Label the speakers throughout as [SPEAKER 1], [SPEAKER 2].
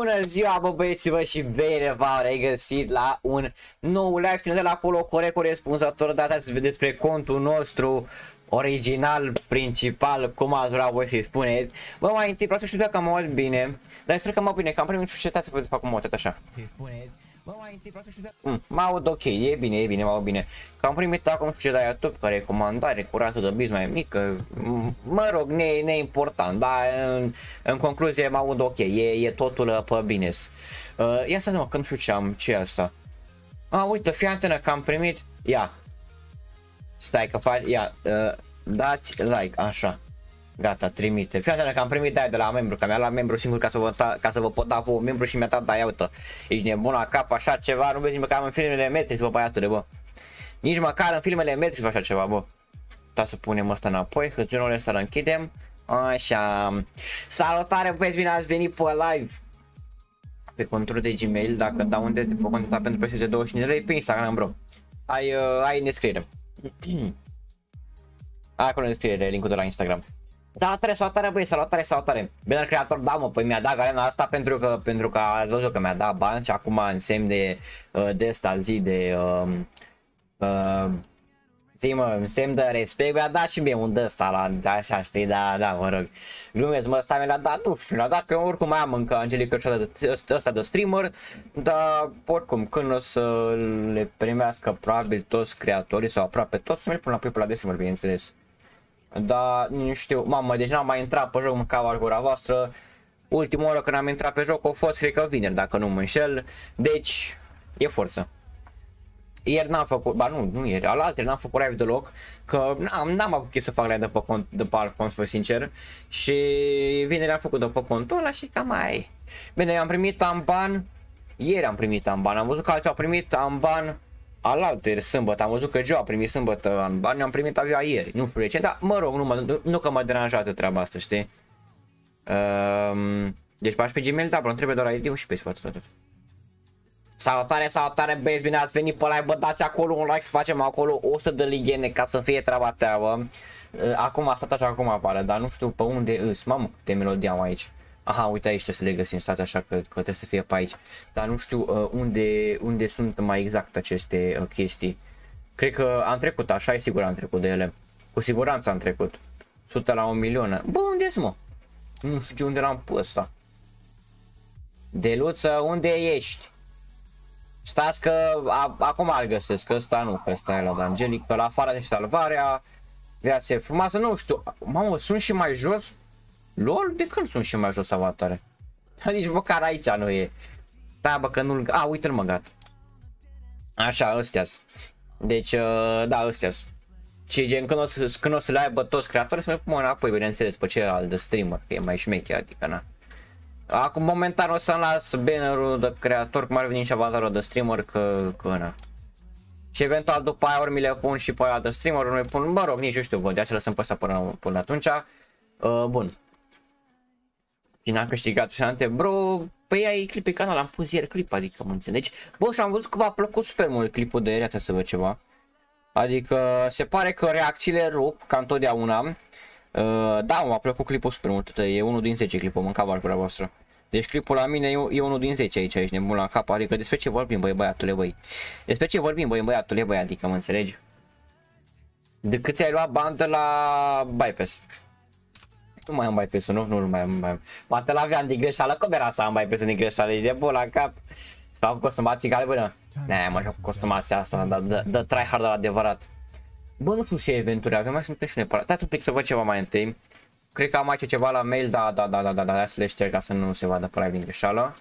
[SPEAKER 1] Bună ziua, bă băieți, bă, și bine v-am regăsit la un nou live stream de la acolo corect corespunzător data despre contul nostru original, principal, cum ați vrea voi să-i spuneți. Bă, mai întâi vreau să știu dacă am auzit bine, dar sper că mă bine, că am primit societate să fac un motet așa. Să-i spuneți. Bă, mai întâi vreau să știu dacă... Mm, mă aud ok, e bine, e bine, mă aud bine. Că am primit acum și de la YouTube ca recomandare cu rată de biz mai mică. Mă rog, ne, neimportant, dar în, în concluzie mă aud ok, e, e totul uh, pe bine. Uh, ia să mă, că nu știu ce am, ce e asta. A, uite, fii antenă că am primit, ia. Stai că faci, ia, uh, dați like, așa. Gata, trimite. Fii atent că am primit de de la membru, că mi-a luat membru singur ca să vă, ta, ca să vă pot da vouă membru și mi-a dat da, uite. Ești nebun la cap, așa ceva, nu vezi nici măcar în filmele Matrix, bă, băiatule, bă. Nici măcar în filmele Matrix așa ceva, bă. Da să punem asta înapoi, hârtionul ăsta îl închidem. Așa. Salutare, băieți, bine ați venit pe live. Pe contul de Gmail, dacă da unde te pot contacta pentru peste 25 de lei, pe Instagram, bro. Ai, uh, ai în descriere. Acolo în descriere linkul de la Instagram. Salutare, salutare băi, salutare, salutare. Bine creator, da mă, păi mi-a dat garena asta pentru că, pentru că ați văzut că mi-a dat bani și acum în semn de, uh, de asta zi de, uh, uh, zi mă, în semn de respect, mi-a dat și mie un de ăsta la, așa știi, da, da, mă rog. Glumesc, mă, ăsta mi-a dat, nu știu, mi-a dat că oricum mai am încă Angelica ăsta de, ăsta de streamer, dar oricum când o să le primească probabil toți creatorii sau aproape toți, să mi le pun la pe la de streamer, bineînțeles. Dar nu știu, mamă, deci n-am mai intrat pe joc, mâncava gura voastră. Ultima oară când am intrat pe joc a fost, cred că vineri, dacă nu mă înșel. Deci, e forță. Ieri n-am făcut, ba nu, nu ieri, alaltă n-am făcut live deloc, că n-am, n-am avut chef să fac live de pe cont, de pe alt cont, să sincer. Și vineri am făcut de pe contul ăla și cam mai. Bine, am primit amban, ieri am primit amban, am văzut că alții au primit amban alaltă sâmbătă, am văzut că Joe a primit sâmbătă în bani, am primit avea ieri, nu știu de ce, dar mă rog, nu, mă, nu, nu că mă deranjează treaba asta, știi? Um, deci pași pe Gmail, da, bro, trebuie doar ID și pe tot, tot, tot. Salutare, salutare, băieți, bine ați venit pe live, bă, dați acolo un like să facem acolo 100 de ligiene ca să fie treaba treabă. Uh, acum a stat așa acum apare, dar nu știu pe unde îs, mamă, câte melodii am aici. Aha, uite aici trebuie să le găsim, stați așa că, că trebuie să fie pe aici. Dar nu știu uh, unde, unde sunt mai exact aceste uh, chestii. Cred că am trecut, așa e sigur am trecut de ele. Cu siguranță am trecut. 100 la 1 milion. Bă, unde sunt mă? Nu știu unde l-am pus ăsta. Deluță, unde ești? Stați că a, acum îl găsesc, că ăsta nu, că ăsta e la Angelic, pe la afară de salvarea, viața e frumoasă, nu știu, mamă, sunt și mai jos? LOL? De când sunt și mai jos avatare? Nici măcar aici nu e. Da, bă, că nu-l... A, uite-l mă, gata. Așa, ăstea Deci, uh, da, ăstea Și gen când o, să, când o să le aibă toți creatorii să mă pun înapoi, bineînțeles, pe celălalt de streamer, că e mai șmecher, adică na. Acum momentan o să-mi las bannerul de creator, cum ar veni și avatarul de streamer, că, că na. Și eventual după aia ori mi le pun și pe aia de streamer, ori mi pun, mă rog, nici eu știu, vă, de aceea lăsăm pe asta până, până atunci. Uh, bun, Cine a câștigat șante, bro, păi ai clip pe canal, am pus ieri clip, adică mă înțelegi. Bă, și am văzut că v-a plăcut super mult clipul de ieri, să văd ceva. Adică se pare că reacțiile rup, ca întotdeauna. Uh, da, m-a plăcut clipul super mult, e unul din 10 clipul, mânca valcura voastră. Deci clipul la mine e, e unul din 10 aici, ești nebun la cap, adică despre ce vorbim, băi, băiatule, băi. Despre ce vorbim, băi, băiatule, băi, adică mă înțelegi? De cât ți-ai luat bani de la Bypass? Nu mai am mai pesul, nu, nu, nu mai am, mai am. Poate l-aveam din greșeală, cum era să am mai pesul din greșeală, e de bun la cap. Să fac costumații care bună. Ne, mă joc cu costumația asta, dar de, de tryhard adevărat. Bă, nu știu ce eventuri avem, mai sunt și neapărat. Dați un pic să văd ceva mai întâi. Cred că am aici ceva la mail, da, da, da, da, da, da, să le șterg ca să nu se vadă pe live din greșeală.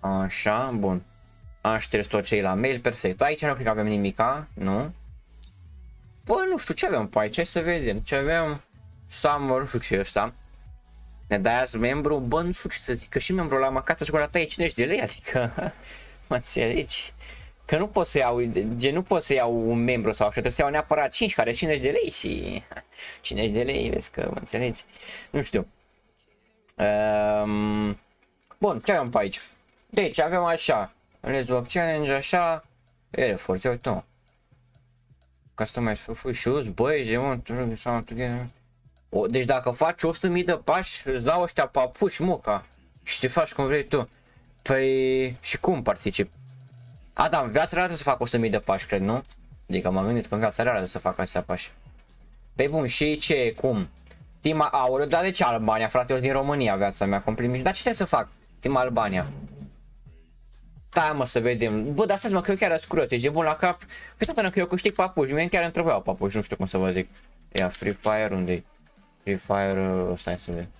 [SPEAKER 1] Așa, bun. Am șters tot ce e la mail, perfect. Aici nu cred că avem nimica, nu? Bă, nu știu ce avem pe aici, hai să vedem ce avem. Summer, nu știu ce e ăsta. Ne dai azi membru, bă, nu știu ce să zic, că și membru la măcată și gura ta e 50 de lei, adică, mă înțelegi? Că nu pot să iau, gen nu pot să iau un membru sau așa, trebuie să iau neapărat 5 care 50 de lei și 50 de lei, vezi că mă înțelegi? Nu știu. Um, bun, ce avem pe aici? Deci avem așa, Let's Walk Challenge, așa, e forță, uite mă. Customize for shoes, boys, you want to sound together. O, deci dacă faci 100.000 de pași, îți dau ăștia papuși, muca. Și te faci cum vrei tu. Păi și cum particip? A, da, în viața reală să fac 100.000 de pași, cred, nu? Adică mă gândesc că în viața reală să fac astea pași. Păi bun, și ce, cum? Team Aureo, dar de ce Albania, frate, eu sunt din România, viața mea, complet Dar ce trebuie să fac? Team Albania. Da, mă, să vedem. Bă, dar mă, că eu chiar sunt curios, ești de bun la cap. Fii că eu câștig papuși, mie chiar îmi trebuiau papuși, nu știu cum să vă zic. Ia, Free Fire, unde -i? Free Fire, uh, stai să vedem.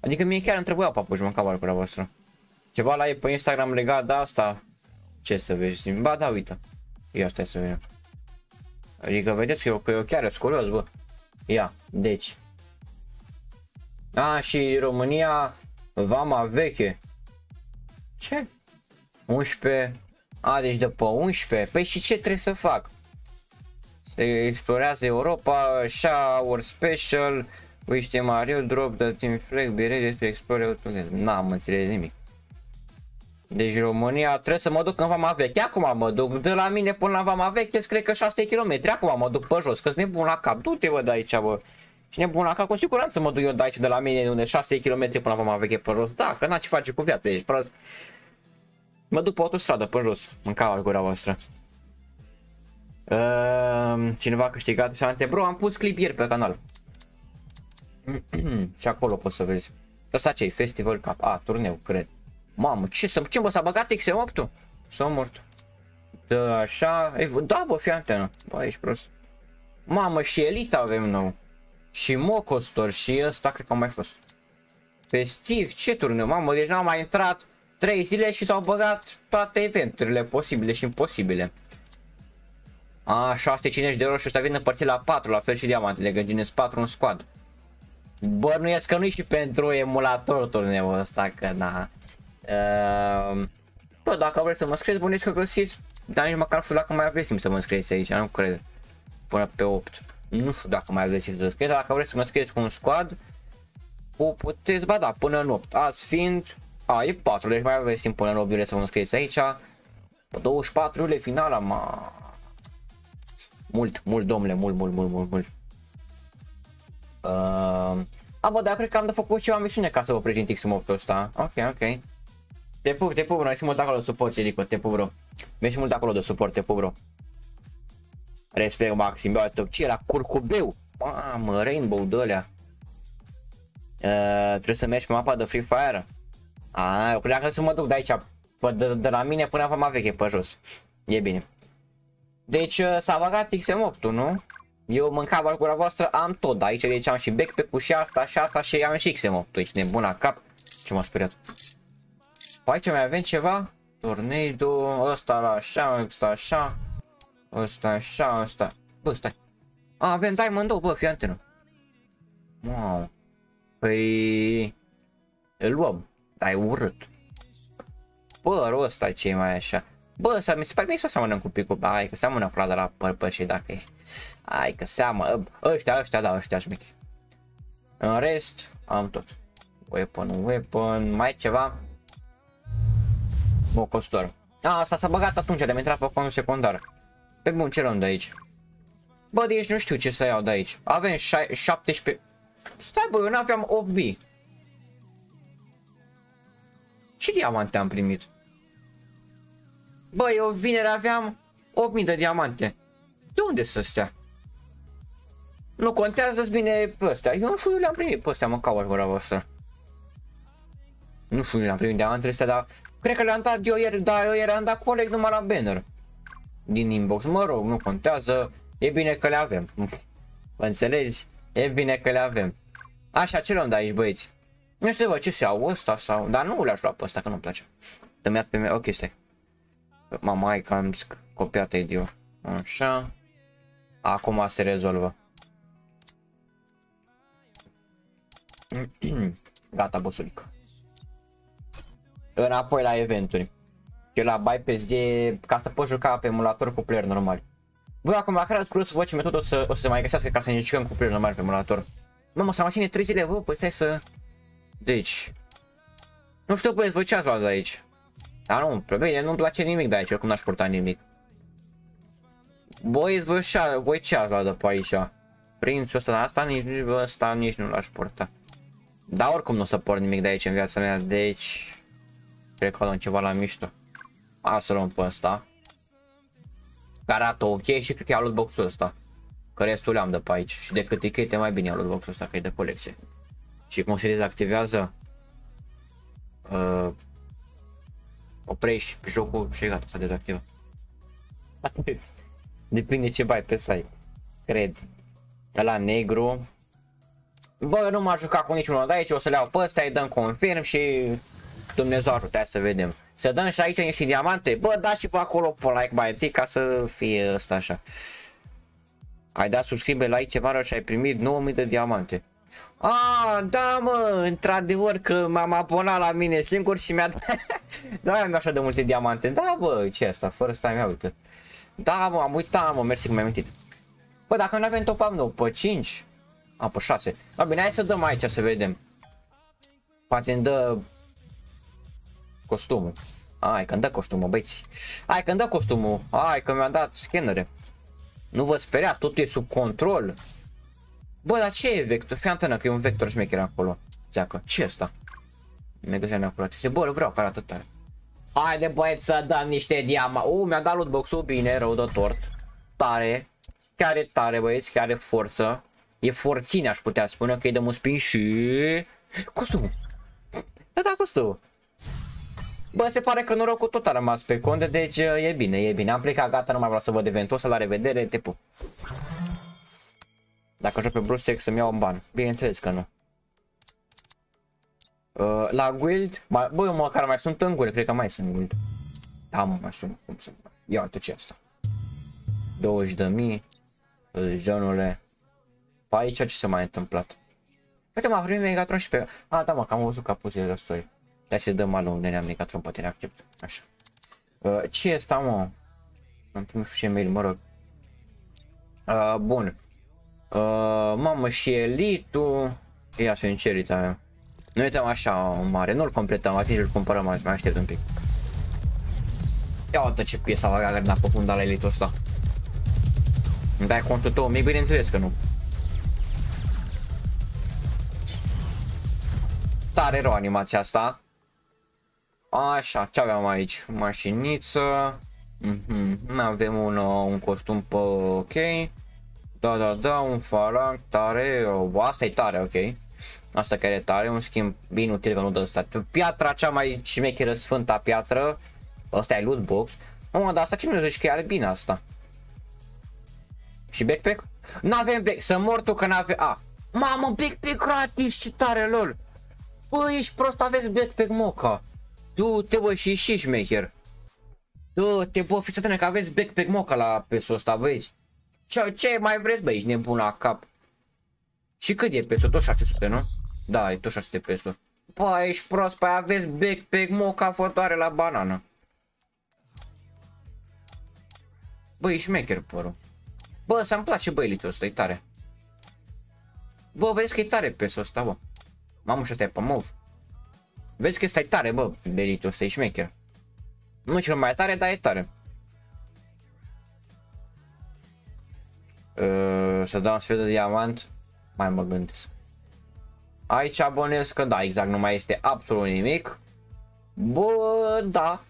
[SPEAKER 1] Adică mie chiar îmi trebuiau papuși, mă, ca cu voastră. Ceva la ei pe Instagram legat de asta. Ce să vezi? Ba, da, uite. Ia, stai să vedem. Adică vedeți că eu, că eu chiar sunt curios, bă. Ia, deci. A, și România, vama veche. Ce? 11. A, deci după 11. Păi și ce trebuie să fac? Se explorează Europa, Shower Special, Wish Mario, Drop the Team Flag, be ready to explore N-am înțeles nimic. Deci România trebuie să mă duc în Vama Veche. Acum mă duc de la mine până la Vama Veche, cred că 600 km. Acum mă duc pe jos, că sunt nebun la cap. Du-te vă de aici, bă. Și nebun la cap, cu siguranță mă duc eu de aici, de la mine, unde 600 km până la Vama Veche pe jos. Da, că n-a ce face cu viața, ești prost. Mă duc pe autostradă pe jos, în cava gura voastră. Uh, cineva a câștigat Sante Bro, am pus clip ieri pe canal. și acolo poți să vezi. Asta ce Festival Cup. A, turneu, cred. Mamă, ce să ce bă, s-a băgat XM8-ul? S-a mort. Da, așa, e, da bă, fii antenă. Bă, ești prost. Mamă, și Elite avem nou. Și Mocostor și ăsta cred că a mai fost. Festiv, ce turneu, mamă, deci n-am mai intrat 3 zile și s-au băgat toate eventurile posibile și imposibile. A, 650 de euro și ăștia vin împărțit la 4, la fel și diamantele, gânginesc 4 în squad. Bă, nu că nu și pentru emulator turneul ăsta, că na. Uh, bă, dacă vreți să mă scrieți, buniți că găsiți, dar nici măcar nu știu dacă mai aveți timp să mă scrieți aici, nu cred. Până pe 8. Nu știu dacă mai aveți timp să scrieți, dacă vreți să mă scrieți cu un squad, o puteți, ba da, până în 8. Azi fiind, a, e 4, deci mai aveți timp până în 8 iulie să mă scrieți aici. 24 iulie finala, ma... Mult, mult, domnule, mult, mult, mult, mult, mult. Uh, a, bă, dar cred că am de făcut ceva misiune ca să vă prezint X-Moft ăsta. Ok, ok. Te pup, te pup, bro, ești mult acolo de suport, Celico, te pup, bro. Mergi mult acolo de suport, te pup, bro. Respect maxim, bă, ce era curcubeu? Mamă, Rainbow de alea. Uh, trebuie să mergi pe mapa de Free Fire. A, eu credeam că să mă duc de aici, pe, de, de la mine până la veche pe jos. E bine. Deci uh, s-a băgat XM8, nu? Eu mâncam gura voastră, am tot de aici, deci am și backpack-ul și asta și asta și am și XM8. Ești nebun la cap? Ce m-a speriat. Pe aici mai avem ceva? Tornado, ăsta la așa, ăsta așa, ăsta așa, ăsta. Bă, stai. A, avem Diamond bă, fii antenă. Wow. Păi... Îl luăm. Dar e urât. Părul ăsta ce mai așa. Bă, să mi se pare să seamănă cu picul. Hai că seamănă cu de la păr și dacă e. Hai că seamănă. Ăștia, ăștia, da, ăștia șmechi. În rest, am tot. Weapon, weapon, mai ceva. Bocostor. A, asta s-a băgat atunci, de-am intrat pe contul secundar. Pe bun, ce luăm de aici? Bă, deci nu știu ce să iau de aici. Avem 17... Stai bă, eu n-aveam 8 Ce diamante am primit? Bă, eu vineri aveam 8000 de diamante. De unde să stea? Nu contează bine pe ăstea. Eu nu știu, eu le-am primit pe ăstea, mă caut gura voastră. Nu știu, le-am primit diamantele astea, dar cred că le-am dat eu ieri, dar eu ieri am dat coleg numai la banner. Din inbox, mă rog, nu contează. E bine că le avem. Vă înțelegi? E bine că le avem. Așa, ce luăm de aici, băieți? Nu știu, bă, ce se iau ăsta sau... Dar nu le-aș lua pe ăsta, că nu-mi place. Dă-mi pe mine, ok, stai. Mama, hai că am copiat idiot. Așa. Acum se rezolvă. Gata, bosulică. Înapoi la eventuri. Eu la bai pe zi ca să poți juca pe emulator cu player normal. Bă, acum la care ați crezut să văd ce metodă o să, o să mai găsească ca să ne jucăm cu player normal pe emulator. Mamă, să mai ține 3 zile, bă, păi stai să... Deci... Nu știu, băieți, voi ce ați luat de aici? Dar nu, pe bine, nu-mi place nimic de aici, oricum n-aș purta nimic. Băi, voi, așa, voi ce ați luat de pe aici? Prințul ăsta, asta nici, ăsta nici nu l-aș purta. Dar oricum nu o să port nimic de aici în viața mea, deci... Cred că luăm ceva la mișto. Hai să luăm pe ăsta. Care arată ok și cred că ia loot box-ul ăsta. Că restul le-am de pe aici. Și decât ticket e mai bine ia loot box-ul ăsta că e de colecție. Și cum se dezactivează, uh, oprești jocul și gata, s-a dezactivat. Atât. Depinde ce bai pe site. Cred. La negru. Bă, nu m-a jucat cu niciunul de aici, o să le iau pe ăsta, îi dăm confirm și Dumnezeu ajută, să vedem. Să dăm și aici niște diamante? Bă, da și pe acolo pe like mai întâi ca să fie ăsta așa. Ai dat subscribe la aici ceva și ai primit 9000 de diamante. Ah, da mă, într-adevăr că m-am abonat la mine singur și mi-a dat... da, am așa de multe diamante. Da, bă, ce asta, fără să stai mea, uite. Da, mă, am uitat, mă, mersi că mi-ai amintit. Bă, dacă nu avem top-up nou, pe 5? A, pe 6. Da, bine, hai să dăm aici să vedem. Poate îmi dă costumul. Hai că-mi dă costumul, băiți. Hai că-mi dă costumul. Hai că mi-a dat scanere. Nu vă speria, totul e sub control. Bă, dar ce e vector? Fii antenă că e un vector șmecher acolo. Zeacă, ce e asta? Ne găsea neapărat. Se bă, vreau că arată tare. Haide băieți să dăm niște diama. U, mi-a dat loot box-ul bine, rău de tort. Tare. Chiar e tare băieți, chiar e forță. E forține aș putea spune că e de un spin și... Costumul. Da, da, costumul. Bă, se pare că norocul tot a rămas pe conde, deci e bine, e bine. Am plecat, gata, nu mai vreau să văd eventul ăsta, la revedere, te pup. Dacă joc pe Brewstack să-mi iau un ban. Bineînțeles că nu. Uh, la guild, mai, bă, eu măcar mai sunt în guild, cred că mai sunt în guild. Da, mă, mai sunt, cum să Ia uite ce asta. 20 de mii, genule. Pe aici ce s-a mai întâmplat? Uite, m-a primit Megatron și pe... A, da, mă, că am văzut ca puse de story. Hai să dăm ală unde ne-am Megatron, poate ne accept. Așa. Uh, ce e asta, mă? Am primit și mail, mă rog. Uh, bun. Uh, mamă, și elitul. Ia sinceritatea mea. Nu uităm așa mare, nu-l completăm, atunci îl cumpărăm, mai aștept un pic. Ia uite ce piesa la care n-a la elitul ăsta. Îmi dai contul tău, mi bineînțeles că nu. Tare rău animația asta. Așa, ce aveam aici? Mașiniță. Mm -hmm. Avem un, uh, un costum pe ok. Da, da, da, un falang tare. Oh, asta e tare, ok. Asta care e tare, un schimb bine util că nu dă stat. Piatra cea mai șmecheră sfânta piatră. Asta e loot box. Mă, dar asta ce mi zici că e bine asta? Și backpack? N-avem back, să mor tu că n-avem... A, mamă, backpack gratis, ce tare, lol. Bă, ești prost, aveți backpack moca. Tu te bă și și șmecher. Tu te bă, fiți atent că aveți backpack moca la pesul ăsta, băieți. Ce, ce mai vreți, bă, ești nebun la cap. Și cât e peso? Tot 600, nu? Da, e tot 600 peso. Bă, ești prost, păi aveți backpack moca fotoare la banană. Bă, ești șmecher părul. Bă, să-mi place bă elitul ăsta, e tare. Bă, vezi că e tare pesul ăsta, bă. Mamă, și ăsta e pe mov. Vezi că ăsta e tare, bă, elitul ăsta e șmecher. Nu cel mai tare, dar e tare. Uh, să dau un sfert de diamant. Mai mă gândesc. Aici abonez că da, exact, nu mai este absolut nimic. Bă, da.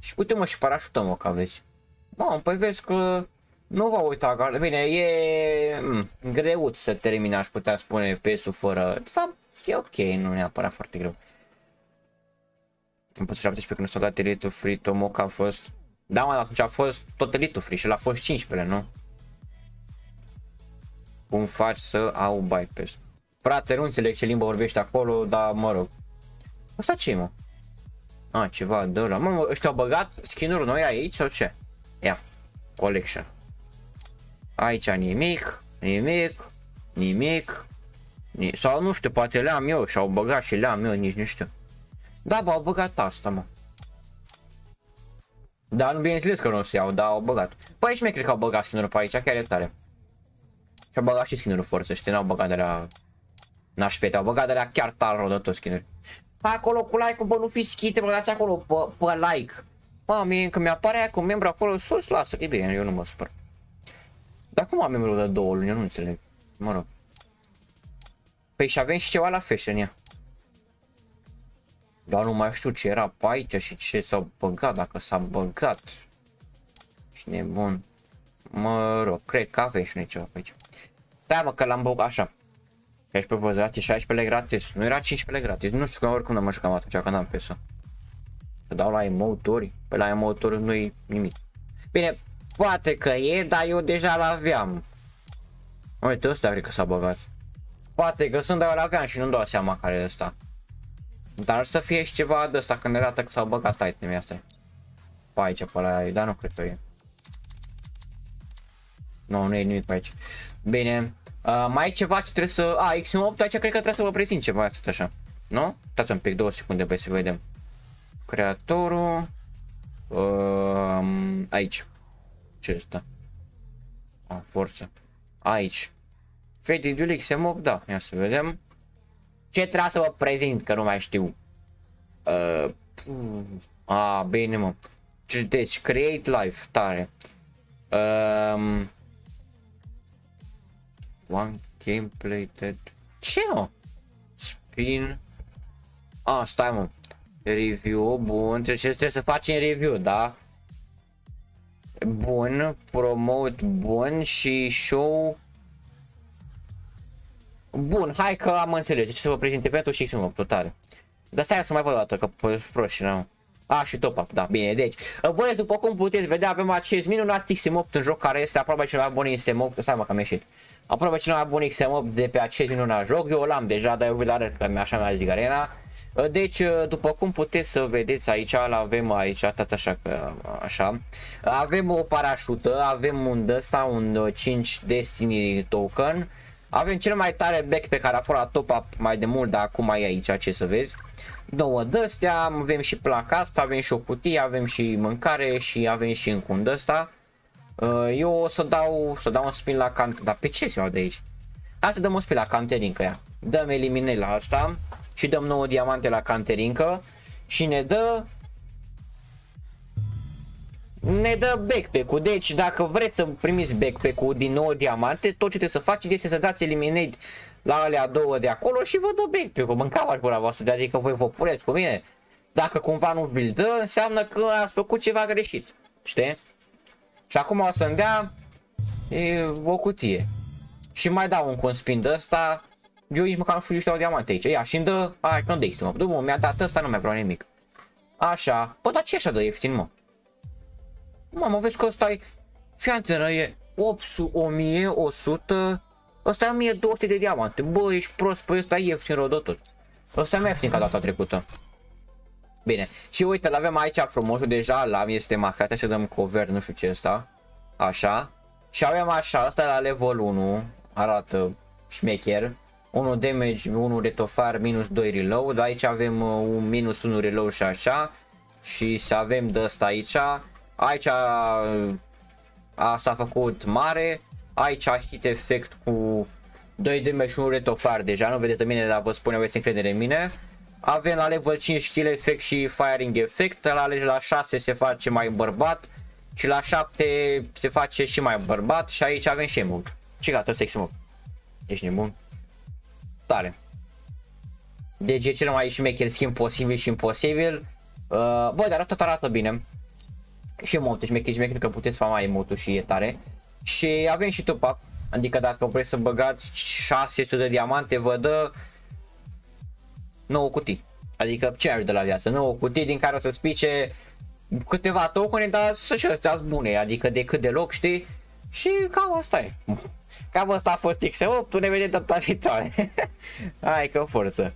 [SPEAKER 1] Și uite mă și parașută mă că aveți. Mă, păi vezi că nu va uita, bine, e mm, greuț să termine, aș putea spune, pesul fără, de fapt, e ok, nu neapărat foarte greu. În 17 când s-a dat Elite Free, Tomoka a fost, da mă, atunci a fost tot Elite Free și l-a fost 15, nu? Cum faci să au bypass? Frate, nu înțeleg ce limbă vorbești acolo, dar mă rog. Asta ce mă? A, ceva de ăla. Mă, ăștia au băgat skin-uri noi aici sau ce? Ia, collection. Aici nimic, nimic, nimic. Ni sau nu știu, poate le-am eu și au băgat și le-am eu, nici nu știu. Da, bă, au băgat asta, mă. Dar nu bineînțeles că nu o să iau, dar au băgat. Păi aici mi cred că au băgat skin-uri pe aici, chiar e tare. Și-au băgat și skin-uri forță, știi, n-au băgat de la... Nașpete, au băgat de la chiar tare rău de tot skin-uri. Acolo cu like-ul, bă, nu fi schite, bă, dați acolo pe, pe like. Bă, mie încă mi-apare aia cu membru acolo sus, lasă, e bine, eu nu mă supăr. Dar cum am membru de două luni, eu nu înțeleg. Mă rog. Păi și avem și ceva la fashion, ia. Dar nu mai știu ce era pe aici și ce s-au băgat, dacă s-a băgat. Și nebun. Mă rog, cred că avem și noi ceva pe aici. Da, mă, că l-am băgat așa. 16 gratis, 16 gratis. Nu era 15 gratis. Nu știu că oricum nu mă jucam atunci când am PES-ul. Să dau la emotori. Pe la emotori nu-i nimic. Bine, poate că e, dar eu deja l-aveam. Uite, ăsta cred că s-a băgat. Poate că sunt, dar eu l-aveam și nu-mi dau seama care e ăsta. Dar să fie și ceva de ăsta când arată că s-au băgat itemii astea. Pe aici, pe la dar nu cred că e. Nu, nu e nimic pe aici. Bine. Uh, mai e ceva ce trebuie să... A, X8 aici cred că trebuie să vă prezint ceva atât așa. Nu? Dați un pic, două secunde pe să vedem. Creatorul. Uh, aici. Ce este? A, forță. Aici. Fede de XM8, da. Ia să vedem. Ce trebuie să vă prezint, că nu mai știu. Uh, a, bine mă. Deci, Create Life, tare. Um, one gameplay dead. Ce mă? Spin. A, ah, stai mă. Review, bun. Deci trebuie să facem review, da? Bun. Promote, bun. Și show Bun, hai că am înțeles. Ce să vă prezint eventul și XM8, totale. Dar stai să mai văd o dată, că proști, nu? A, și top up, da, bine, deci, voi după cum puteți vedea, avem acest minunat XM8 în joc care este aproape cel mai bun XM8, stai mă că am ieșit. Aproape cel mai bun XM8 de pe acest minunat joc, eu l-am deja, dar eu vi-l arăt, că așa mi-a zis arena. Deci, după cum puteți să vedeți aici, îl avem aici, atât așa că, așa. Avem o parașută, avem un ăsta, un 5 Destiny token, avem cel mai tare back pe care a fost la top up mai de mult, dar acum e aici, ce să vezi. Două de-astea, avem și placa asta, avem și o cutie, avem și mâncare și avem și încă un ăsta. Uh, eu o să dau, să dau un spin la cant, dar pe ce se iau de aici? Hai să dăm un spin la canterincă ea. Dăm eliminări la asta și dăm 9 diamante la canterincă și ne dă ne dă backpack-ul. Deci dacă vreți să primiți backpack-ul din nou diamante, tot ce trebuie să faceți este să dați eliminate la alea două de acolo și vă dă backpack-ul. Mâncați gura voastră, adică voi vă puneți cu mine. Dacă cumva nu vi dă, înseamnă că ați făcut ceva greșit. Știi? Și acum o să-mi dea e, o cutie. Și mai dau un spin de ăsta. Eu nici măcar nu știu niște diamante aici. Ia și-mi dă... Hai, nu de mă. După mi-a dat ăsta, nu mai vreau nimic. Așa. Bă, dar ce așa de ieftin, mă? Mamă, vezi că ăsta e... Fii antenă, e 800, 1100... Ăsta e 1200 de diamante. Bă, ești prost, păi ăsta e ieftin rodă tot. Ăsta mai ieftin ca data trecută. Bine, și uite, l-avem aici frumosul deja, la este marcat, să dăm cover, nu știu ce ăsta. Așa. Și avem așa, asta la level 1, arată șmecher. 1 damage, 1 retofar, minus 2 reload, aici avem uh, un minus 1 reload și așa. Și să avem de asta aici. Aici a, s-a făcut mare. Aici hit effect cu 2 damage și un retofar. Deja nu vedeți de mine, dar vă spun aveți încredere în mine. Avem la level 5 kill effect și firing effect. La, la 6 se face mai bărbat. Și la 7 se face și mai bărbat. Și aici avem și mult. Și gata, ăsta e Ești nebun? Tare. Deci e cel mai șmecher schimb posibil și imposibil. Uh, bă, dar tot arată bine și emote, șmecher, șmecher că puteți fama emote și e tare. Și avem și top up, adică dacă vreți să băgați 600 de diamante, vă dă 9 cutii. Adică ce ai de la viață? 9 cutii din care o să spice câteva tokene, dar să și astea bune, adică de cât de loc, știi? Și cam asta e. Cam asta a fost X8, ne vedem data viitoare. Hai că forță.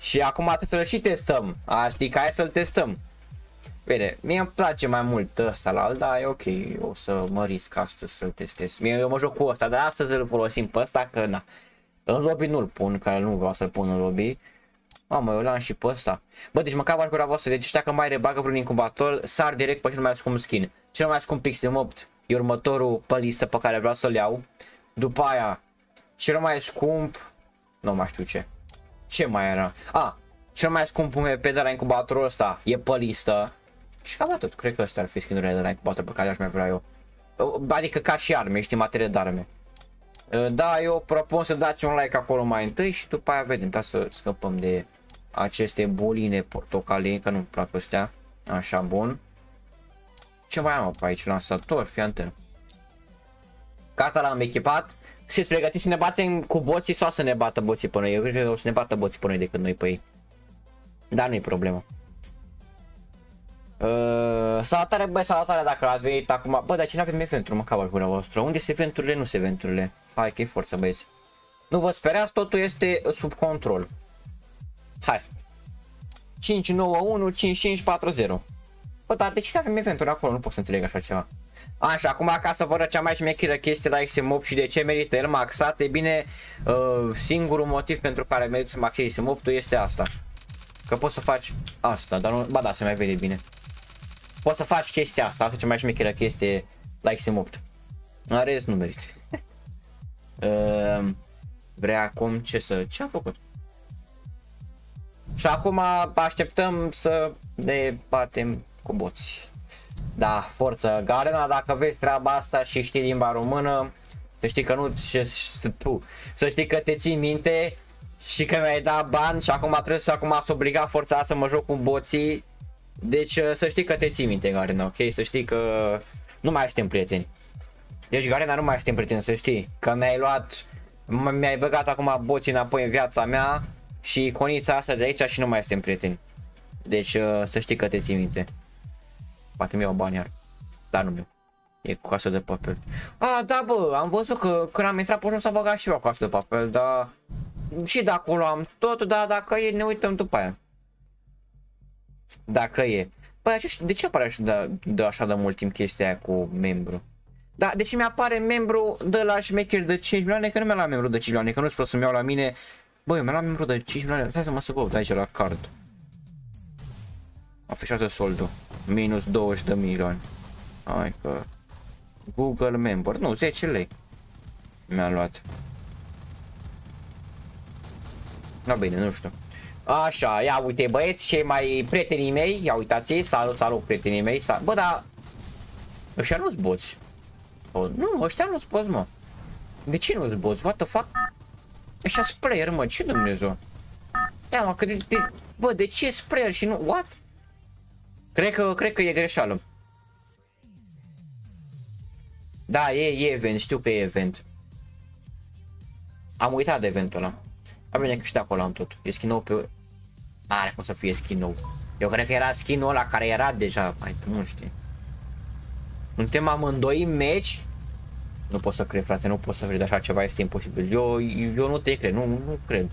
[SPEAKER 1] Și acum trebuie să-l și testăm. A, știi că hai să-l testăm. Bine, mie îmi place mai mult ăsta la alt, dar e ok, o să mă risc astăzi să-l testez. Mie eu mă joc cu ăsta, dar astăzi îl folosim pe ăsta, că na. În lobby nu-l pun, că nu vreau să-l pun în lobby. Mamă, eu l-am și pe ăsta. Bă, deci măcar gura voastră, deci dacă mai rebagă vreun incubator, sar direct pe cel mai scump skin. Cel mai scump Pixel 8 e următorul pe listă pe care vreau să-l iau. După aia, cel mai scump, nu mai știu ce. Ce mai era? A, cel mai scump pe de la incubatorul ăsta e pe listă. Și cam atât, cred că astea ar fi skinurile de la incubator pe care aș mai vrea eu. Adică ca și arme, știi, materie de arme. Da, eu propun să dați un like acolo mai întâi și după aia vedem, ca să scăpăm de aceste boline portocalii, că nu-mi plac astea. Așa, bun. Ce mai am pe aici? Lansator, fii antenă. Gata, l-am echipat. Sunteți pregătiți să ne batem cu boții sau să ne bată boții pe noi? Eu cred că o să ne bată boții pe noi decât noi pe ei. Dar nu-i problemă. Uh, salutare băi, salutare dacă ați venit acum. Bă, dar ce avem eventuri, mă cabar gura voastră. Unde sunt eventurile, nu sunt eventurile. Hai că e forță băieți. Nu vă speriați, totul este sub control. Hai. 591 5540. Bă, dar de ce avem eventuri acolo? Nu pot să înțeleg așa ceva. Așa, acum ca să vă arăt cea mai șmechiră chestie la XMOP și de ce merită el maxat, e bine, uh, singurul motiv pentru care merită să maxezi XMOP este asta. Că poți să faci asta, dar nu, ba da, se mai vede bine. Poți să faci chestia asta, asta e cea mai șmechiră chestie la XM8. În rest nu meriți. uh, vrea acum ce să, ce a făcut? Și acum așteptăm să ne batem cu boți. Da, forță Garena, dacă vezi treaba asta și știi limba română, să știi că nu, să știi că te ții minte și că mi-ai dat bani și acum trebuie să acum să obliga forța să mă joc cu boții. Deci să știi că te ții minte Garena, ok? Să știi că nu mai suntem prieteni. Deci Garena nu mai suntem prieteni, să știi. Că mi-ai luat, mi-ai băgat acum boții înapoi în viața mea și iconița asta de aici și nu mai suntem prieteni. Deci să știi că te ții minte. Poate mi iau bani iar. Dar nu meu. E coasă de papel. A, da, bă, am văzut că când am intrat pe jos s-a băgat și eu coasă de papel, dar... Și de acolo am tot, dar dacă e, ne uităm după aia. Dacă e. Păi, de ce apare așa de, de așa de mult timp chestia aia cu membru? Da, de ce mi-apare membru de la șmecher de 5 milioane, că nu mi-a la membru de 5 milioane, că nu spun să-mi iau la mine. Băi, mi-a la membru de 5 milioane, stai să mă să aici la card. Afișează soldul. Minus 20 de milioane. Hai că... Google Member. Nu, 10 lei. Mi-a luat. No bine, nu știu. Așa, ia uite băieți, cei mai prietenii mei, ia uitați, salut, salut prietenii mei, salut. Bă, dar ăștia nu-s boți. O, nu, ăștia nu-s boți, mă. De ce nu-s boți? What the fuck? Ăștia sprayer, mă, ce Dumnezeu? Da, mă, că de, de, bă, de ce sprayer și nu, what? Cred că, cred că e greșeală. Da, e, e event, știu că e event. Am uitat de eventul ăla. A bine că și de acolo am tot. E skin nou pe... Are cum să fie skin nou. Eu cred că era skin ăla care era deja, mai nu știu. Suntem amândoi în meci. Nu pot să cred, frate, nu pot să cred așa ceva, este imposibil. Eu, eu nu te cred, nu, nu, nu cred.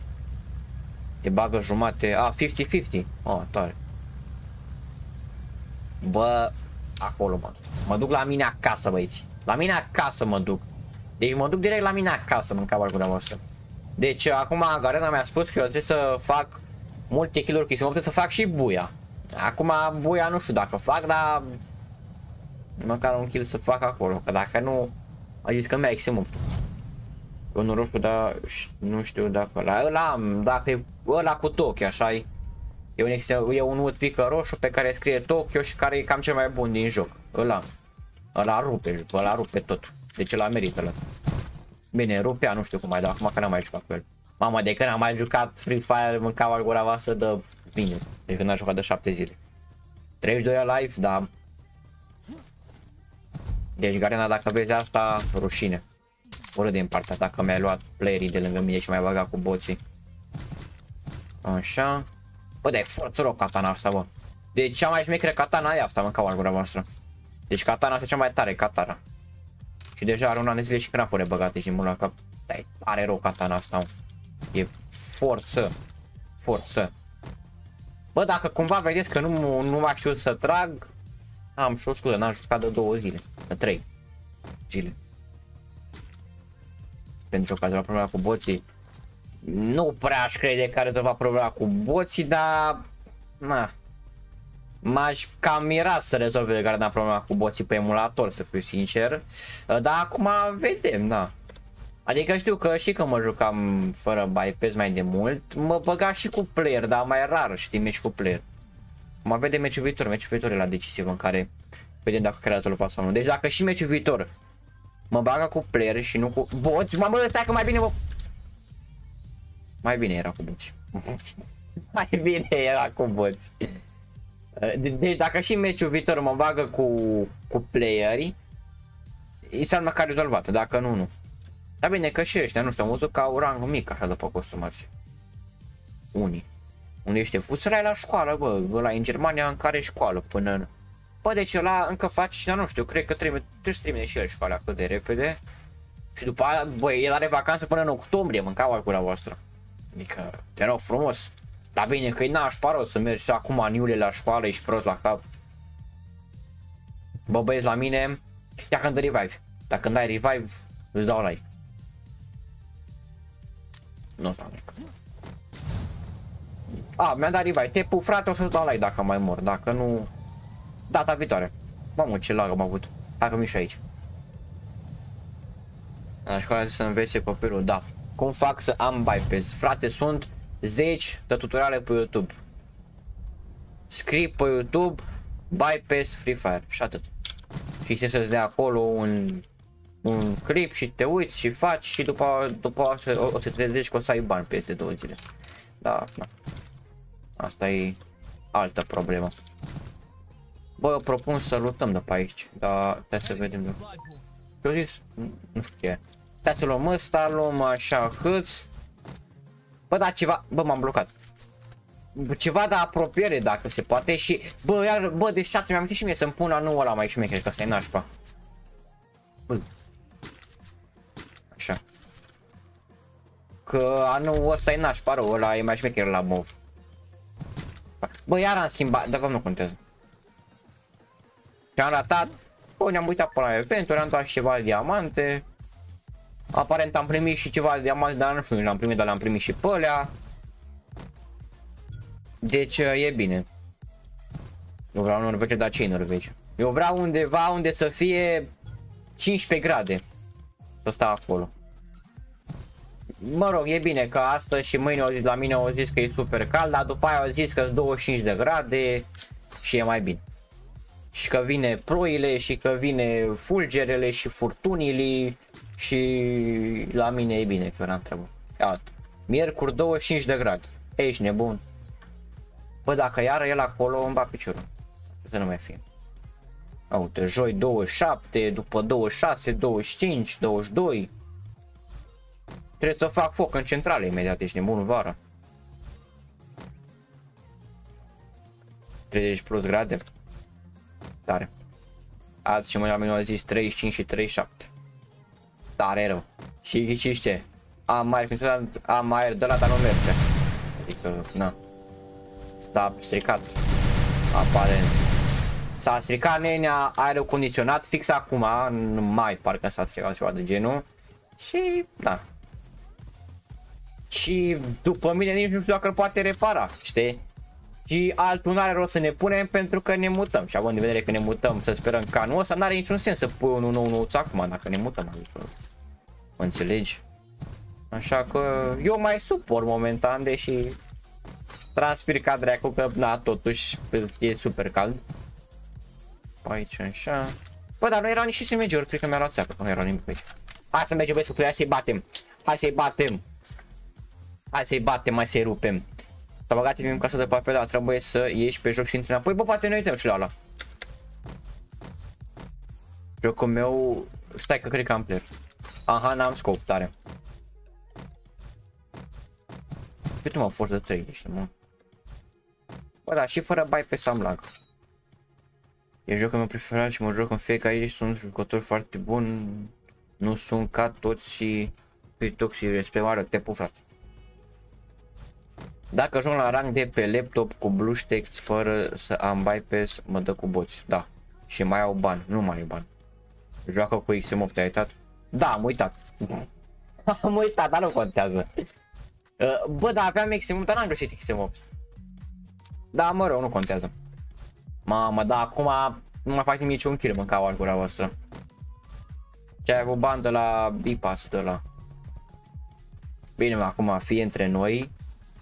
[SPEAKER 1] Te bagă jumate, a, 50-50. Oh, tare. Bă, acolo mă duc. Mă duc la mine acasă, băieți. La mine acasă mă duc. Deci mă duc direct la mine acasă, mânca gura voastră. Deci acum Garena mi-a spus că eu trebuie să fac multe kill-uri, că să fac și buia. Acum buia nu știu dacă fac, dar măcar un kill să fac acolo, că dacă nu, a zis că mi-a XM Eu nu roșu, dar nu știu dacă la ăla am, dacă e ăla cu Tokyo, așa -i. E un, e un woodpecker roșu pe care scrie Tokyo și care e cam cel mai bun din joc. Ăla. Ăla rupe, ăla rupe tot. Deci ăla merită ăla. Bine, rupea, nu știu cum mai, dar acum că n-am mai jucat cu el. Mama, de când am mai jucat Free Fire, mâncam gura voastră de bine. De când am jucat de 7 zile. 32 live, da. Deci, Garena, dacă vezi asta, rușine. Urât din partea dacă mi-ai luat playerii de lângă mine și mai băgat cu boții. Așa. Bă, dar e foarte rău katana asta, bă. Deci cea mai șmechere katana e asta, mă, ca gura voastră. Deci katana asta e cea mai tare katana. Și deja are un an de zile și crapure băgate și mult la cap. Da, e tare rău katana asta, mă. E forță. Forță. Bă, dacă cumva vedeți că nu, nu mai știu să trag, am și o scuză, n-am jucat de două zile, de trei zile. Pentru că la problema cu boții, nu prea aș crede că a rezolvat problema cu boții, dar... Na. M-aș cam mira să rezolve de care problema cu boții pe emulator, să fiu sincer. Dar acum vedem, da. Adică știu că și că mă jucam fără bypass mai de mult, mă băga și cu player, dar mai rar știi meci cu player. Mă vede meciul viitor, meciul viitor e la decisiv în care vedem dacă creatorul va sau nu. Deci dacă și meciul viitor mă bagă cu player și nu cu boți, mă bă, stai că mai bine mă... Mai bine era cu buci. Mai bine era cu boți. Deci dacă și meciul viitor mă bagă cu, cu playerii, înseamnă că a rezolvat, dacă nu, nu. Dar bine că și ăștia, nu știu, am văzut că au rang mic așa după costumație. Unii. Unde ești fuțărai la școală, bă, ăla în Germania în care școală până în... Bă, deci ăla încă face și nu știu, cred că trebuie, trebuie să trimite și el școala cât de repede. Și după aia, bă, el are vacanță până în octombrie, mânca o gura voastră. Adică, te rog frumos. Dar bine că e nașpa rău să mergi acum în iulie la școală, ești prost la cap. Bă băieți la mine, ia când revive. Dacă când ai revive, îți dau like. Nu stau nimic. A, mi-a dat revive. Te pup, frate, o să-ți dau like dacă mai mor. Dacă nu... Data viitoare. Mamă, ce lag am avut. Dacă mi și aici. La școală să învețe copilul, da. Cum fac să am bypass? Frate, sunt zeci de tutoriale pe YouTube. Scrii pe YouTube bypass Free Fire și atât. Și trebuie să-ți dea acolo un, un clip și te uiți și faci și după, după o, o să te trezești că o să ai bani peste două zile. Da, da. Asta e altă problemă. Bă, eu propun să luptăm de pe aici, dar trebuie să vedem. Eu zis, nu știu ce Hai să luăm ăsta, luăm așa hâț. Bă, da, ceva, bă, m-am blocat. Ceva de apropiere, dacă se poate și, bă, iar, bă, deci ce mi-am și mie să-mi pun anul ăla mai șmecher, că să-i nașpa. Bă. Că anul ăsta e nașpa rău, ăla e mai șmecher la mov. Bă, iar am schimbat, dar nu contează. Și am ratat, bă, ne-am uitat pe la eventuri, am dat și ceva diamante. Aparent am primit și ceva de diamanți, dar nu știu, l-am primit, dar l-am primit și pe alea. Deci e bine. Eu vreau Norvegia, dar ce Norvegia? Eu vreau undeva unde să fie 15 grade. Să stau acolo. Mă rog, e bine că astăzi și mâine au zis la mine au zis că e super cald, dar după aia au zis că 25 de grade și e mai bine. Și că vine ploile și că vine fulgerele și furtunile și la mine e bine că n-am treabă. Iată. Miercuri 25 de grade. Ești nebun. Bă, dacă iară el acolo îmi bat piciorul. Să nu mai fie. Uite, joi 27, după 26, 25, 22. Trebuie să fac foc în centrală imediat, ești nebun vara. 30 plus grade. Tare. Azi și mâine la mine a zis 35 și 37 tare rău. Și ghiciți ce? Am mai am mai de la dar nu merge. Adică, na. S-a stricat. Aparent. S-a stricat nenea aerul condiționat fix acum, în mai parcă s-a stricat ceva de genul. Și, da. Și după mine nici nu știu dacă îl poate repara, știi? Și altul nu are rost să ne punem pentru că ne mutăm. Și având în vedere că ne mutăm, să sperăm că anul ăsta, n-are niciun sens să pui un nou nou acum dacă ne mutăm. Adică, mă înțelegi? Așa că eu mai suport momentan, deși transpir ca dracu că, na, totuși e super cald. Aici, așa. Bă, dar nu erau nici SMG-uri, cred că mi-a luat țeacă, nu erau nimic pe aici. Hai să mergem, băi, hai să-i batem. Hai să-i batem. Hai să-i batem, mai să-i rupem. S-a băgat în casă de papel, dar trebuie să ieși pe joc și intri înapoi. Bă, poate ne uităm și la ăla. Jocul meu... Stai că cred că am player. Aha, n-am scop, tare. Cât mă, fost de 3, deci mă. Bă, da, și fără bai pe Sam lag. E jocul meu preferat și mă joc în fiecare zi, sunt jucători foarte bun. Nu sunt ca toți și pe toxici respect mare, te pup frate. Dacă joc la rang de pe laptop cu BlueStacks fără să am bypass, mă dă cu boți. Da. Și mai au bani, nu mai ai bani. Joacă cu XM8, te-ai uitat? Da, am uitat. am uitat, dar nu contează. Uh, bă, da, aveam XM8, dar n-am găsit XM8. Da, mă rog, nu contează. Mamă, da, acum nu mai fac niciun kill mânca o gura voastră. Ce ai avut bandă la B-Pass de la. Bine, acum fie între noi,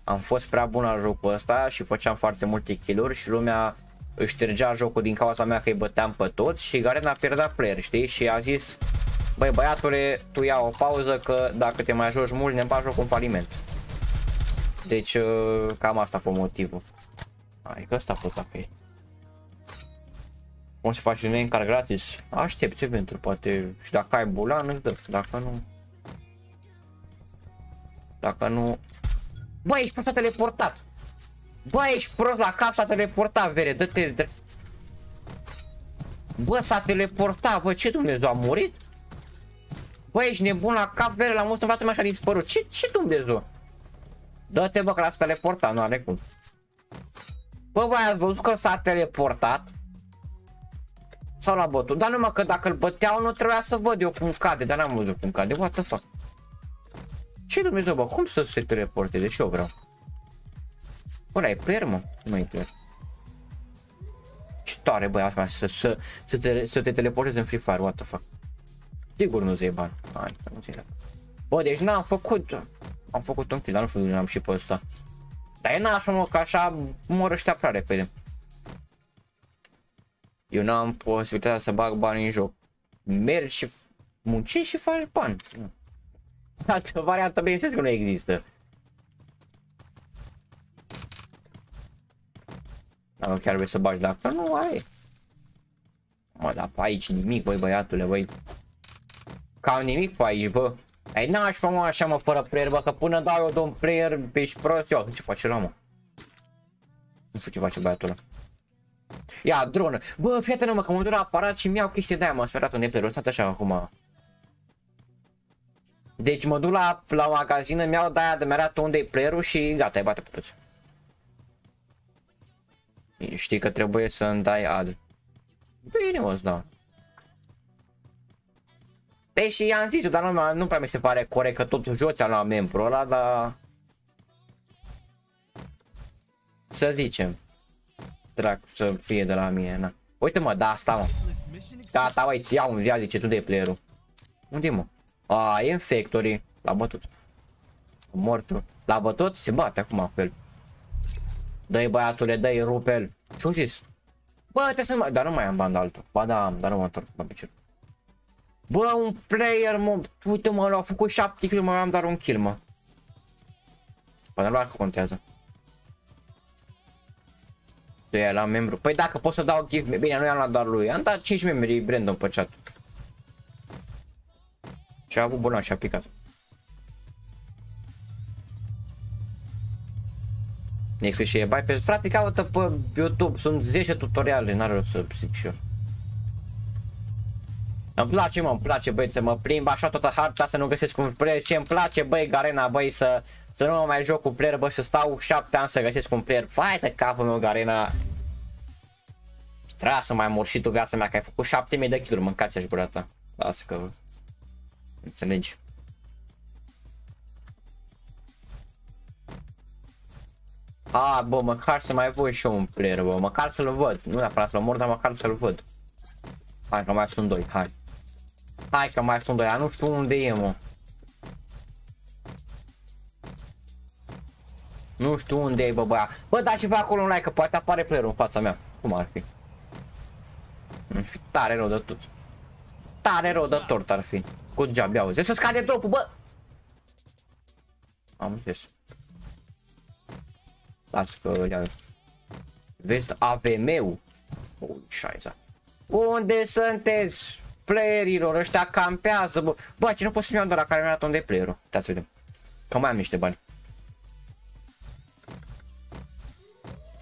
[SPEAKER 1] am fost prea bun la jocul ăsta și făceam foarte multe kill și lumea își ștergea jocul din cauza mea că îi băteam pe toți și Garen a pierdut player, știi? Și a zis, băi băiatule, tu ia o pauză că dacă te mai joci mult ne bagi jocul în faliment. Deci, uh, cam asta a fost motivul. Hai că ăsta a fost ok. Cum se face din car gratis? Aștepți eventul, poate. Și dacă ai bulan, îți dă. Dacă nu... Dacă nu... Bă, ești prost, teleportat! Bă, ești prost la cap, s-a teleportat, vere, dă-te... Dă bă, s-a teleportat, bă, ce Dumnezeu, a murit? Bă, ești nebun la cap, vere, la mult în fața mea și a dispărut. Ce, ce Dumnezeu? Dă-te, bă, că l-a teleportat, nu are cum. Bă, voi ați văzut că s-a teleportat? Sau l-a bătut? Dar numai că dacă îl băteau nu trebuia să văd eu cum cade, dar n-am văzut cum cade. What the fuck? Ce Dumnezeu, bă? Cum să se teleporteze? Și eu vreau. Bă, e player, mă? Nu mai e player. Ce tare, băi, asta să, să, să, te, să te teleportezi în Free Fire, what the fuck. Sigur nu-ți iei bani. Hai, nu ți Bă, deci n-am făcut... Am făcut un kill, dar nu știu unde am și pe ăsta. Dar e nașă, mă, că așa mor ăștia prea repede. Eu n-am posibilitatea să bag bani în joc. Mergi și muncești și faci bani. Altă variantă, bineînțeles că nu există. Dacă chiar vrei să bagi dacă nu ai. Mă, dar pe aici nimic, băi băiatule, băi. Cam nimic pe aici, bă. Ai n-aș mă așa mă fără player, bă, că până dau eu domn player, ești prost, eu, ce face la mă? Nu știu ce face băiatul ăla. Ia, dronă. Bă, fii atent, mă, că mă duc la aparat și mi-au chestii de-aia, m-am sperat un neplerul, stat așa acum. Deci mă duc la, la magazină, mi-au de-aia de merat unde e playerul și gata, ai bate pe toți. Știi că trebuie să îmi dai ad. Bine, mă, dau. Deși i-am zis dar nu, nu prea mi se pare corect că tot joci la membru ăla, dar... Să zicem. Drac, să fie de la mine, na. Uite mă, da, asta mă. Gata, da, uite, ia un ia zice tu de playerul. Unde mă? A, e în factory. L-a bătut. Mortul. L-a bătut? Se bate acum pe el. Dă-i băiatule, dă-i rupel. Ce-o zis? Bă, trebuie să mai... Dar nu mai am banda altul. Ba da am, dar nu mă întorc pe picior. Bă, un player, mă, uite mă, l-a făcut 7 kill, mă, am doar un kill, mă. Până la că contează. Tu e la membru. Păi dacă pot să dau give, bine, nu i-am luat doar lui, am dat 5 membri Brandon pe chat. Și a avut bolon și a picat. Next și e bai pe frate, caută pe YouTube, sunt 10 tutoriale, n-are rost să zic și eu. Îmi place, mă, îmi place, băi, să mă plimb așa toată harta, să nu găsesc un player. Ce îmi place, băi, Garena, băi, să, să nu mă mai joc cu player, băi, să stau 7 ani să găsesc un player. Vai de capul meu, Garena. Trebuia să mai mor și tu viața mea, că ai făcut 7000 de kill mâncați și gura ta. Lasă că... Înțelegi. A, bă, măcar să mai văd și eu un player, bă, măcar să-l văd. Nu neapărat să-l mor, dar măcar să-l văd. Hai că mai sunt doi, hai. Hai că mai sunt doi, nu știu unde e, mă. Nu știu unde e, bă, băia. Bă, dați și pe acolo un like, că poate apare playerul în fața mea. Cum ar fi? Ar fi tare rău de tot. Tare rău de tort ar fi. Cu geab, auzi. Să scade dropul, bă! Am înțeles. Las că ia. Vezi AVM-ul. Holy șaiza. Unde sunteți? Playerilor, ăștia campează, bă. Bă, ce nu pot să-mi iau doar la care mi-a dat unde e playerul. Da, să vedem. Că mai am niște bani.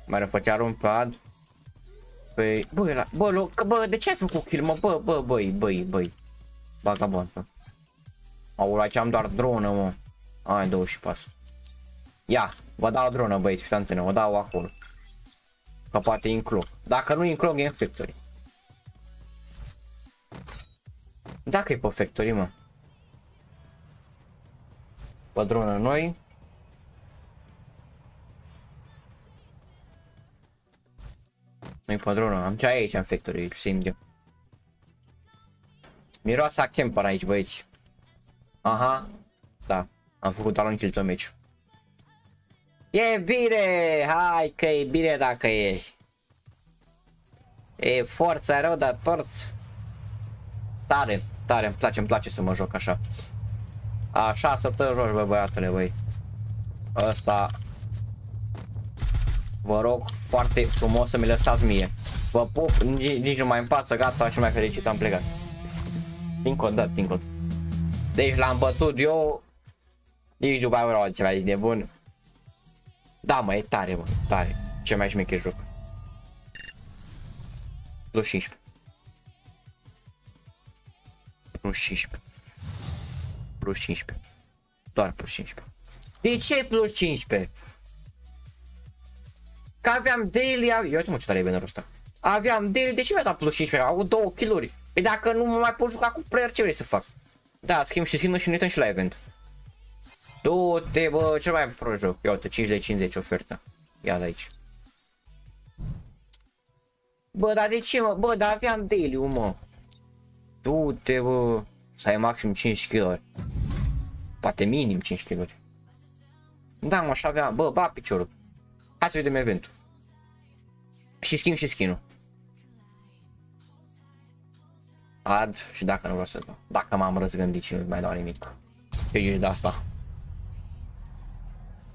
[SPEAKER 1] Mai răfăcea un pad. Păi, bă, la, bă, lo, că, bă, de ce ai făcut kill, mă? Bă, bă, băi, băi, băi. Vagabond, bă. Au, la ce am doar dronă, mă. Ai, 24. Ia, vă dau dronă, băieți, fiți antene, vă dau acolo. Că poate inclug. Dacă nu inclug, e în factory. Dacă e pe factory, mă. Pe dronă noi. Nu-i pe dronă, am ce aici în factory, simt eu. Miroase a camper aici, băieți. Aha, da, am făcut doar un kill pe meci. E bine, hai că e bine dacă e. E forța rău, dar torț. Tare, tare, îmi place, îmi place să mă joc așa. Așa să te joci, bă, băiatule, băi. Asta Vă rog foarte frumos să mi lăsați mie. Vă pup, nici, nici nu mai în față, gata și mai fericit am plecat. Tincod, da, tincod. Deci l-am bătut eu, nici nu mai vreau altceva de bun. Da, mă, e tare, mă, tare. Ce mai șmecher joc. Plus 15. Plus 15. Plus 15. Doar plus 15. De ce plus 15? Că aveam daily, eu uite mă ce tare e bannerul ăsta. Aveam daily, de ce mi-a dat plus 15? Au două kill-uri. Păi dacă nu mă mai pot juca cu player, ce vrei să fac? Da, schimb și schimb și nu uităm și la event. Du-te, bă, ce mai pro joc. Ia uite, 5 de 50 ofertă. Ia de aici. Bă, dar de ce, mă? Bă, dar aveam daily mă. Du-te, bă. Să ai maxim 5 kg. Poate minim 5 kg. Da, mă, așa aveam. Bă, ba piciorul. Hai să vedem eventul. Și schimb și skin-ul. Ad și dacă nu vreau să dau. Dacă m-am răzgândit și nu mai dau nimic. Ce ești de asta?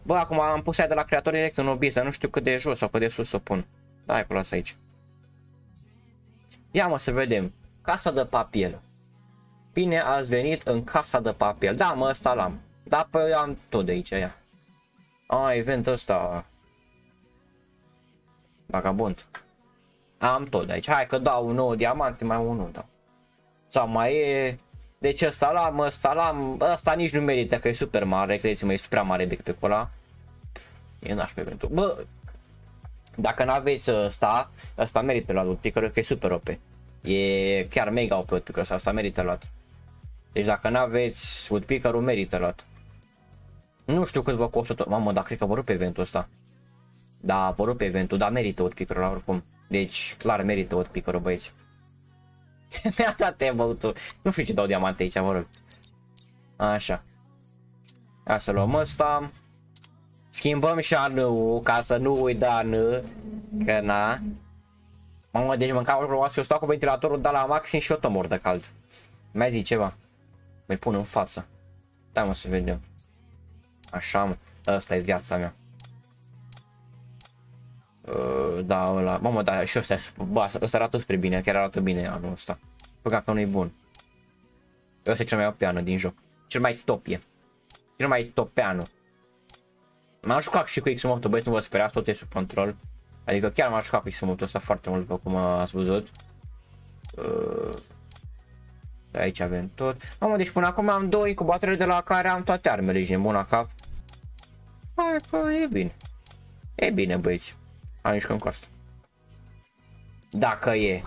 [SPEAKER 1] Bă, acum am pus aia de la creator direct în obiz, nu știu cât de jos sau cât de sus să o pun. Da, hai las aici. Ia mă să vedem. Casa de papier. Bine ați venit în casa de papier. Da, mă, ăsta l-am. Da, pe eu am tot de aici, ia. A, event ăsta. Vagabond. Am tot de aici. Hai că dau 9 diamante, mai unul dau. Sau mai e... Deci ăsta l-am, ăsta l-am, ăsta nici nu merită că e super mare, credeți-mă, e super mare decât pe ăla. E naș pe eventul. Bă, dacă nu aveți ăsta, ăsta merită luat un picker, că e super OP. E chiar mega OP picker ăsta, asta merită luat. Deci dacă nu aveți woodpecker-ul merită luat. Nu știu cât vă costă tot. Mamă, dar cred că vor pe eventul ăsta. Da, vor pe eventul, dar merită woodpecker-ul oricum. Deci, clar merită woodpecker-ul băieți. Mi-a dat emote Nu știu ce dau diamante aici, mă rog. Așa. Hai să luăm ăsta. Schimbăm și anul ca să nu uit de anul. Că na. Mamă, deci mâncam probabil să stau cu ventilatorul de la maxim și o tomor de cald. Mai zi ceva. Mai pun în față. Da, mă, să vedem. Așa, mă. Asta e viața mea. Uh, da, ăla. Mamă, da, și ăsta, bă, ăsta arată spre bine, chiar arată bine anul ăsta. Păcat că nu e bun. Ăsta e cel mai opiană din joc. Cel mai top e. Cel mai topeană. M-am jucat și cu X-Moto, băieți, nu vă sperați, tot e sub control. Adică chiar m-am jucat cu X-Moto ăsta foarte mult, după cum ați văzut. Uh, aici avem tot. Mamă, deci până acum am două incubatoare de la care am toate armele, ești nebun la cap. Hai că e bine. E bine, băieți. Am mișcăm cu asta. Dacă e.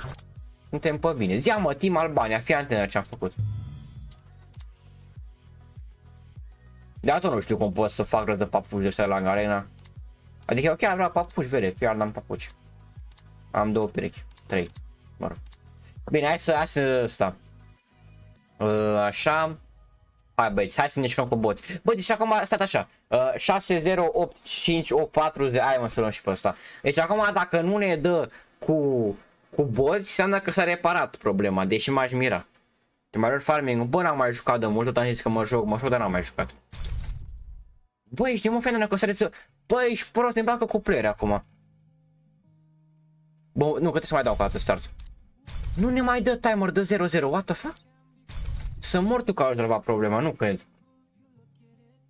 [SPEAKER 1] Suntem pe bine. Zia mă, Team Albania, fii antenă ce am făcut. De atât nu știu cum pot să fac rău de papuci de ăștia la arena. Adică eu chiar vreau papuci, vede, chiar n-am papuci. Am două perechi, trei, mă rog. Bine, hai să, hai să sta. Uh, așa. Hai băieți, hai să ne jucăm cu bot. Bă, deci acum a stat așa. Uh, 6, 0, 8, 5, 8, 4 de... Hai mă să luăm și pe ăsta. Deci acum dacă nu ne dă cu, cu boți, înseamnă că s-a reparat problema, deși m-aș mira. De mai farming, bă, n-am mai jucat de mult, tot am zis că mă joc, mă joc, dar n-am mai jucat. Bă, ești mă fenomenă că să Bă, ești prost, ne bagă cu player acum. Bă, nu, că trebuie să mai dau cu altă start. Nu ne mai dă timer de 0-0, what the fuck? Să mor tu că au rezolvat problema, nu cred.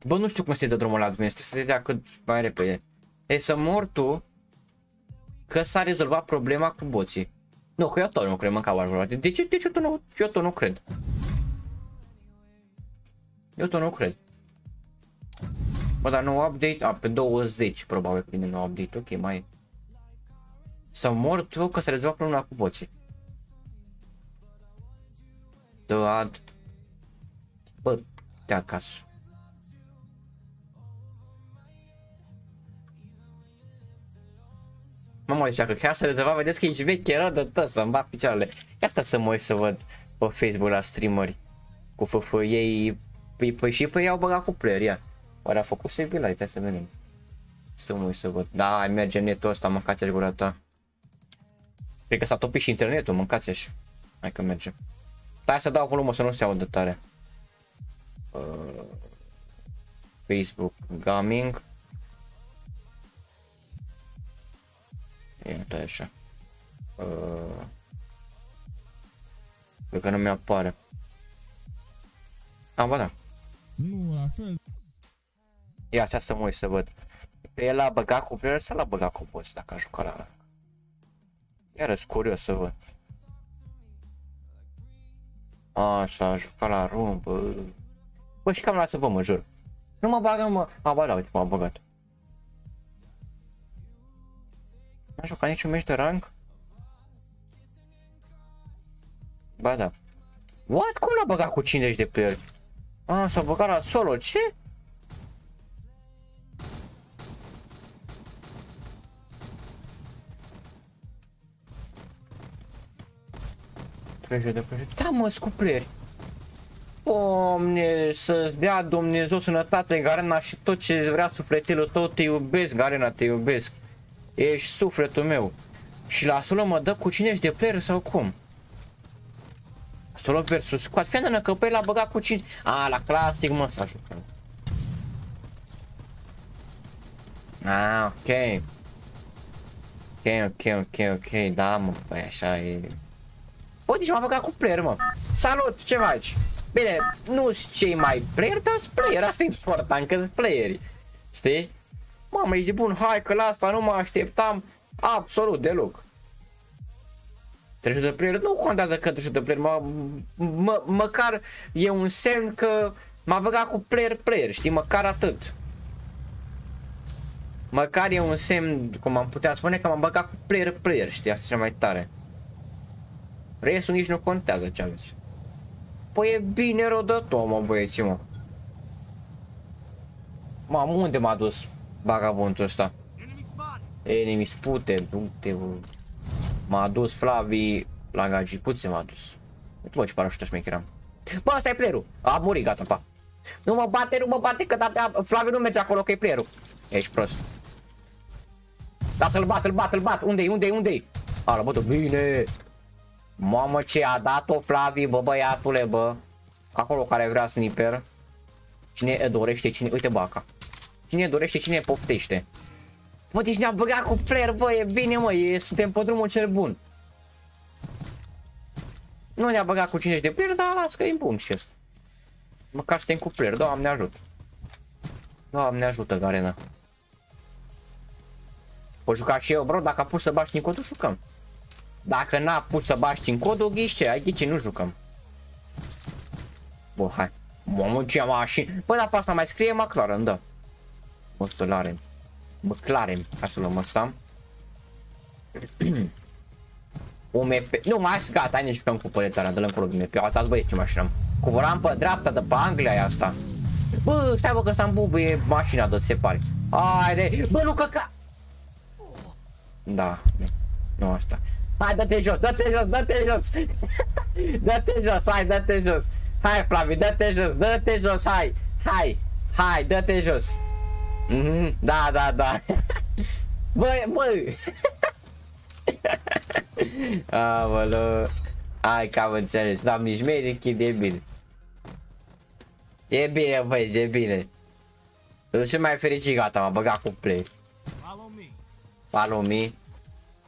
[SPEAKER 1] Bă, nu știu cum se dă drumul la admin, este să te dea cât mai repede. E să mor tu că s-a rezolvat problema cu boții. Nu, că eu tot nu cred, mânca oară. De ce, de ce tot nu, eu tot nu cred? Eu tot nu cred. Bă, dar nou update, a, pe 20 probabil prinde nou update, ok, mai Să mor tu că s-a rezolvat problema cu boții. The ad Bă, de acasă. Mă zicea că chiar să rezolva, vedeți că ești vechi rău de tot să-mi bat picioarele. Ia sta să mă uit să văd pe Facebook la streameri cu FF, ei, păi, păi și pe ei au băgat cu player, ia. Oare a făcut save light, hai să vedem. Să mă uit să văd. Da, merge netul ăsta, mâncați-aș gura ta. Cred că s-a topit și internetul, mâncați-aș. Hai că merge. Stai să dau volumul să nu se audă tare. Uh, Facebook Gaming. Ia așa. Uh, cred că nu mi-apare. Ah, ba da.
[SPEAKER 2] Nu, la fel.
[SPEAKER 1] Ia, asta să mă uit să văd. Pe el a băgat cu player sau l-a băgat cu boss dacă a jucat la Iar sunt curios să văd. A, s-a jucat la rum, bă. Bă, și cam lasă vă, mă jur. Nu mă bagă, mă. A, ba da, uite, m-a băgat. N-a jucat niciun meci de rank? Ba da. What? Cum l-a băgat cu 50 de player? A, s-a băgat la solo, ce? Trește de prejur. Da, mă, scupleri. Doamne, să dea Dumnezeu sănătate Garena și tot ce vrea sufletelul tău, te iubesc, Garena, te iubesc. Ești sufletul meu. Și la solo mă dă cu 50 de player sau cum? Solo versus squad. Fii că pe l-a băgat cu 5. A, la clasic mă s-a jucat. Ah, ok. Ok, ok, ok, ok, da mă, păi așa e. Bă, deci m-a băgat cu player, mă. Salut, ce faci? Bine, nu sunt cei mai player, dar sunt player, asta e important, că sunt playeri. Știi? Mamă, ești bun, hai că la asta nu mă așteptam absolut deloc. 300 de player, nu contează că 300 de player, mă, mă, măcar e un semn că m-a băgat cu player player, știi, măcar atât. Măcar e un semn, cum am putea spune, că m-am băgat cu player player, știi, asta e cea mai tare. Restul nici nu contează ce aveți. Păi e bine rodător, mă, băieții, mă. Mamă, unde m-a dus vagabondul ăsta? Enemy spute, du-te, M-a dus Flavi la gagicuțe m-a dus. Uite bă ce parașută șmecheram. Bă, ăsta e playerul. A murit, gata, pa. Nu mă bate, nu mă bate, că da, Flavi nu merge acolo, că e playerul. Ești prost. Da să-l bat, îl bat, îl bat. Unde-i, unde-i, unde-i? Ala, bă, bine. Mamă, ce a dat-o Flavi, bă, băiatule, bă. Acolo care vrea sniper. Cine dorește, cine... Uite baca. Cine dorește, cine poftește. Mă, deci ne-a băgat cu player, bă, e bine, mă, e, suntem pe drumul cel bun. Nu ne-a băgat cu 50 de player, dar las că e bun și asta. Măcar suntem cu player, doamne ajută. Doamne ajută, Garena. Pot juca și eu, bro, dacă a pus să bași în codul, jucăm. Dacă n-a pus să bași în codul, ghiște, ai ghice, nu jucăm. Bă, hai. Mamă, ce mașini. Bă, dar pe asta mai scrie McLaren, da. Mă, stălare. McLaren, ca să luăm asta. UMP, nu mai gata, hai ne jucăm cu păretarea, dă-l încolo din MP, asta băieți ce mașină am. Cu rampă dreapta de pe Anglia e asta. Bă, stai bă că ăsta în bubuie mașina de se pare. Haide, bă nu căca. Da, nu asta. Hai, dă-te jos, dă-te jos, dă-te jos. dă-te jos, hai, dă-te jos. Hai, Flavi, dă-te jos, dă-te jos, hai. Hai, hai, dă-te jos. Mm-hmm, da, da, da. Băi, băi. Aoleu. Hai că am înțeles. N-am nici medic, e bine. E bine, băi, e bine. Eu sunt mai fericit, gata, m-a băgat cu play. Follow me.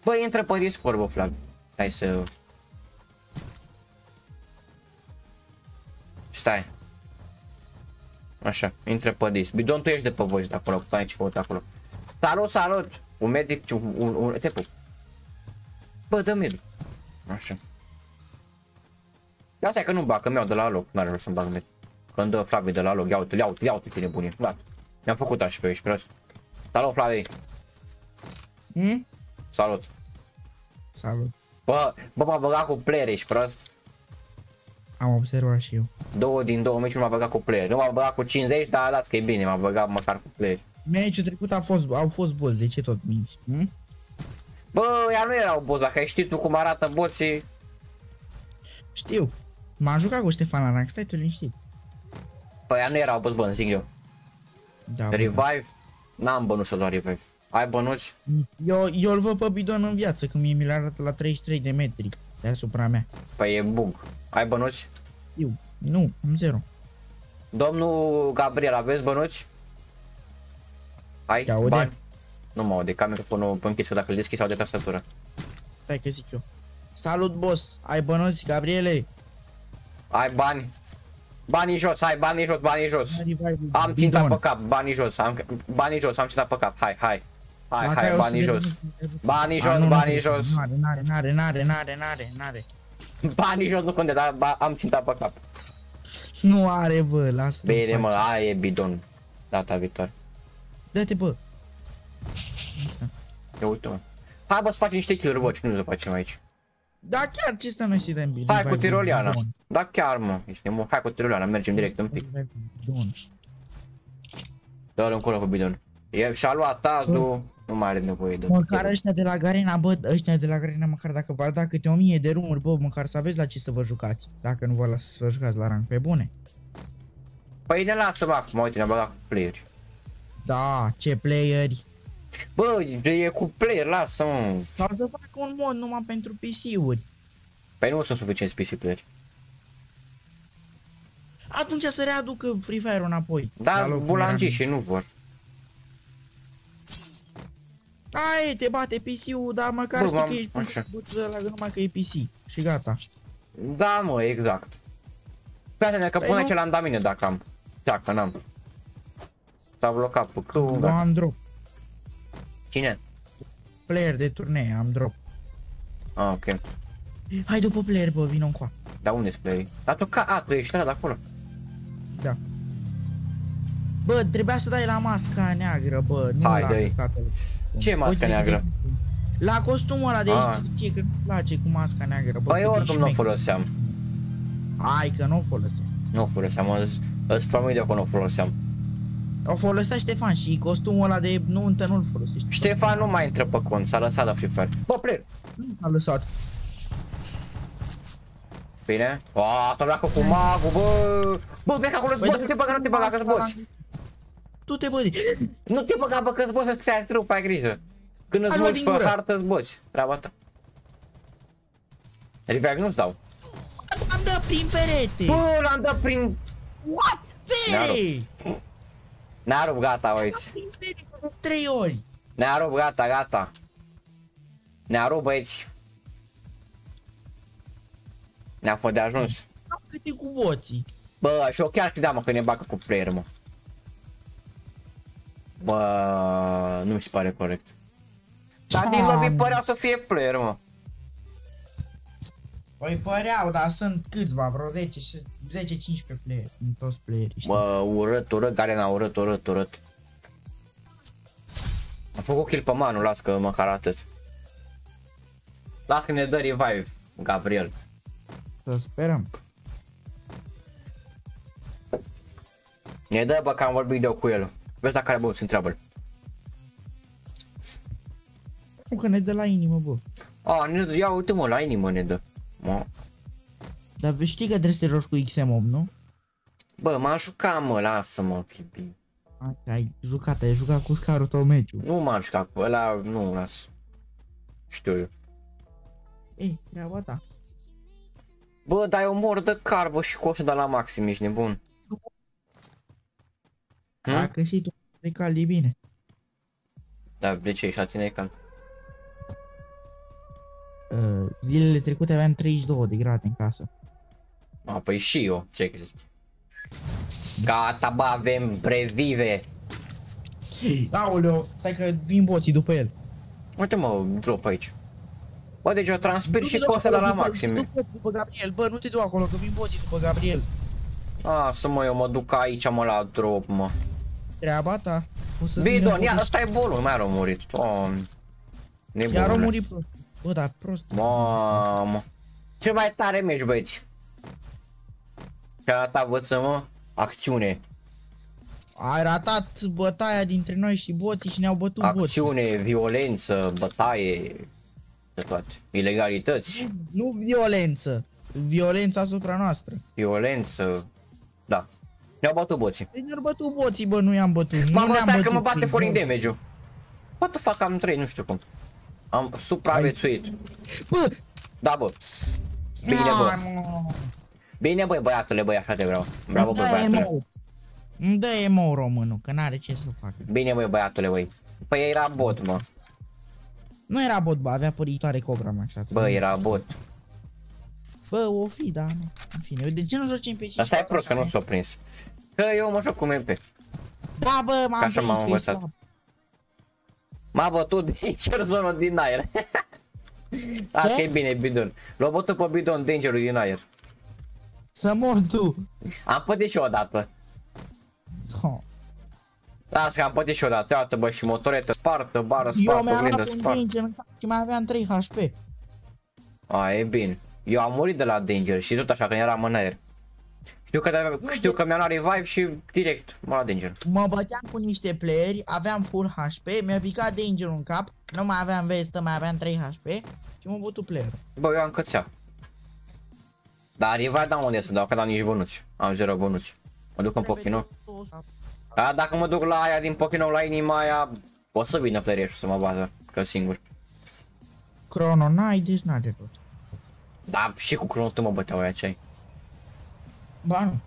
[SPEAKER 1] Băi, intră pe Discord, bă, Flav. Hai să... Stai. Așa, intră pe dis. Bidon, tu ești de pe voice de acolo, cu ai ce căută acolo. Salut, salut! Un medic, un, un, un te pup. Bă, dă med. Așa. Ia stai că nu bag, că mi-au de la loc, n-are rost să-mi bag med. Când dă Flavi de la loc, ia uite, ia uite, ia uite ce nebunie, gata. Mi-am făcut așa pe aici, prost. Salut, Flavi!
[SPEAKER 2] Mm?
[SPEAKER 1] Salut!
[SPEAKER 2] Salut!
[SPEAKER 1] Bă, bă, m-a băgat cu player, ești prost?
[SPEAKER 2] Am observat și eu.
[SPEAKER 1] Două din două meciuri m-a băgat cu player. Nu m-a băgat cu 50, dar las că e bine, m-a băgat măcar cu player.
[SPEAKER 2] Meciul trecut a fost, au fost boss, de ce tot minți? Hm?
[SPEAKER 1] Bă, ea nu erau boss, dacă ai ști tu cum arată boții...
[SPEAKER 2] Știu. M-am jucat cu Ștefan Aranc, stai tu liniștit.
[SPEAKER 1] Păi ea nu erau boss, bă, zic eu.
[SPEAKER 2] Da,
[SPEAKER 1] revive? N-am bănuți să doar revive. Ai bănuți?
[SPEAKER 2] Eu, eu îl văd pe bidon în viață, când mie mi l arată la 33 de metri deasupra mea.
[SPEAKER 1] Păi e bug. Ai bănuți?
[SPEAKER 2] Știu. Nu, am zero.
[SPEAKER 1] Domnul Gabriel, aveți bănuți? Ai
[SPEAKER 2] Te aude?
[SPEAKER 1] bani? Nu mă aude, ca microfonul pe închis, că dacă îl deschis sau de tastatură.
[SPEAKER 2] Stai că zic eu. Salut, boss! Ai bănuți, Gabriele?
[SPEAKER 1] Ai bani? Banii jos, hai, banii jos, banii jos. Am ținta
[SPEAKER 2] Bidon.
[SPEAKER 1] pe cap, banii jos, am, banii jos, am ținta pe cap, hai, hai. Hai,
[SPEAKER 2] Dacă ai
[SPEAKER 1] hai,
[SPEAKER 2] 100
[SPEAKER 1] banii
[SPEAKER 2] de
[SPEAKER 1] jos.
[SPEAKER 2] bani-
[SPEAKER 1] Banii
[SPEAKER 2] A,
[SPEAKER 1] jos,
[SPEAKER 2] nu, nu,
[SPEAKER 1] banii
[SPEAKER 2] nu,
[SPEAKER 1] jos.
[SPEAKER 2] N-are, n-are, n-are, n-are, n-are, n-are, n-are, n-are.
[SPEAKER 1] Banii jos nu contează, dar ba- am ținta pe cap.
[SPEAKER 2] Nu are, bă, lasă
[SPEAKER 1] Bine, mă, aia e bidon. Data viitoare.
[SPEAKER 2] Dă-te, bă.
[SPEAKER 1] Ia uite, mă. Hai, bă, să facem niște kill-uri, bă, ce nu le facem aici.
[SPEAKER 2] Da, chiar ce stăm noi să-i dăm bine?
[SPEAKER 1] Hai cu tiroliana. Da, chiar, mă, ești nebun. Hai cu tiroliana, mergem direct în pic. Dă-l încolo cu bidon. E, și-a luat tazul, nu mai are nevoie de...
[SPEAKER 2] Măcar ăștia de la Garena, bă, ăștia de la Garena, măcar dacă v-ar da câte o mie de rumuri, bă, măcar să aveți la ce să vă jucați. Dacă nu vă lasă să vă jucați la rang pe bune.
[SPEAKER 1] Păi ne lasă, bă, acum, uite, ne-a băgat cu playeri.
[SPEAKER 2] Da, ce playeri.
[SPEAKER 1] Bă, e cu player, lasă, mă.
[SPEAKER 2] Sau să facă un mod numai pentru PC-uri.
[SPEAKER 1] Păi nu sunt suficienți PC playeri.
[SPEAKER 2] Atunci să readucă Free Fire înapoi. la
[SPEAKER 1] Dar
[SPEAKER 2] locul
[SPEAKER 1] bulangii
[SPEAKER 2] era.
[SPEAKER 1] și nu vor.
[SPEAKER 2] Ai, te bate PC-ul, dar măcar
[SPEAKER 1] Bă,
[SPEAKER 2] știi
[SPEAKER 1] m-am-
[SPEAKER 2] că ești
[SPEAKER 1] așa.
[SPEAKER 2] bătut ăla numai că e PC. Și gata.
[SPEAKER 1] Da, mă, exact. Prietene, că
[SPEAKER 2] Păi
[SPEAKER 1] pune
[SPEAKER 2] nu.
[SPEAKER 1] ce l-am dat mine dacă am. Dacă n-am. S-a blocat pe câu,
[SPEAKER 2] Nu
[SPEAKER 1] da.
[SPEAKER 2] am drop.
[SPEAKER 1] Cine?
[SPEAKER 2] Player de turnee, am drop.
[SPEAKER 1] Ah, ok.
[SPEAKER 2] Hai după player, bă, vino încoa.
[SPEAKER 1] Dar unde-s playerii? Dar tu ca... A, tu ești ăla de acolo.
[SPEAKER 2] Da. Bă, trebuia să dai la masca neagră, bă, nu
[SPEAKER 1] Hai,
[SPEAKER 2] la
[SPEAKER 1] dă-i.
[SPEAKER 2] căcatul.
[SPEAKER 1] Ce mască
[SPEAKER 2] Uite,
[SPEAKER 1] neagră?
[SPEAKER 2] La costumul ăla de
[SPEAKER 1] Ah.
[SPEAKER 2] instituție, că nu place cu masca neagră, bă.
[SPEAKER 1] Păi
[SPEAKER 2] cât de
[SPEAKER 1] oricum nu o
[SPEAKER 2] șmecher.
[SPEAKER 1] foloseam.
[SPEAKER 2] Hai că nu o foloseam.
[SPEAKER 1] Nu o foloseam, îți, îți promit eu că nu o foloseam.
[SPEAKER 2] O folosea Ștefan și costumul ăla de nuntă nu-l folosești.
[SPEAKER 1] Ștefan nu mai intră pe cont, s-a lăsat la Free Fire. Bă, player!
[SPEAKER 2] Nu a lăsat.
[SPEAKER 1] Bine? Aaa, s-a cu magul, bă! Bă, vezi că acolo
[SPEAKER 2] Păi
[SPEAKER 1] boss,
[SPEAKER 2] da.
[SPEAKER 1] nu te băga, nu te băga, că-s boss.
[SPEAKER 2] Tu te bă,
[SPEAKER 1] Nu te băga, bă, că-s boss, vezi că ți-ai trup, ai grijă. Când îți
[SPEAKER 2] Hai, mă,
[SPEAKER 1] boți
[SPEAKER 2] din
[SPEAKER 1] pe
[SPEAKER 2] gură.
[SPEAKER 1] hartă, îți boți. Treaba ta. Reviag nu-ți dau.
[SPEAKER 2] am dat prin perete.
[SPEAKER 1] Bă, l-am dat prin...
[SPEAKER 2] What? Vere!
[SPEAKER 1] Ne-a rupt, gata, uiți.
[SPEAKER 2] Prin perete de trei ori.
[SPEAKER 1] Ne-a rupt, gata, gata. Ne-a rupt, băieți. Ne-a fost de ajuns.
[SPEAKER 2] Sau câte cu boții.
[SPEAKER 1] Bă, și eu chiar credeam, mă, că ne bagă cu player, mă. Bă, nu mi se pare corect. Dar din lobby
[SPEAKER 2] Doamne.
[SPEAKER 1] păreau să fie player, mă.
[SPEAKER 2] Păi păreau, dar sunt câțiva, vreo 10, și- 10-15 player, în toți playerii, știi?
[SPEAKER 1] Bă, urât, urât, Garena, urât, urât, urât. Am făcut kill pe Manu, las că măcar atât. Las că ne dă revive, Gabriel.
[SPEAKER 2] Să sperăm.
[SPEAKER 1] Ne dă, bă, că am vorbit de eu cu el. Vezi dacă are bă, întreabă
[SPEAKER 2] Nu că ne dă la inimă, bă.
[SPEAKER 1] A, ne dă, ia uite mă, la inimă ne dă. Mă.
[SPEAKER 2] Dar știi că trebuie să te rogi cu XM8, nu?
[SPEAKER 1] Bă, m-am jucat, mă, lasă-mă, că e bine.
[SPEAKER 2] Așa, ai jucat, ai jucat cu scarul tău meciul.
[SPEAKER 1] Nu m-am jucat cu ăla, nu, las. Știu eu.
[SPEAKER 2] Ei, treaba ta.
[SPEAKER 1] Bă, dar eu mor de carbă și cu 100 de la maxim, ești nebun. Hmm?
[SPEAKER 2] Dacă și tu ai cali bine.
[SPEAKER 1] Dar de ce ești la tine e cald?
[SPEAKER 2] Uh, zilele trecute aveam 32 de grade în casă.
[SPEAKER 1] A, păi și eu, ce crezi? Gata, bă, avem brevive.
[SPEAKER 2] Aoleo, stai că vin boții după el.
[SPEAKER 1] Uite mă, drop aici. Bă, deci eu transpir
[SPEAKER 2] Nu
[SPEAKER 1] și
[SPEAKER 2] te
[SPEAKER 1] cu
[SPEAKER 2] duc
[SPEAKER 1] 100 de la
[SPEAKER 2] acolo după-
[SPEAKER 1] maxim.
[SPEAKER 2] nu pot După Gabriel, bă, nu te du acolo, că vin boții după Gabriel.
[SPEAKER 1] A, să mă, eu mă duc aici, mă, la drop, mă.
[SPEAKER 2] Treaba ta. O să vină
[SPEAKER 1] Bidon, ia,
[SPEAKER 2] boții.
[SPEAKER 1] ăsta e bolul, mai a murit. Doamne. Nebunule.
[SPEAKER 2] Chiar au murit prost. Bă, dar prost.
[SPEAKER 1] Mamă. Ce mai tare mergi, băieți? Ce arată văță, mă? Acțiune.
[SPEAKER 2] Ai ratat bătaia dintre noi și boții și ne-au bătut boții.
[SPEAKER 1] Acțiune, violență, bătaie, de toate. Ilegalități,
[SPEAKER 2] Nu violență. Violența asupra noastră.
[SPEAKER 1] violență, da. Ne-au bătut boții.
[SPEAKER 2] Păi ne-au bătut boții, bă, nu i-am bătut. Nu
[SPEAKER 1] Mamă,
[SPEAKER 2] ne-am
[SPEAKER 1] stai
[SPEAKER 2] bătut.
[SPEAKER 1] că mă bate
[SPEAKER 2] prin
[SPEAKER 1] falling
[SPEAKER 2] boți.
[SPEAKER 1] damage-ul. What the fuck, am 3, nu știu cum. Am supraviețuit.
[SPEAKER 2] Bă,
[SPEAKER 1] Da, bă. Bine, bă.
[SPEAKER 2] mamă.
[SPEAKER 1] Bine, băi, băiatule, băi, așa te vreau. Bravo, băi,
[SPEAKER 2] Îmi dă
[SPEAKER 1] băiatule.
[SPEAKER 2] emo. Îmi dă emo românul, că n-are ce să facă.
[SPEAKER 1] Bine, băi, băiatule, băi. Păi era bot, mă.
[SPEAKER 2] Nu era bot, bă, avea păritoare cobra, mă, așa.
[SPEAKER 1] Bă, era bot.
[SPEAKER 2] Bă, o fi, da, nu. În fine, de ce nu joci în PC?
[SPEAKER 1] Asta e prost că nu s-a prins. Că eu mă joc cu MP.
[SPEAKER 2] Da, bă, m-am
[SPEAKER 1] așa m-am
[SPEAKER 2] prins că e
[SPEAKER 1] învățat.
[SPEAKER 2] slab.
[SPEAKER 1] M-a bătut de cer zonă din aer. Asta e bine, bidon. L-a bătut pe bidon dangerul din aer.
[SPEAKER 2] Să mor tu.
[SPEAKER 1] Am pătit și odată.
[SPEAKER 2] Oh.
[SPEAKER 1] Las că am pătit și odată. Iată bă și motoretă spartă, bară
[SPEAKER 2] Eu
[SPEAKER 1] spartă,
[SPEAKER 2] mi-am
[SPEAKER 1] oglindă
[SPEAKER 2] luat un
[SPEAKER 1] spartă.
[SPEAKER 2] danger în cap și mai aveam 3 HP.
[SPEAKER 1] A, e bine. Eu am murit de la danger și tot așa când eram în aer. Știu că, de- știu că mi-a luat revive și direct m-a luat danger.
[SPEAKER 2] Mă băteam cu niște playeri, aveam full HP, mi-a picat danger în cap, nu mai aveam vestă, mai aveam 3 HP și m-a bătut playerul.
[SPEAKER 1] Bă, eu am cățea. Dar revive n-am unde să dau, că n-am nici bănuți. Am 0 bănuți. Mă duc în Pochino. Da, dacă mă duc la aia din Pochino, la inima aia, o să vină player și să mă bază, că singur.
[SPEAKER 2] Crono n-ai, deci n-are tot.
[SPEAKER 1] Da, și cu Chrono tu mă băteau aia ce ai.
[SPEAKER 2] Ba nu.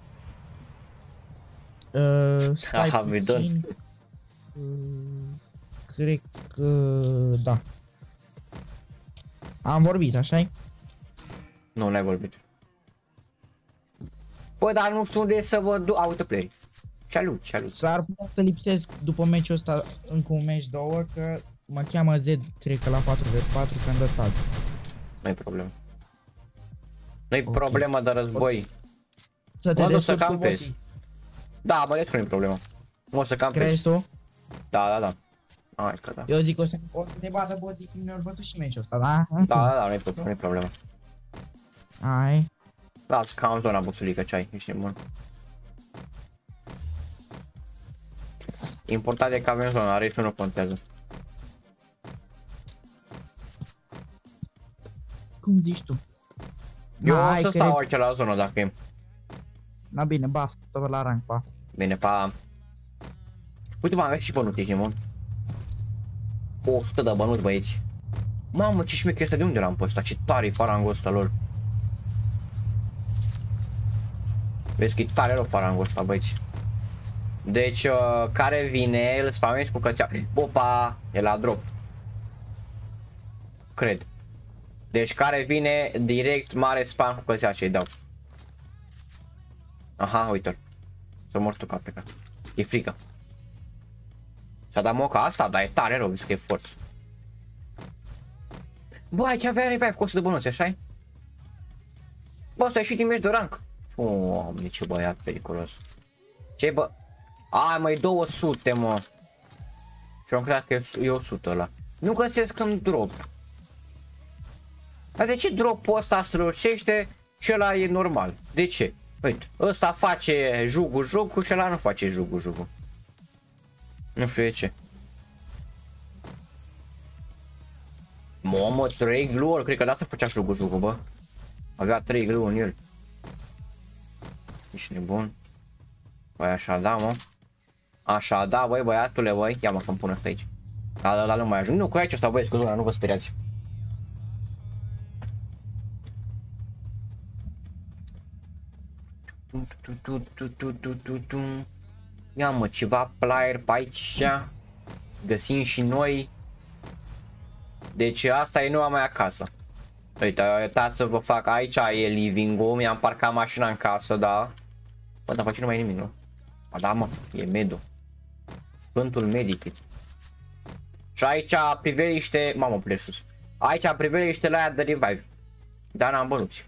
[SPEAKER 2] Uh, stai
[SPEAKER 1] Aha, bidon.
[SPEAKER 2] puțin. Uh, cred că da. Am vorbit, așa -i?
[SPEAKER 1] Nu, n-ai vorbit. Bă, dar nu știu unde să vă duc. A, uite player. Salut, salut.
[SPEAKER 2] S-ar putea să lipsesc după meciul ăsta încă un meci două, că mă cheamă Z, cred că la 4v4 când dă tag.
[SPEAKER 1] Nu-i problemă. Nu-i
[SPEAKER 2] Ok.
[SPEAKER 1] problemă de război.
[SPEAKER 2] Să te
[SPEAKER 1] Mă duc să
[SPEAKER 2] descurci cu
[SPEAKER 1] campez.
[SPEAKER 2] boții.
[SPEAKER 1] Da, mă, de nu-i problemă. O să campez.
[SPEAKER 2] Crezi tu?
[SPEAKER 1] Da, da, da. Hai că da.
[SPEAKER 2] Eu zic o să, o să te bată boții cum ne-au bătut și meciul ăsta, da?
[SPEAKER 1] Da, da, da, nu-i problemă, nu-i problemă.
[SPEAKER 2] Hai.
[SPEAKER 1] Las că am zona busulică ce ai, ești nebun. Important e că avem zona, restul nu contează.
[SPEAKER 2] Cum zici tu?
[SPEAKER 1] Eu
[SPEAKER 2] Hai,
[SPEAKER 1] o să
[SPEAKER 2] că
[SPEAKER 1] stau
[SPEAKER 2] re-
[SPEAKER 1] aici la zonă dacă e.
[SPEAKER 2] Na bine, baf, tot la rank, pa.
[SPEAKER 1] Bine, pa. Uite, m-am găsit și bănuți, ești nebun. 100 de bănuți, băieți. Mamă, ce șmecher este, de unde l-am pe ăsta? Ce tare e farangul ăsta lor. Vezi că e tare rău farangul ăsta, băieți. Deci, uh, care vine, îl spamezi cu cățea. Opa, e la drop. Cred. Deci care vine direct mare spam cu cățea și-i dau. Aha, uite-l. Să mor tu caprica. E frică. S-a dat moca asta, dar e tare rău, vezi că e forț. Bă, aici avea revive cu 100 de bănuți, așa -i? Bă, ăsta e și din meci de rank. Doamne, ce băiat periculos. Ce bă? Ai, mă, e 200, mă. Și eu am crezut că e- e 100 ăla. Nu găsesc în drop. Dar de ce dropul ăsta strălucește și ăla e normal? De ce? Uite, ăsta face jugu jugu și ăla nu face jugu jugu. Nu știu de ce. Mamă, 3 glue cred că de asta făcea jugu jugu, bă. Avea 3 glue în el. Ești nebun. Băi, așa da, mă. Așa da, băi, băiatule, băi. Ia mă că-mi pun asta aici. Da, da, da, nu mai ajung. Nu, cu aici stau băieți cu zona, nu vă speriați. Ia mă, ceva player pe aici. Găsim și noi. Deci asta e noua mea acasă. Uite, uitați să vă fac, aici e living-ul, mi-am parcat mașina în casă, da. Bă, dar face nu mai e nimic, nu? Ba da, mă, e medu. Sfântul medic. Și aici priveliște, mamă, plec sus. Aici priveliște la aia de revive. Dar n-am bănuți.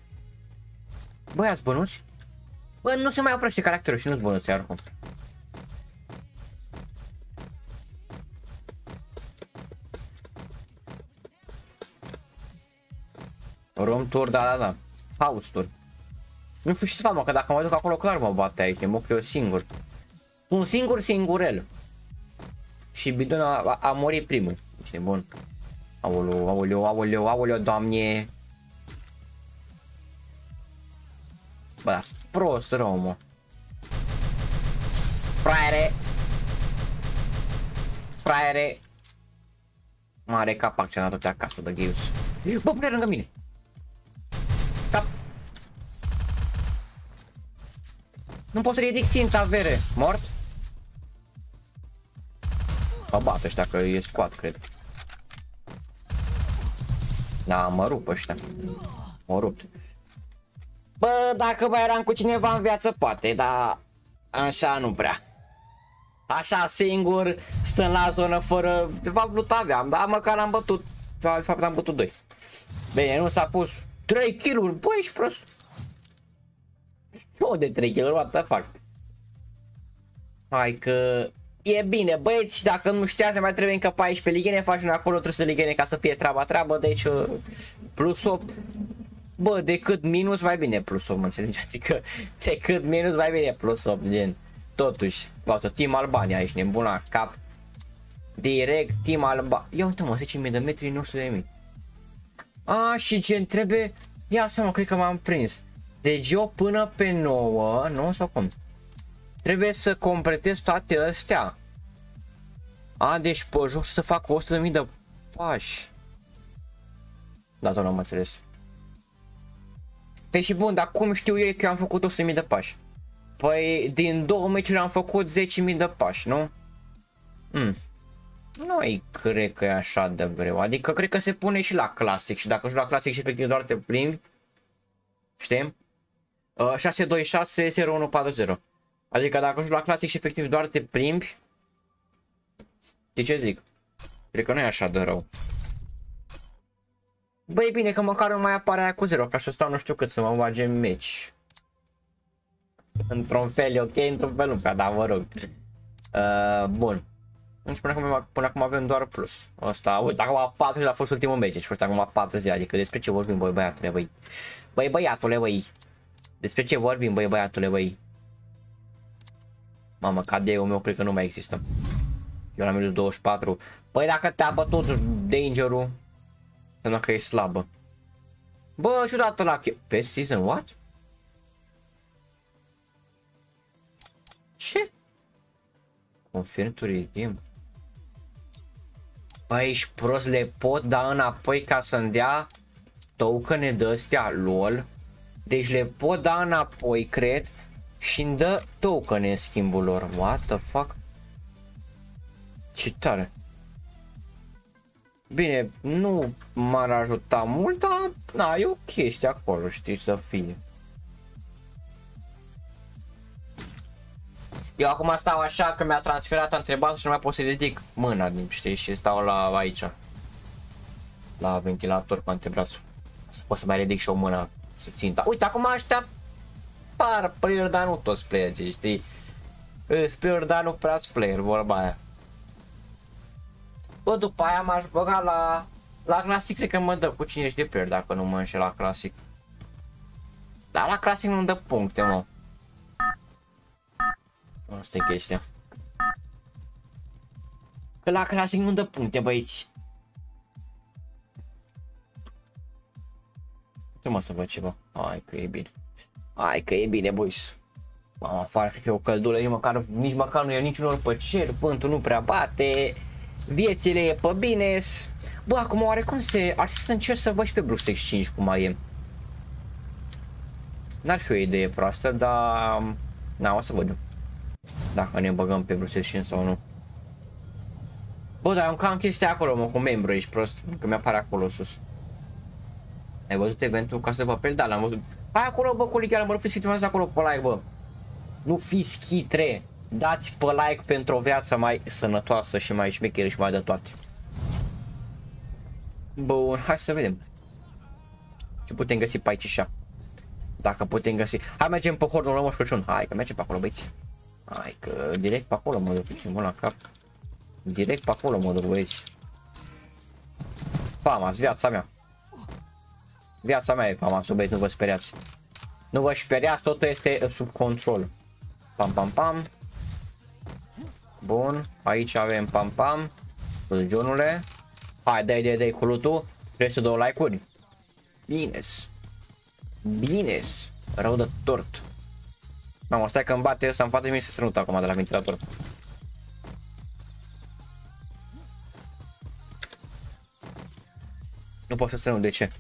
[SPEAKER 1] Băi, ați bănuți? Bă, nu se mai oprește caracterul și nu-ți bănuți, iar oricum. Room tour, da, da, da. House tour. Nu știu ce să fac, mă, că dacă mă duc acolo clar mă bate aici, mă că eu singur. Un singur singurel. Și bidon a, a, a murit primul. Ești bun. Aoleu, aoleu, aoleu, aoleu, doamne. Bă, dar prost rău, mă. Fraiere. Fraiere. Mare capac ce-a dat acasă de Ghius. Bă, pune lângă mine. Cap. Nu pot să ridic ținta, vere. Mort? Mă bat ăștia că e squad, cred. Da, mă rup ăștia. Mă rupt. Bă, dacă mai eram cu cineva în viață, poate, dar așa nu prea. Așa singur, stând la zonă fără... De fapt, nu aveam, dar măcar am bătut. De fapt, am bătut 2. Bine, nu s-a pus 3 kill-uri, băi, ești prost. Nu de 3 kill-uri, what the fuck. Hai că e bine, băieți, dacă nu știați, mai trebuie încă 14 ligene, faci un acolo 300 de ligene ca să fie treaba treabă, deci uh, plus 8. Bă, decât minus mai bine plus 8, mă înțelegi? Adică decât minus mai bine plus 8, gen. Totuși, poate Team Albania, ești nebun la cap. Direct Team Albania. Ia uite mă, 10.000 de metri, 900 de mii. A, și gen trebuie... Ia să mă, cred că m-am prins. Deci eu până pe 9, nu? Sau cum? Trebuie să completez toate astea. A, deci pe joc să fac 100.000 de pași. Da, tot nu am înțeles. Păi și bun, dar cum știu eu că eu am făcut 100.000 de pași? Păi din două meciuri am făcut 10.000 de pași, nu? Hmm. Nu cred că e așa de greu, adică cred că se pune și la clasic și dacă joci la clasic și efectiv doar te plimbi, știi? Uh, 626 0140. Adică dacă joci la clasic și efectiv doar te plimbi, de ce zic? Cred că nu e așa de rău. Băi, bine că măcar nu mai apare aia cu 0, ca să stau nu știu cât să mă bage în meci. Într-un fel e ok, într-un fel nu prea, dar mă rog. Uh, bun. Deci până acum, până acum avem doar plus. Asta, uite, acum 40 a fost ultimul meci, și acum 40, adică despre ce vorbim, băi băiatule, băi. Băi băiatule, băi. Despre ce vorbim, băi băiatule, băi. Mamă, KD-ul meu cred că nu mai există. Eu la minus 24. Păi dacă te-a bătut danger-ul, înseamnă că e slabă. Bă, și odată la pe season, what? Ce? Confirm to redeem. Băi, ești prost, le pot da înapoi ca să-mi dea tokene de astea, lol. Deci le pot da înapoi, cred, și îmi dă tokene în schimbul lor. What the fuck? Ce tare. Bine, nu m-ar ajuta mult, dar na, e o chestie acolo, știi, să fie. Eu acum stau așa că mi-a transferat, am întrebat și nu mai pot să ridic mâna, știi, și stau la aici. La ventilator cu antebrațul. Să pot să mai ridic și o mână să țin. Dar uite, acum ăștia par player, dar nu toți player, știi? Player, dar nu prea player, vorba aia. Bă, după aia m-aș băga la... La clasic cred că mă dă cu 50 de player dacă nu mă înșel la clasic. Dar la clasic nu-mi dă puncte, mă. Asta e chestia. Că la clasic nu dă puncte, băieți. Ce mă să văd ceva. Hai că e bine. Hai că e bine, boys. Mama, afară cred că e o căldură, nici măcar, nici măcar nu e niciun ori pe cer, vântul nu prea bate, viețile e pe bine. Bă, acum oare cum se... Ar să încerc să văd și pe BlueStacks 5 cum mai e. N-ar fi o idee proastă, dar... Na, o să văd dacă ne băgăm pe vreo session sau nu. Bă, dar am cam chestia acolo, mă, cu membru, ești prost, că mi-apare acolo sus. Ai văzut eventul ca să vă apel? Da, l-am văzut. Hai acolo, bă, colichiar, mă fiți filmează acolo pe like, bă. Nu fi schitre. Dați pe like pentru o viață mai sănătoasă și mai șmecheră și mai de toate. Bun, hai să vedem. Ce putem găsi pe aici așa. Dacă putem găsi. Hai mergem pe hordul la Moș Crăciun. Hai că mergem pe acolo, băieți. Hai că direct pe acolo mă duc, ce la cap. Direct pe acolo mă duc, băieți. Famas, viața mea. Viața mea e famas, băieți, nu vă speriați. Nu vă speriați, totul este sub control. Pam, pam, pam. Bun, aici avem pam, pam. Jonule. Hai, dai, dai, dai cu lutul. Trebuie să dau like-uri. Bines. Bines. Rău de tort. Mamă, stai că îmi bate ăsta în față mi se strănută acum de la ventilator. Nu pot să strănut, de ce?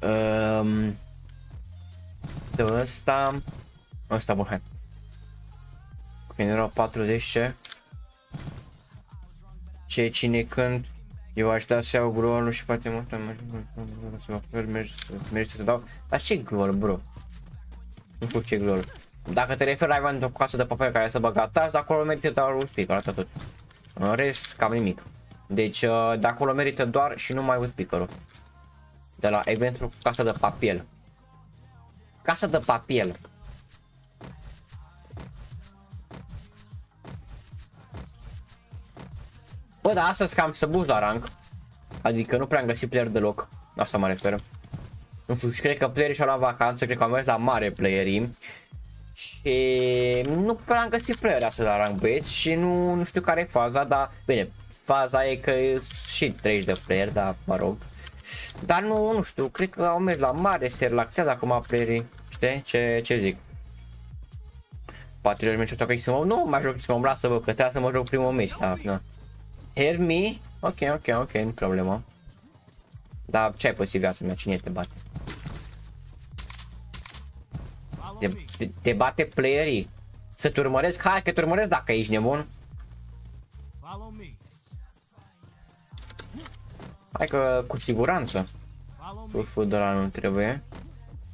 [SPEAKER 1] Um, de ăsta... Ăsta, bun, hai. Când erau 40 ce? Ce, cine, când eu aș da să iau glorul și poate mult să mă fel mergi, mergi să dau. Dar ce glor, bro? Nu știu ce glor. Dacă te referi la Ivan o casă de papel care să băga tați, de acolo merită doar un speaker, atât tot. În rest, cam nimic. Deci, uh, de acolo merită doar și numai un speaker De la eventul casa de papel. Casa de papel. Bă, dar astăzi cam să buși la rank. Adică nu prea am găsit player deloc. Asta mă refer. Nu știu, și cred că playerii și-au luat vacanță, cred că am mers la mare playerii. Și nu prea am găsit player astăzi la rank băieți și nu, nu știu care e faza, dar bine, faza e că și 30 de player, dar mă rog. Dar nu, nu știu, cred că au mers la mare, se relaxează acum playerii, știi ce, ce zic? Poate eu merge pe XMO, nu mai joc XMO, lasă-vă că trebuie să mă joc primul meci, da, da. Hear me? Ok, ok, ok, nu problemă. Dar ce ai posibil viața mea? Cine te bate? Te, te, te bate playerii. Să te urmăresc? Hai că te urmăresc dacă ești nebun. Hai că cu siguranță. Uf, de la nu trebuie.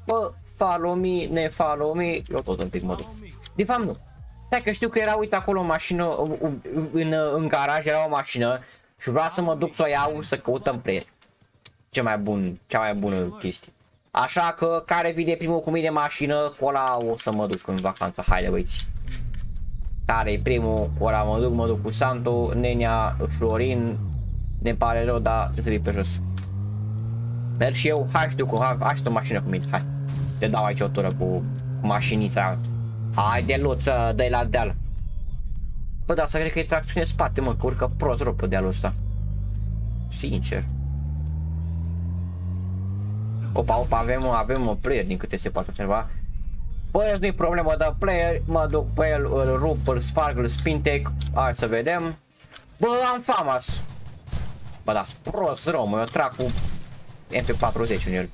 [SPEAKER 1] Bă, follow me, ne follow me. Eu tot un pic mă duc. De fapt nu. Stai că știu că era, uite, acolo o mașină, în, în, în garaj era o mașină și vreau să mă duc să o iau să căutăm player. Ce mai bun, cea mai bună chestie. Așa că care vine primul cu mine mașină, cu ăla o să mă duc în vacanță. Haide băiți. Care e primul, ăla mă duc, mă duc cu Santo, Nenea, Florin. Ne pare rău, dar trebuie să vii pe jos. Merg și eu, hai știu că hai, o mașină cu mine, hai. Te dau aici o tură cu, cu mașinița. Hai de luță, dă la deal. Bă, dar asta cred că e tracțiune în spate, mă, că urcă prost rău pe dealul ăsta. Sincer. Opa, opa, avem, avem un player din câte se poate observa. Bă, nu-i problemă de player, mă duc pe el, îl rup, îl sparg, îl spintec. Hai să vedem. Bă, am famas. Bă, da, prost rău, mă, eu trag cu MP40 în el.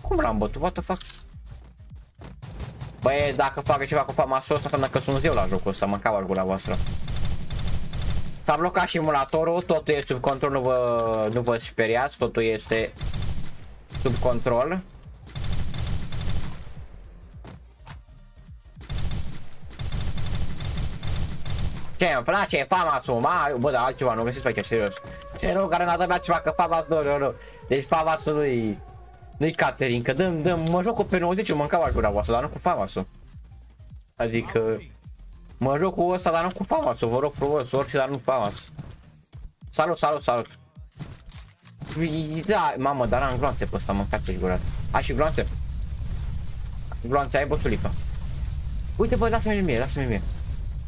[SPEAKER 1] Cum l-am bătut? What the fuck? Băi, dacă fac ceva cu famasul ăsta, înseamnă că sunt eu la jocul ăsta, mă cavar gura voastră. S-a blocat simulatorul, totul este sub control, nu vă, nu vă speriați, totul este sub control. Ce îmi place Famasul, ma, bă, dar altceva, nu găsiți pe aici, serios. Ce nu, care n-a dat ceva, că Famas nu, nu, nu. Deci Famasul nu-i, nu-i Caterin, că dăm, dăm, mă joc cu pe 90, mă mâncau gura voastră, dar nu cu Famasul. Adică, mă joc cu ăsta, dar nu cu Famasul, vă rog frumos, orice, dar nu Famas. Salut, salut, salut. Da, mamă, dar am gloanțe pe ăsta, mâncați-și gura. Ai și gloanțe? Gloanțe ai, bosulică. Uite, bă, lasă-mi mie, lasă-mi mie.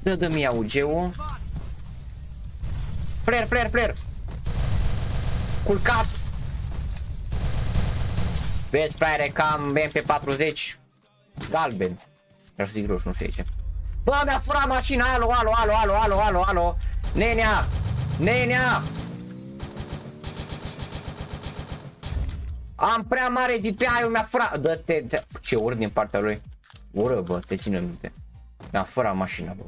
[SPEAKER 1] Dă, dă-mi UG-ul. Flare, flare, flare. Culcat. Vezi, fraiere, cam MP40 galben. Vreau să zic roșu, nu știu ce. Bă, mi-a furat mașina, alo, alo, alo, alo, alo, alo, alo. Nenea, nenea. Am prea mare DPI, mi-a furat. Dă-te, ce urât din partea lui. Ură, bă, te ține minte. Mi-a furat mașina, bă.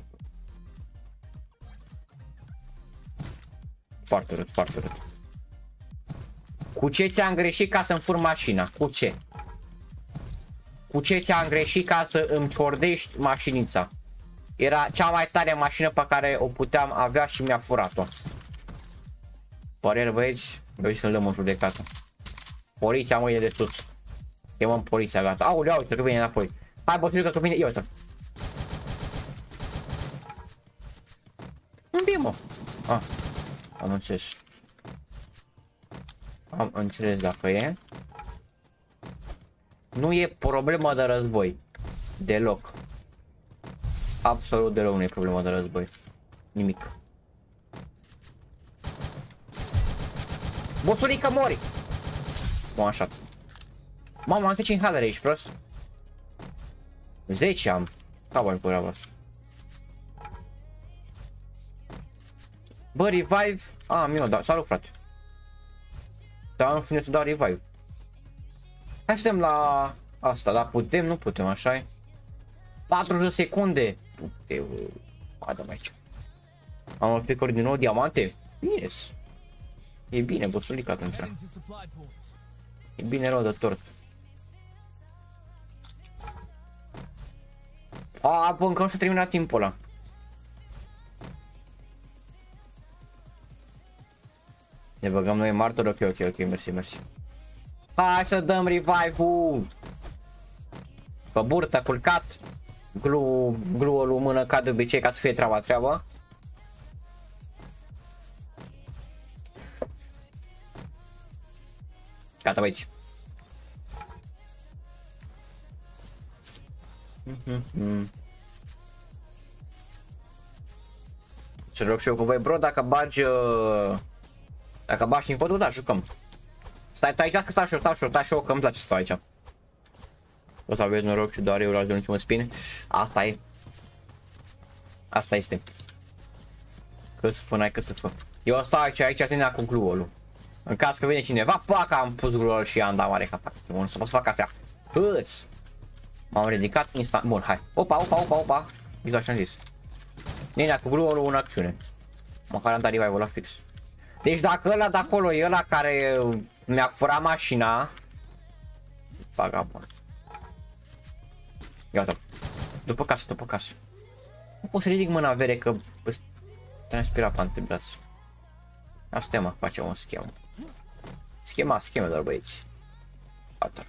[SPEAKER 1] Foarte urât, foarte urât. Cu ce ți-am greșit ca să-mi fur mașina? Cu ce? Cu ce ți-am greșit ca să îmi ciordești mașinița? Era cea mai tare mașină pe care o puteam avea și mi-a furat-o. Părere băieți, băieți să-l dăm o judecată. Poliția mă e de sus. Chemăm poliția, gata. Aoleu, uite că vine înapoi. Hai bă, că vine, ia uite. Unde e mă? Ah, am înțeles. Am înțeles dacă e. Nu e problemă de război. Deloc. Absolut deloc nu e problemă de război. Nimic. Bosurică mori! Bun, așa. Mamă, am 10 inhalere aici, prost. 10 am. Cavol cu rabă. Bă, revive. Am eu, da, salut frate. Dar nu știu să dau revive. Hai să la asta, dar putem, nu putem, așa -i? 40 de secunde. Pute, adă mai aici. Am un pic din nou diamante? Yes. E bine, bosulic atunci. E bine rău de tort. A, bă, încă nu s-a terminat timpul ăla. Ne băgăm noi martor, ok, ok, ok, mersi, mersi. Hai să dăm revive-ul! Pe burtă, culcat. Glu, glu lui mână ca de obicei ca să fie treaba treaba. Gata băieți. Ce rog și eu cu voi, bro, dacă bagi... Uh, dacă bagi info da, jucăm. Stai tu aici, că stau și eu, stau și eu, stau și eu, că îmi place să stau aici. O să aveți noroc și doar eu la de ultimul spin. Asta e. Asta este. Că să fă, n-ai că să fă. Eu stau aici, aici ține cu gluolul. În caz că vine cineva, pac, am pus gluolul și am dat mare capac. Bun, să pot să fac astea. Hâți! M-am ridicat instant. Bun, hai. Opa, opa, opa, opa. Exact ce am zis. Nenea cu gluolul în acțiune. Măcar am dat revival la fix. Deci dacă ăla de acolo e ăla care mi-a furat mașina. Vagabond. Gata. După casă, după casă. Nu pot să ridic mâna vere că transpira pe braț. Asta mă, facem o schemă. Schema, schemă doar băieți. Gata.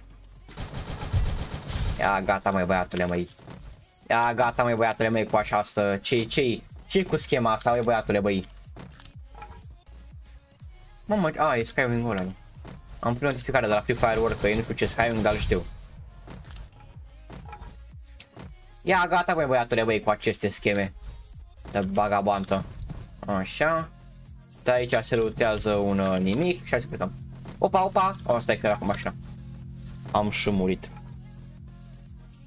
[SPEAKER 1] Ia gata mai băiatule măi. Ia gata mai băiatule măi cu așa asta. Ce ce ce cu schema asta mai băiatule băi? Mamă, a, e Skywing ăla. Am primit notificare de la Free Fire World că e nu știu ce Skywing, dar știu. Ia gata băi băiatule băi cu aceste scheme de bagabantă. Așa. De aici se rutează un uh, nimic și hai să plecăm. Opa, opa! O, stai că era acum așa. Am și murit.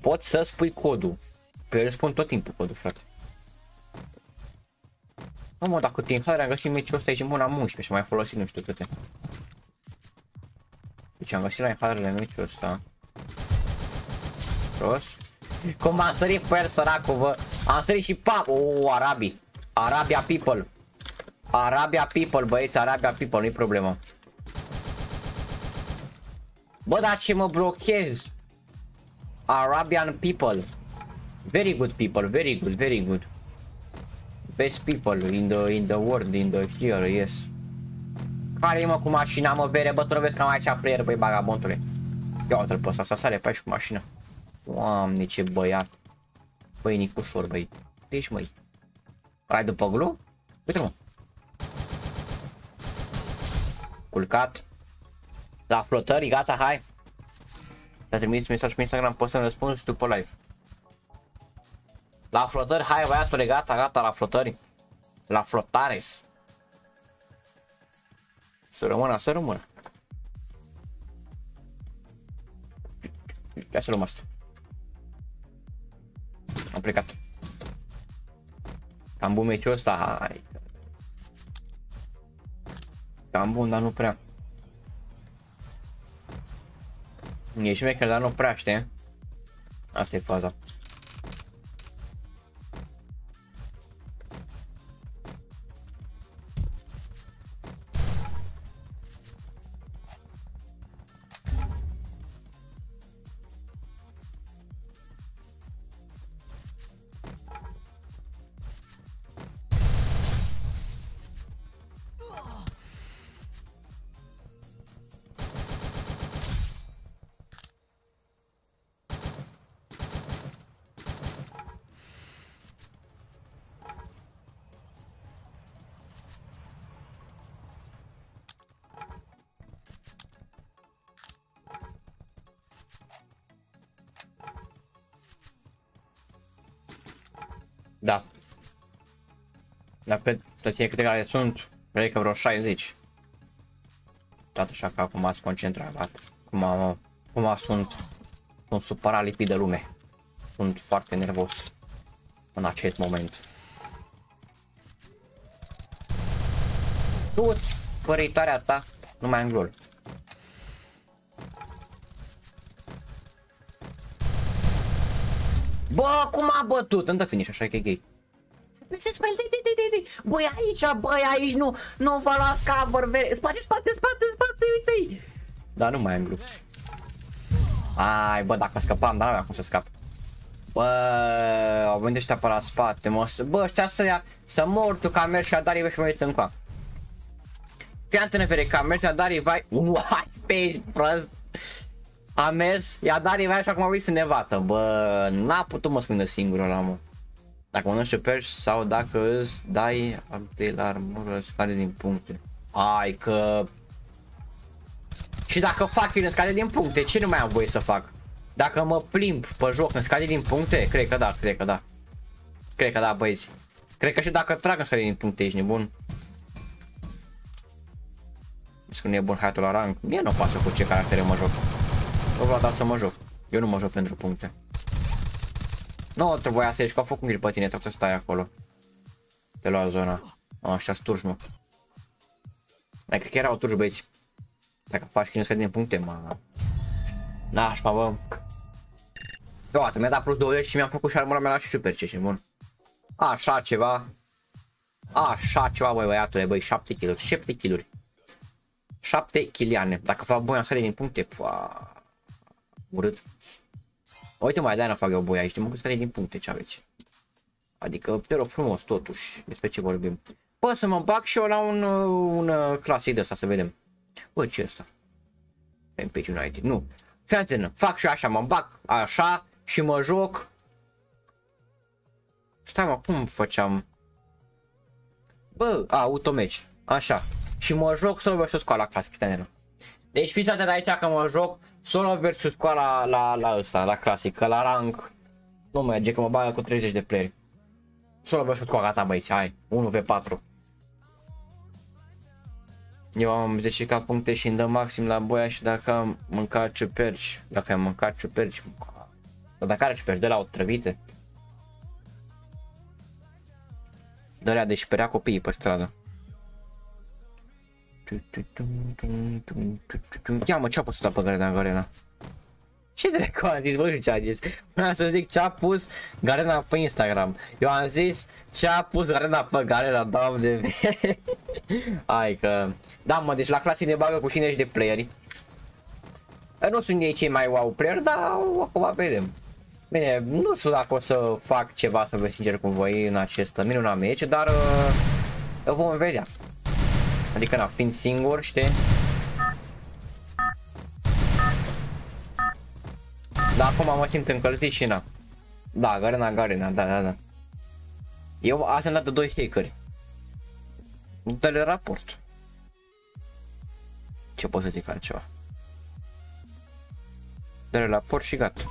[SPEAKER 1] Poți să spui codul. Pe el spun tot timpul codul, frate. Nu mă, dacă te am găsit meciul ăsta aici în mâna 11 și mai folosit nu știu câte. Deci am găsit la inhalerele meciul ăsta. Prost. Cum am sărit pe el săracul, bă. Am sărit și pam. O, oh, arabii. Arabia people. Arabia people, băieți, Arabia people, nu-i problemă. Bă, dar ce mă blochez? Arabian people. Very good people, very good, very good. Best people in the in the world, in the here, yes. Care e mă cu mașina, mă, vere, bă, tu nu vezi că am aici player, băi, bagabontule. Ia uite-l pe ăsta, să sare pe aici cu mașina. Doamne, ce băiat. Băi, Nicușor, băi. Deci, măi. Ai după glu? Uite mă. Culcat. La flotări, gata, hai. Te-a trimis mesaj pe Instagram, poți să-mi răspunzi după live. La flotări, hai băiatule, gata, gata, la flotări. La flotares. Să rămână, să rămână. Ia să luăm asta. Am plecat. Cam bun meciul ăsta, hai. Cam bun, dar nu prea. E șmecher, dar nu prea știe. Asta e faza. Pe toate câte care sunt, cred că vreo 60. Tot așa că acum ați concentrat. Cum, am, cum sunt, sunt supărat lipit de lume. Sunt foarte nervos în acest moment. Tu, păritoarea ta, nu mai am glol. Bă, cum a bătut? Îmi dă finish, așa că e gay. Peste spate, de, de, de, de, băi aici, băi aici, nu, nu vă las cover, ve- spate, spate, spate, spate, uite-i. Dar nu mai am grup. Ai, bă, dacă scăpam, dar n-aveam cum să scap. Bă, au venit ăștia pe la spate, mă, să- bă, ăștia să ia, să mor tu ca mergi și Adari și mă uit încoa. Fii antene vere, ca mergi Adari, vai, uai, pe prost. A mers, i-a dat rivai și acum a venit să ne vată. Bă, n-a putut mă spune singur ăla, mă. Dacă mănânci ce perci sau dacă îți dai update la armură, scade din puncte. Ai că... Și dacă fac eu scade din puncte, ce nu mai am voie să fac? Dacă mă plimb pe joc, îmi scade din puncte? Cred că da, cred că da. Cred că da, băieți. Cred că și dacă trag îmi scade din puncte, ești nebun. Zici că nu e bun hatul la rang. Mie nu pasă cu ce caractere mă joc. Nu vreau doar să mă joc. Eu nu mă joc pentru puncte. Nu trebuia să ieși, că au făcut un pe tine, trebuie să stai acolo. Te lua zona. Așa sturji, mă. Mai cred că erau turci, băieți. Dacă faci chinescă din puncte, mă. Nașpa, bă. Gata, mi-a dat plus 20 și mi-am făcut și armura mea la și super ce și bun. Așa ceva. Așa ceva, băi, băiatule, băi, 7 kg 7 kg 7 kiliane. Dacă fac boi, am scade din puncte, pua. Urât. Uite mai de-aia fac eu boi aici, mă scade din puncte ce aveți. Adică, te rog frumos, totuși, despre ce vorbim. Bă, să mă bag și eu la un, un, un clasic de asta, să vedem. Bă, ce asta? Page United, nu. Fii atent, fac și eu așa, mă bag așa și mă joc. Stai mă, cum făceam? Bă, a, automeci. Așa. Și mă joc solo versus scoala clasic, tenerul. Deci fiți atent aici că mă joc solo versus scoala la, la ăsta, la clasic, că la rank nu merge, că mă bagă cu 30 de playeri. Solo versus scoala, gata băieți, hai, 1v4. Eu am 10 ca puncte și îmi dă maxim la boia și dacă am mâncat ciuperci, dacă am mâncat ciuperci, dar dacă are ciuperci de la o trăvite. Dărea de sperea copiii pe stradă. Ia mă, ce-a pus pe Garena Garena? Ce dracu am zis, bă, ce a zis? Vreau să zic ce-a pus Garena pe Instagram. Eu am zis ce-a pus Garena pe Garena, doamne. Hai că... Da, mă, deci la clasic ne bagă cu 50 de playeri. Nu sunt ei cei mai wow player, dar acum vedem. Bine, nu știu dacă o să fac ceva, să vă sincer cu voi în acest minunat meci, dar uh, vom vedea. Adică, na, fiind singur, știi? Dar acum mă simt încălzit și na. Da, Garena, Garena, da, da, da. Eu am dat de doi hackeri. Dă-le raport. Ce pot să zic altceva? Dă-le raport și gata.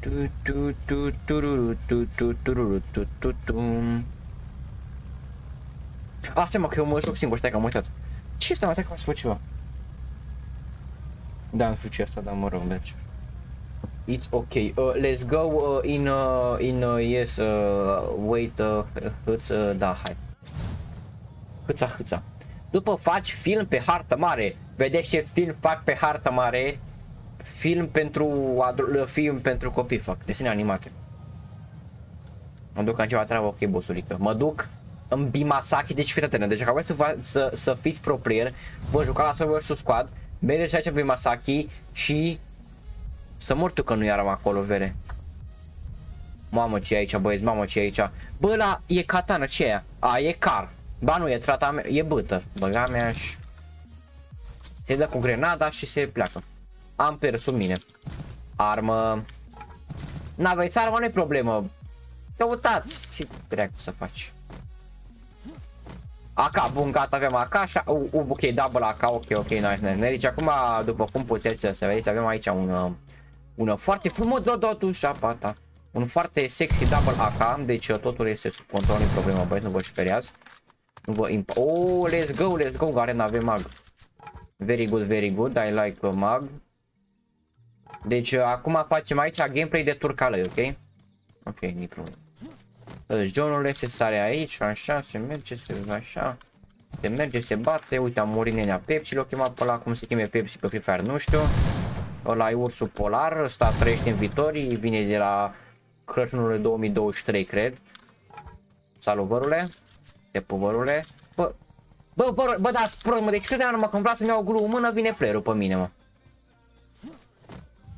[SPEAKER 1] Tu tu tu tu tu tu tu tu tu tu Ah, stai mă, că eu mă joc singur, stai că am uitat. Ce este, mă, stai că am să fac ceva. Da, nu știu ce asta, dar mă rog, merge. It's okay. Uh, let's go uh, in uh, in uh, yes uh, wait uh, hâț, uh, da, hai. Hâța, hâța. După faci film pe hartă mare. Vedeți ce film fac pe hartă mare? Film pentru film pentru copii fac, desene animate. Mă duc în ceva treabă, ok, bosulică. Mă duc în Bimasaki, deci fiți atentă, deci dacă vreți să, să, să fiți pro player, vă juca la Server vs Squad, mergeți aici în Bimasaki și să mor tu că nu eram acolo, vere. Mamă ce e aici, băieți, mamă ce e aici. Bă, la, e katana, ce e A, e car. Ba nu, e tratament, e bătă. Băga mea și... Se dă cu grenada și se pleacă. Am pe sub mine. Armă. N-aveți armă, nu-i problemă. Căutați. Ce dracu să faci? AK, bun, gata, avem AK, așa, uh, ok, double AK, ok, ok, nice, nice, nice. Deci acum, după cum puteți să vedeți, avem aici un, un foarte frumos, da, da, tu, șapata. Un foarte sexy double AK, deci totul este sub control, nu problemă, băieți, nu vă speriați. Nu vă imp... Oh, let's go, let's go, Garena, avem mag. Very good, very good, I like mag. Deci acum facem aici gameplay de turcală, ok? Ok, nici problemă. Deci John se sare aici, așa, se merge, se așa. Se merge, se bate, uite am murit nenea Pepsi, l-o chemat pe ăla, cum se cheme Pepsi pe Free Fire, nu știu. Ăla e ursul polar, ăsta trăiește în vitorii, vine de la Crăciunului 2023, cred. Salut, vărule. Te povărule. Bă, bă, bă, bă, da, spră, mă, deci credeam numai că îmi să-mi iau glue în mână, vine playerul pe mine, mă.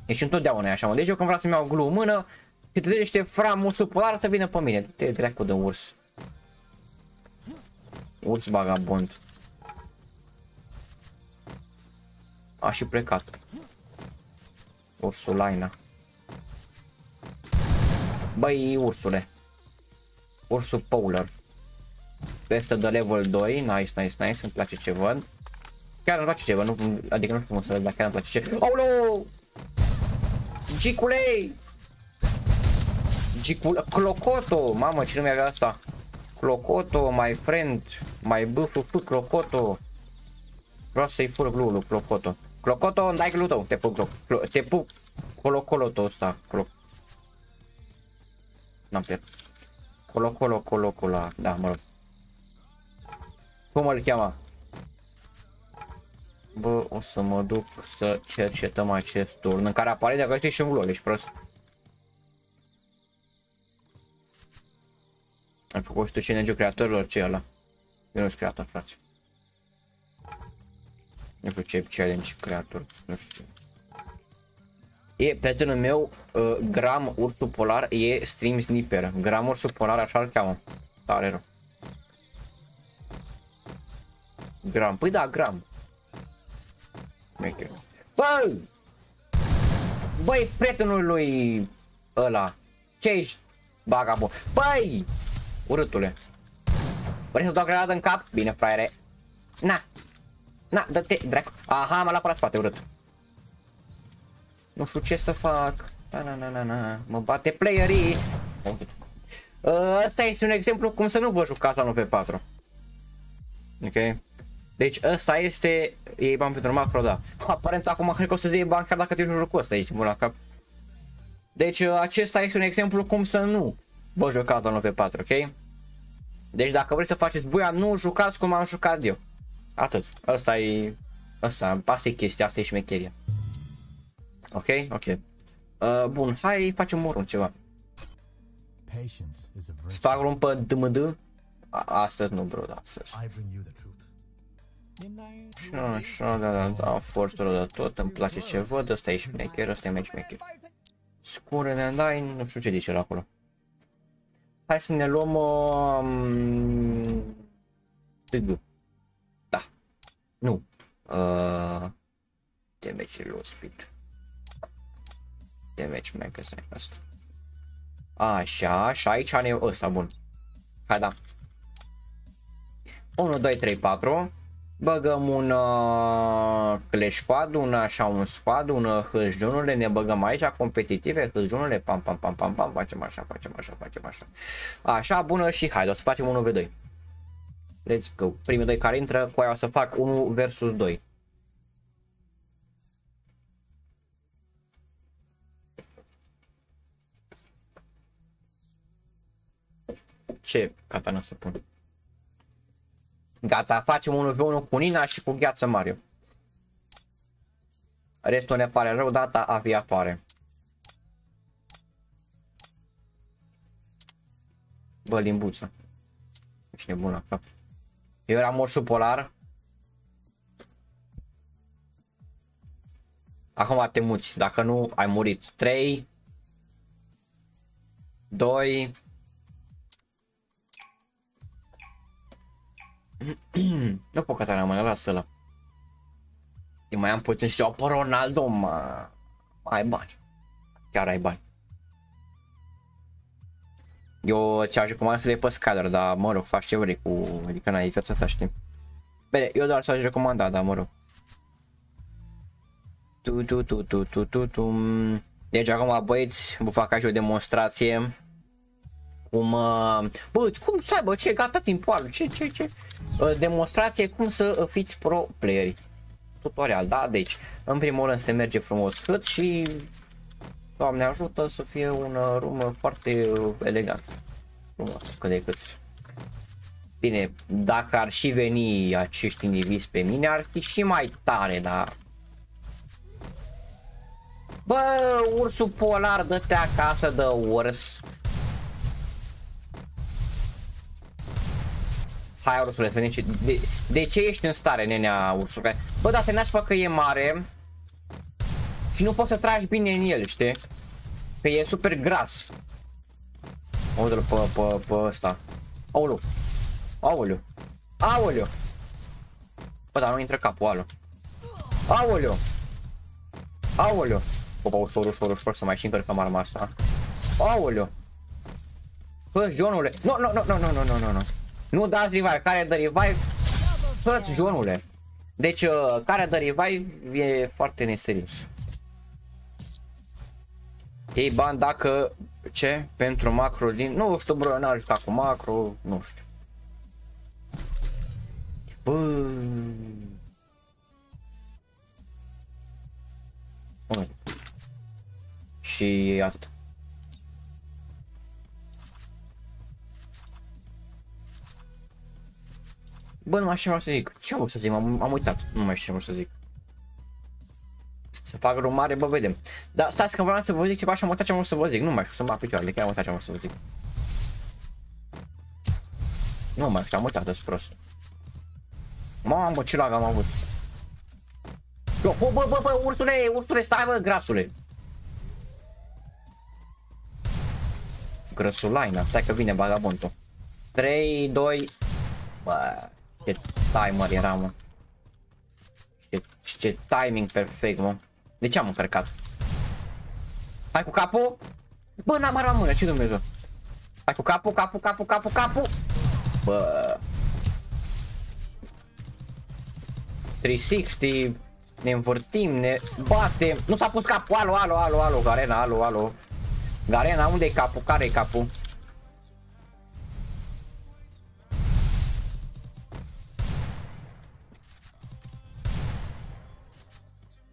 [SPEAKER 1] Deci întotdeauna e așa, mă. Deci eu când vreau să-mi iau glue în mână, și te trezește framul supărar să vină pe mine. Te dracu de urs. Urs vagabond. A și plecat. Ursulaina. Băi, ursule. Ursul Polar. Peste de level 2, nice, nice, nice, îmi place ce văd. Chiar îmi place ce văd, nu, adică nu știu cum să văd, dar chiar îmi place ce... Aoleu! Gicule! Gicul... Clocoto! Mamă, ce nume avea asta? Clocoto, my friend, my bff, Clocoto. Vreau să-i fur glue lui Clocoto. Clocoto, îmi dai glue tău, te pup, clo, te pup, colo, colo, ăsta, clo. N-am pierdut. Colo, colo, colo, colo, da, mă rog. Cum îl cheamă? Bă, o să mă duc să cercetăm acest turn în care apare de acolo și un glol, ești prost. Am făcut și tu challenge creatorilor, ce ăla? Eu nu sunt creator, frate. Nu știu ce challenge creator, nu știu. E prietenul meu, uh, Gram Ursul Polar, e stream sniper. Gram Ursul Polar, așa îl cheamă. Tare rău. Gram, păi da, gram. Bă! Băi, prietenul lui ăla. Ce ești, bagabo? Băi! Urâtule. Vrei să dau granadă în cap? Bine, fraiere. Na. Na, dă-te, dracu. Aha, m-a luat pe la spate, urât. Nu știu ce să fac. Da, na, na, na, na. Mă bate playerii. Ăsta este un exemplu cum să nu vă jucați la 9v4. Ok? Deci ăsta este, e bani pentru macro, da. Aparent acum cred că o să iei bani chiar dacă te joci cu ăsta, ești bun la cap. Deci acesta este un exemplu cum să nu vă jucați la 9v4, ok? Deci dacă vreți să faceți buia, nu jucați cum am jucat eu. Atât. Asta e... Asta, asta e chestia, asta e șmecheria. Ok? Ok. Uh, bun, hai facem un ceva. Să fac un pe DMD? Astăzi nu, bro, da, astăzi. Așa, așa, da, da, da, forțul de tot, îmi place ce văd, ăsta e șmecher, ăsta e matchmaker. Scure ne dai, nu știu ce zice la acolo. Hai să ne luăm um, TG. Da. Nu. Uh, damage low speed. Damage magazine asta. Așa, și aici ne ăsta bun. Hai da. 1, 2, 3, 4. Băgăm un uh, Clash Squad, un așa un squad, un uh, hârjonurile, ne băgăm aici competitive, hârjonurile, pam pam pam pam pam, facem așa, facem așa, facem așa. Așa, bună și hai, o să facem 1v2. Let's go. Primii doi care intră, cu aia o să fac 1 versus 2. Ce katana să pun? Gata, facem 1v1 cu Nina și cu Gheață Mario. Restul ne pare rău, data aviatoare. Bă, limbuță. Ești nebun la cap. Eu eram morsul polar. Acum te muți. Dacă nu, ai murit. 3 2 nu pot Catana, mă, lasă-l. Eu mai am puțin și eu pe Ronaldo, mă. Ai bani. Chiar ai bani. Eu ți-aș recomand să le pe Skyler, dar mă rog, faci ce vrei cu... Adică n-ai viața ta, știi? Bine, eu doar ți-aș recomanda, dar mă rog. Tu, tu, tu, tu, tu, tu, tu. Deci acum băieți, vă fac aici o demonstrație cum, uh, bă, cum să aibă, ce, gata timpul, ce, ce, ce, uh, demonstrație cum să fiți pro playeri. Tutorial, da? Deci, în primul rând se merge frumos hât și Doamne ajută să fie un uh, rum foarte elegant. Frumos, cât de cât. Bine, dacă ar și veni acești indivizi pe mine, ar fi și mai tare, dar... Bă, ursul polar, dă-te acasă de urs. Hai, Ursule, să ce... De, de ce ești în stare, nenea Ursule? Bă, dar se nașpa că e mare și nu poți să tragi bine în el, știi? Că e super gras. Uite-l pe, pe, pe ăsta. Aoleu. Aoleu. Aoleu. Bă, dar nu intră capul, alu. Aoleu. Aoleu. Opa, ușor, ușor, ușor să mai și încărcăm arma asta. Aoleu. Bă, Johnule. Nu, no, nu, no, nu, no, nu, nu, nu, nu, nu. Nu dați revive. Care dă revive? Fă-ți, Johnule. Deci, uh, care dă revive e foarte neserios. Ei bani dacă ce? Pentru macro din... Nu știu bro, n-am jucat cu macro, nu știu. Bă... Bă. Și atât. Bă, nu mai știu ce să zic. Ce am să zic? am uitat. Nu mai știu ce să zic. Să fac mare, bă, vedem. Dar stați că vreau să vă zic ceva și am uitat ce am să vă zic. Nu mai știu să mă bag picioarele, chiar am uitat ce am să vă zic. Nu mai știu, am uitat de prost. Mamă, ce lag am avut. Yo, bă, bă, bă, bă, ursule, ursule, stai, bă, grasule. Grăsulaina, stai că vine vagabondul. 3, 2, bă, ce timer era, mă. Ce, ce timing perfect, mă. De ce am încărcat? Hai cu capul? Bă, n-am arma mână, ce Dumnezeu? Hai cu capul, capul, capul, capul, capul! Bă... 360, ne învârtim, ne batem. Nu s-a pus capul, alo, alo, alo, alo, Garena, alo, alo. Garena, unde e capul? Care e capul?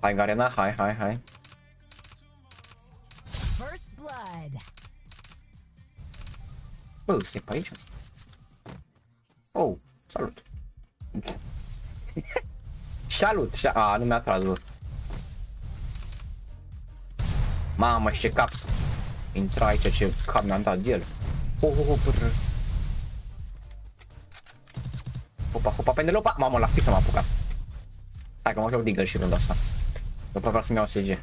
[SPEAKER 1] Hai, Garena, hai, hai, hai. Bă, e pe aici? Oh, salut. salut, a, nu mi-a tras, bă. Mamă, ce cap. Intra aici, ce cap mi-am dat de el. Oh, oh, oh, brr. Hopa, hopa, pendelopa. Mamă, la fix am apucat. Hai că mă joc digger și rândul asta. După vreau să-mi iau SG.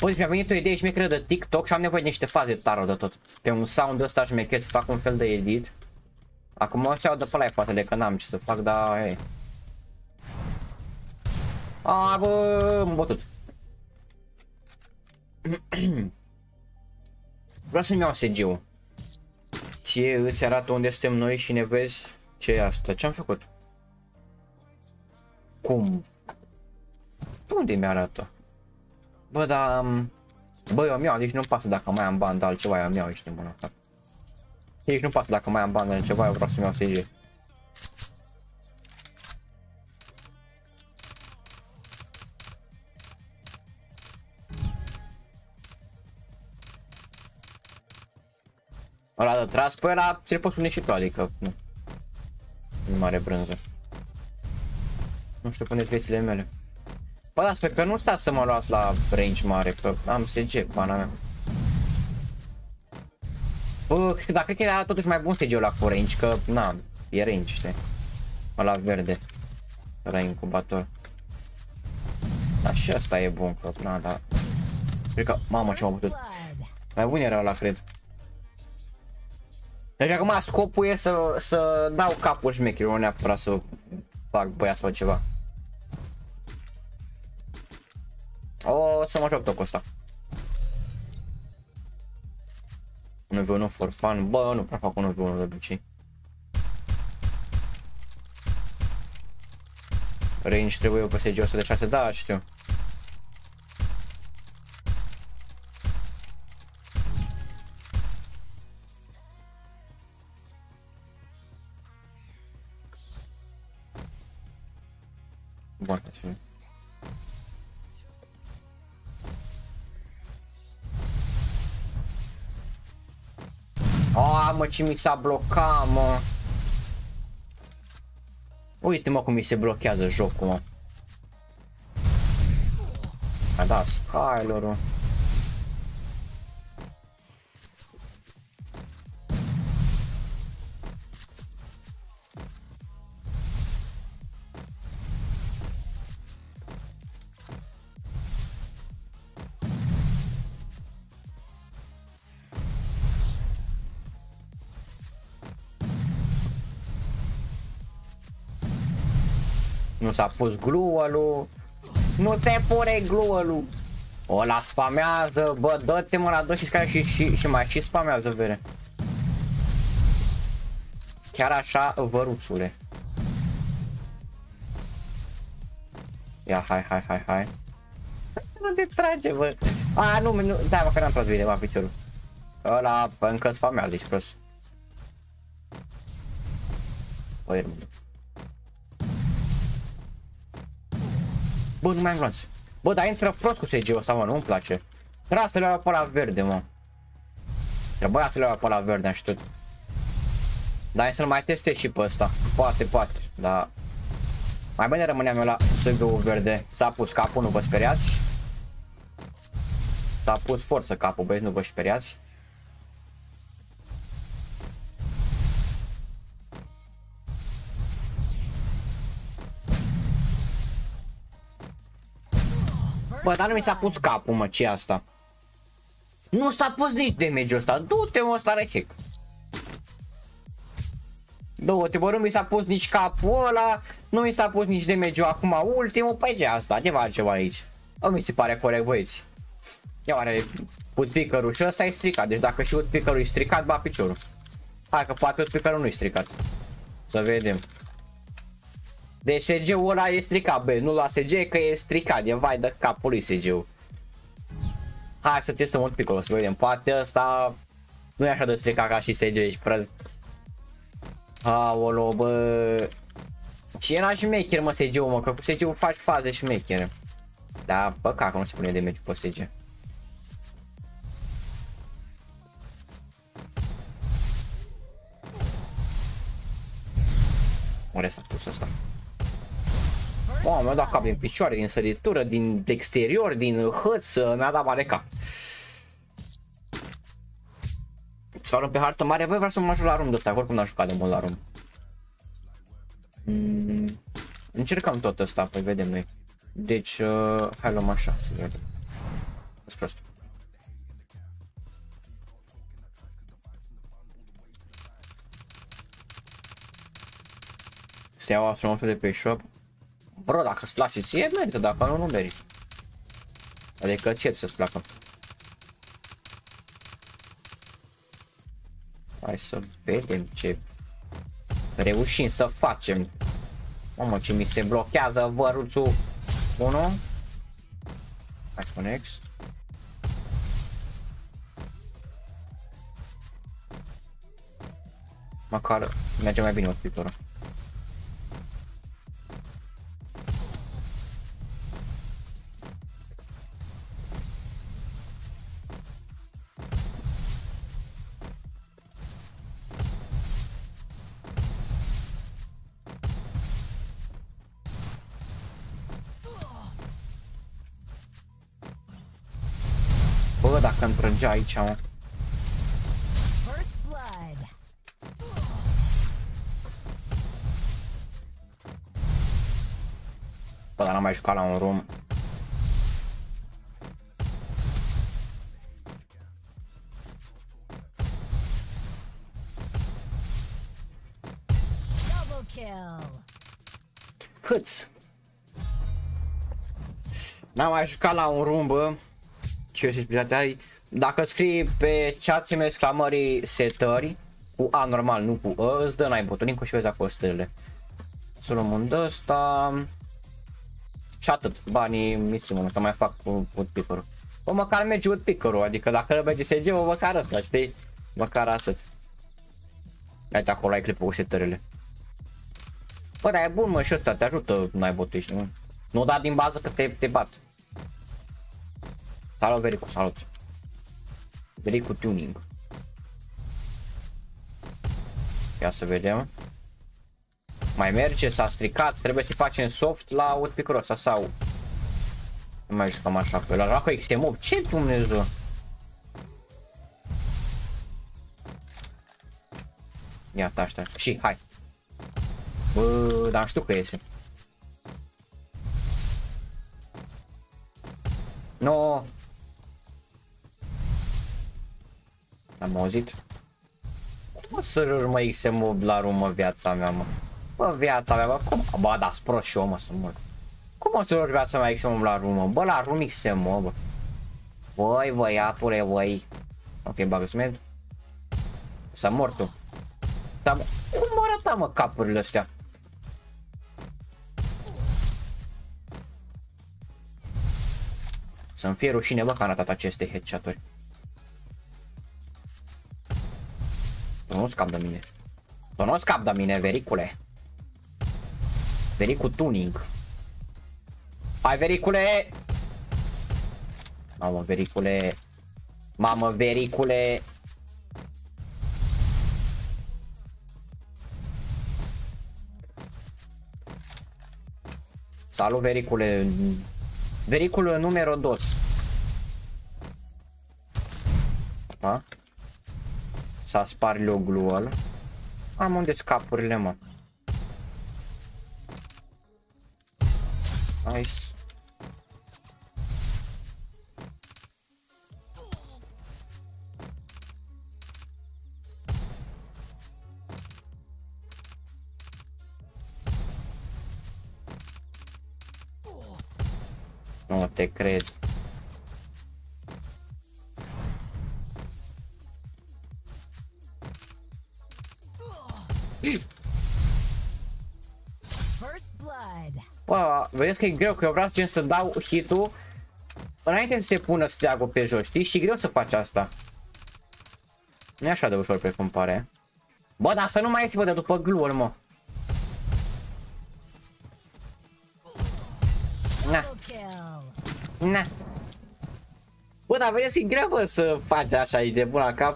[SPEAKER 1] Băi, mi-a venit o idee și mi-e de TikTok și am nevoie de niște faze de taro de tot. Pe un sound ăsta și mi să fac un fel de edit. Acum o să iau de pe live poate de că n-am ce să fac, dar hey. A, bă, m bătut. Vreau să-mi iau SG-ul. Ție îți arată unde suntem noi și ne vezi ce e asta? Ce-am făcut? Cum? Unde mi-arată? Bă, dar... Um, bă, eu mi-au, deci nu pasă dacă mai am bani de altceva, eu mi-au ești bună. Deci nu pasă dacă mai am bani de altceva, eu vreau să-mi iau SG. Ăla de tras, păi ăla ți-l poți spune și tu, adică nu. Nu mare brânză. Nu știu pune trăsile mele. Bă, da, sper că nu stați să mă luați la range mare, că am SG, pana mea. Bă, dar cred că era totuși mai bun SG-ul la cu range, că, na, e range, știi? Ăla verde. Ăla incubator. Dar și asta e bun, că, na, dar... Cred că, mamă, ce m-a putut. Mai bun era ăla, cred. Deci acum scopul e să, să dau capul șmecherilor, nu neapărat să fac băiat sau ceva. O să mă joc tot cu ăsta. 1v1 for fun, bă, nu prea fac 1v1 de obicei. Range trebuie pe SG 106, da, știu. Oh, mă, ce mi s-a blocat, mă. Uite mă cum mi se blochează jocul mă. A dat Skyler-ul. Nu s-a pus gluălul. Nu se pune gluălul. O la spamează, bă, dă-te mă la dă și care și, și, și mai și spamează vere. Chiar așa, văruțule. Ia, hai, hai, hai, hai. Nu te trage, bă. A, nu, nu, da, mă, că n-am tras bine, mă, piciorul. Ăla încă spamează, ești prost. Păi, Bă, nu mai am glonț. Bă, dar intră prost cu SG-ul ăsta, mă, nu-mi place. Trebuia să le iau pe la verde, mă. Trebuia să le iau pe la verde, și tot. Dar să-l mai testez și pe ăsta. Poate, poate, dar... Mai bine rămâneam eu la SG-ul verde. S-a pus capul, nu vă speriați. S-a pus forță capul, băieți, nu vă speriați. Bă, dar nu mi s-a pus capul, mă, ce asta? Nu s-a pus nici damage ăsta. Du-te, mă, ăsta rechec. Du-te, bă, nu mi s-a pus nici capul ăla, nu mi s-a pus nici damage acum ultimul, păi ce asta? Ce face ceva aici? O, mi se pare corect, băieți. Ia oare woodpickerul și ăsta e stricat, deci dacă și woodpickerul e stricat, ba piciorul. Hai că poate woodpickerul nu e stricat. Să vedem. Deci SG-ul ăla e stricat, bă, nu la SG că e stricat, e vai de capul lui SG-ul. Hai să testăm un pic să vedem, poate ăsta nu e așa de stricat ca și SG, ești prăz. Aolo, bă. Ce era șmecher, mă, SG-ul, mă, că cu SG-ul faci faze șmechere. Da, păcat că nu se pune de meci pe SG. Unde s-a pus asta? Oh, mi-a dat cap din picioare, din săritură, din exterior, din hăț, mi-a dat mare cap. Îți fac pe hartă mare, băi, vreau să mă ajut la rum de ăsta, oricum n-am jucat de mult la rum. Mm, încercăm tot ăsta, păi vedem noi. Deci, uh, hai luăm așa, să vedem. Sunt prost. Să iau astronatul de pe shop. Bro, dacă îți place ție, merită, dacă nu, nu merită. Adică ce să-ți placă? Hai să vedem ce reușim să facem. Mamă, ce mi se blochează văruțul 1. Hai cu next. Măcar merge mai bine o pictură. Merge aici, mă. Bă, dar n-am mai jucat la un room. Câți? N-am mai jucat la un room, bă. Ce specialitate ai? Dacă scrii pe chat mi exclamării setări cu A normal, nu cu A, îți dă n-ai butonicul și vezi acolo stelele. Să luăm un ăsta. Și atât, banii misiune, că mai fac cu woodpecker-ul. Bă, măcar merge woodpecker-ul, adică dacă nu merge SG-ul, măcar ăsta, știi? Măcar atât. Uite acolo ai clipul cu setările. Bă, dar e bun mă și ăsta, te ajută n-ai botuiști, nu? Nu da din bază că te, te bat. Salut, Vericu, salut. Vrei cu tuning. Ia să vedem. Mai merge, s-a stricat, trebuie să facem soft la Woodpecker ăsta sau... Nu mai jucăm așa cu el, la cu XMO, ce Dumnezeu? Ia, tași, tași. Și, hai. Bă, dar știu că iese. No. Am auzit? Cum o să mă XM la rumă viața mea, mă? Bă, viața mea, bă, cum? Bă, da, prost și eu, mă, să mor. Cum o să rog viața mea XM la rumă? Bă, la rum XM, bă. Băi, băiatule, băi. Ok, bagă smed. S-a mort tu. Dar, cum mă arăta, mă, capurile astea? Să-mi fie rușine, bă, că am arătat aceste headshot-uri. Tu nu scap de mine. Tu nu scap de mine, vericule. Vericu tuning. Hai, vericule! Mamă, vericule. Mamă, vericule. Salut, vericule. Vericul numero 2. Da? S-a spart logul ăla. Am unde scapurile, mă. Nice. Nu te cred. Vedeți că e greu, că eu vreau gen să dau hit-ul înainte să se pună steagul pe jos, știi? Și e greu să faci asta. Nu e așa de ușor pe cum pare. Bă, dar să nu mai iesi, bă, de după glue mă. Na,
[SPEAKER 3] Double kill.
[SPEAKER 1] na. Bă, dar vedeți că e greu, bă, să faci așa, e de bun la cap.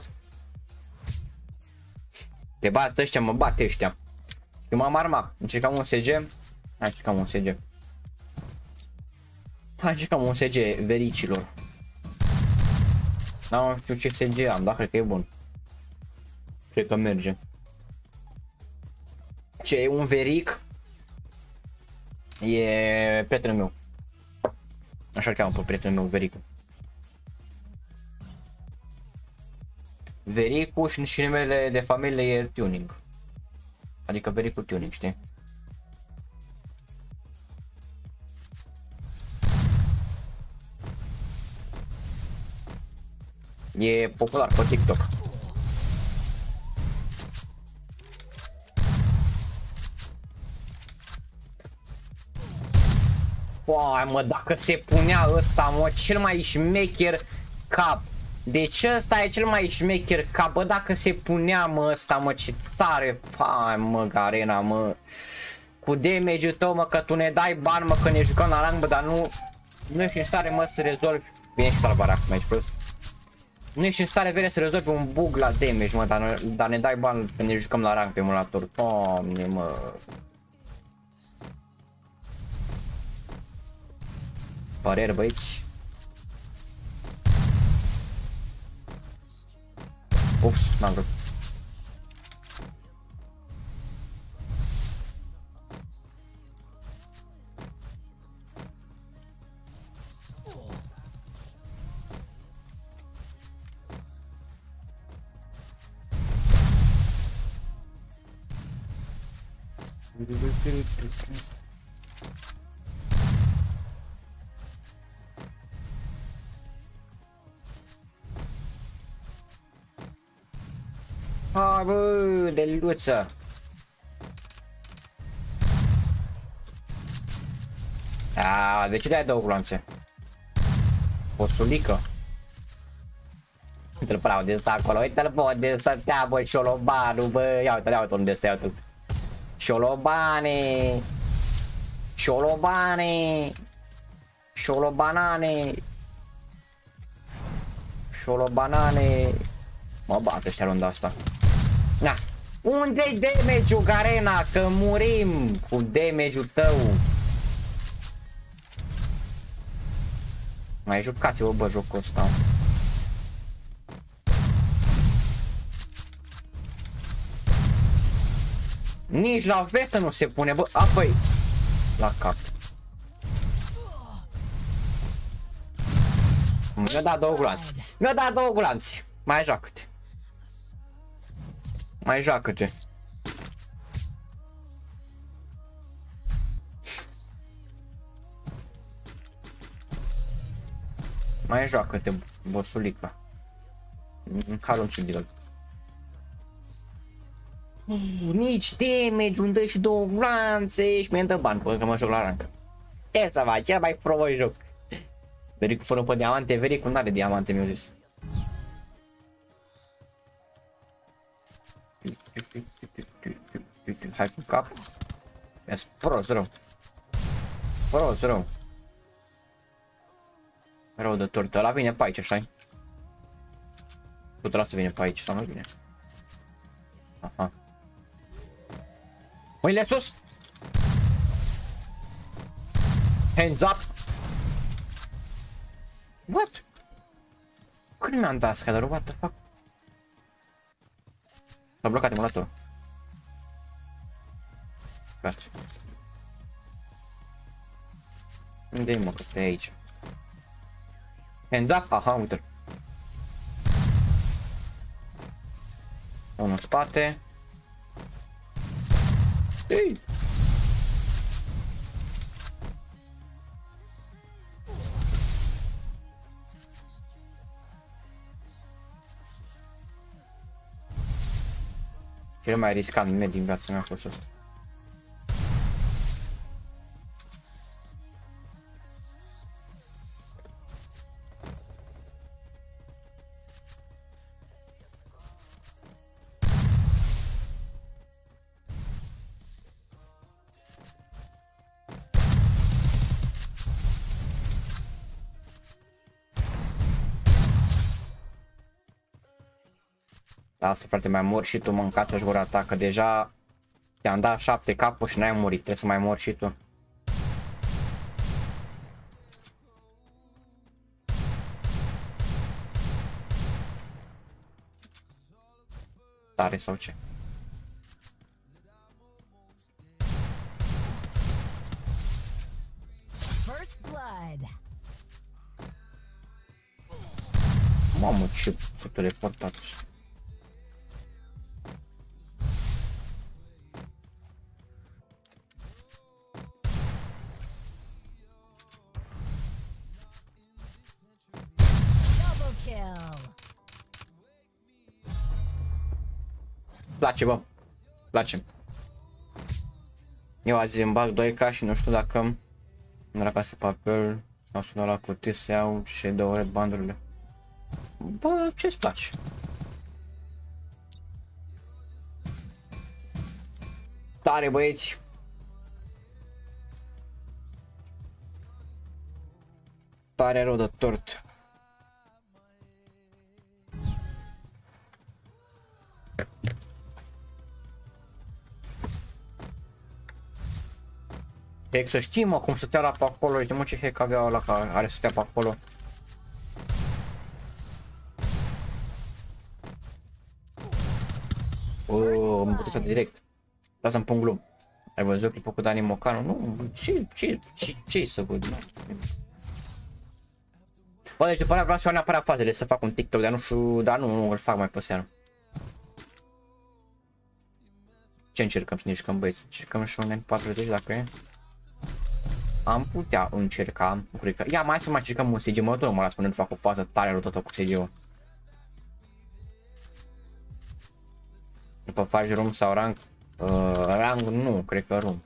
[SPEAKER 1] Te bat ăștia, mă bat ăștia. Eu m-am armat. Încercam un SG. Hai, încercam un SG. Hai, încercam un SG vericilor. Da, nu știu ce SG am, dar cred că e bun. Cred că merge. Ce e un veric? E prietenul meu. Așa îl cheamă pe prietenul meu, vericul. Vericu și, și numele de familie e Tuning. Adică Vericu Tuning, știi? E popular pe TikTok. Păi, mă, dacă se punea ăsta, mă, cel mai șmecher cap. Deci ăsta e cel mai șmecher cap, bă, dacă se punea, mă, ăsta, mă, ce tare, fai, mă, Garena, mă. Cu damage-ul tău, mă, că tu ne dai bani, mă, că ne jucăm la rang, bă, dar nu, nu ești în stare, mă, să rezolvi. Bine și salvarea acum, ești prost. Nu ești în stare, vede, să rezolvi un bug la damage, mă, dar, nu- dar ne dai bani că ne jucăm la rang pe emulator. Doamne, mă. Păreri, băieți. Ups, n-am vrut. Hai bă, de luță. A, de ce le-ai două gloanțe? O sulică. Uite-l pe ăla unde stă acolo, uite-l pe unde stătea, bă, șolobanu, bă, ia uite-l, ia uite unde stă, ia uite Șolobane! Șolobane! Șolobanane! Șolobanane! Mă bate ăștia runda asta. Na, Unde-i damage-ul, Garena? Că murim cu damage-ul tău. Mai jucați-vă, bă, jocul ăsta. Nici la vestă nu se pune, bă, apoi la cap. Mi-a dat două glanți. Mi-a dat două glanți. Mai joacă-te. Mai joacă-te. Mai joacă-te, bosulica. Calunci de el. Nici damage, îmi dă și două glanțe și mi-a dă bani până că mă joc la rank. Ce să fac, cel mai frumos joc. Vericu fără pe diamante, Vericu nu are diamante, mi-au zis. Hai cu cap. mi prost rău. Prost rău. Rău de tortă. Ăla vine pe aici, așa Tot să vine pe aici, sau nu vine? Aha. Mâinile sus! Hands up! What? Când mi-am dat scadarul? What the fuck? S-a blocat emulatorul. Gata. Unde-i mă, că pe aici? Hands up? Aha, uite-l. Unul în spate. Ei! Cel mai riscant meme din viața mea a fost asta. Asta frate, mai mor și tu mâncați și gura ta, că deja te-am dat 7 capuri și n-ai murit, trebuie să mai mor și tu. Tare sau ce?
[SPEAKER 3] First blood.
[SPEAKER 1] Mamă, ce s-a teleportat așa. Place, bă. Place. Eu azi îmi bag 2K și nu știu dacă la casă papel sau sună la cutie să iau și două red bandurile. Bă, ce-ți place? Tare băieți! Tare rău de tort. Hack să știi mă cum stătea la pe acolo, uite mă ce hack avea ăla care stătea pe acolo. Oh, am putut să direct. Da să-mi pun glum. Ai văzut clipul cu Dani Mocanu? Nu, ce, ce, ce, ce să văd? Bă, deci după aia vreau să iau neapărat fazele, să fac un TikTok, dar nu știu, dar nu, nu îl fac mai pe seară. Ce încercăm să ne jucăm băieți? Încercăm și un N40 dacă e. Am putea încerca, cred că... Ia, mai să mai încercăm un CG, mă, tot mă las până nu fac o fază tare rotată cu CG-ul. După faci room sau rank? Uh, rank nu, cred că room.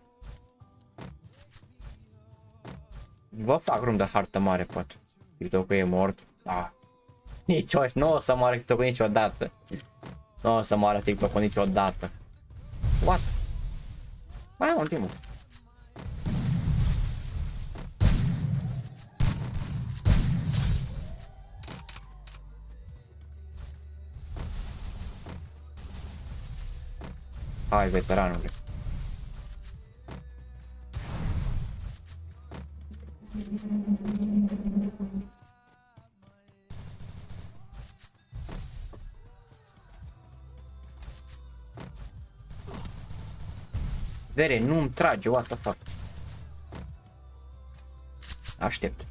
[SPEAKER 1] Vă fac room de hartă mare, poate. TikTok e mort. Da. Nici o, nu o să moară TikTok niciodată. Nu o să moară TikTok niciodată. What? Mai am un Hai, veteranule. Vere, nu-mi trage, what the fuck. Aștept.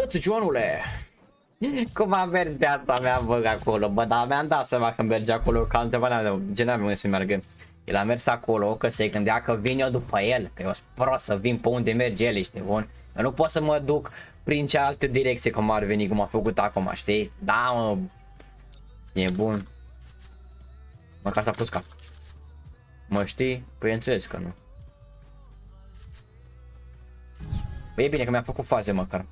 [SPEAKER 1] Hățăcioanule! Cum a mers viața mea, bă, acolo, bă, dar mi-am dat seama că merge acolo, că altceva n-am, gen n-am să meargă. El a mers acolo, că se gândea că vin eu după el, că eu sunt prost să vin pe unde merge el, știi, bun? Eu nu pot să mă duc prin cealaltă direcție cum ar veni, cum a făcut acum, știi? Da, mă, e bun. Măcar s-a pus cap. Mă știi? Păi înțeles că nu. Bă, e bine că mi-a făcut faze măcar.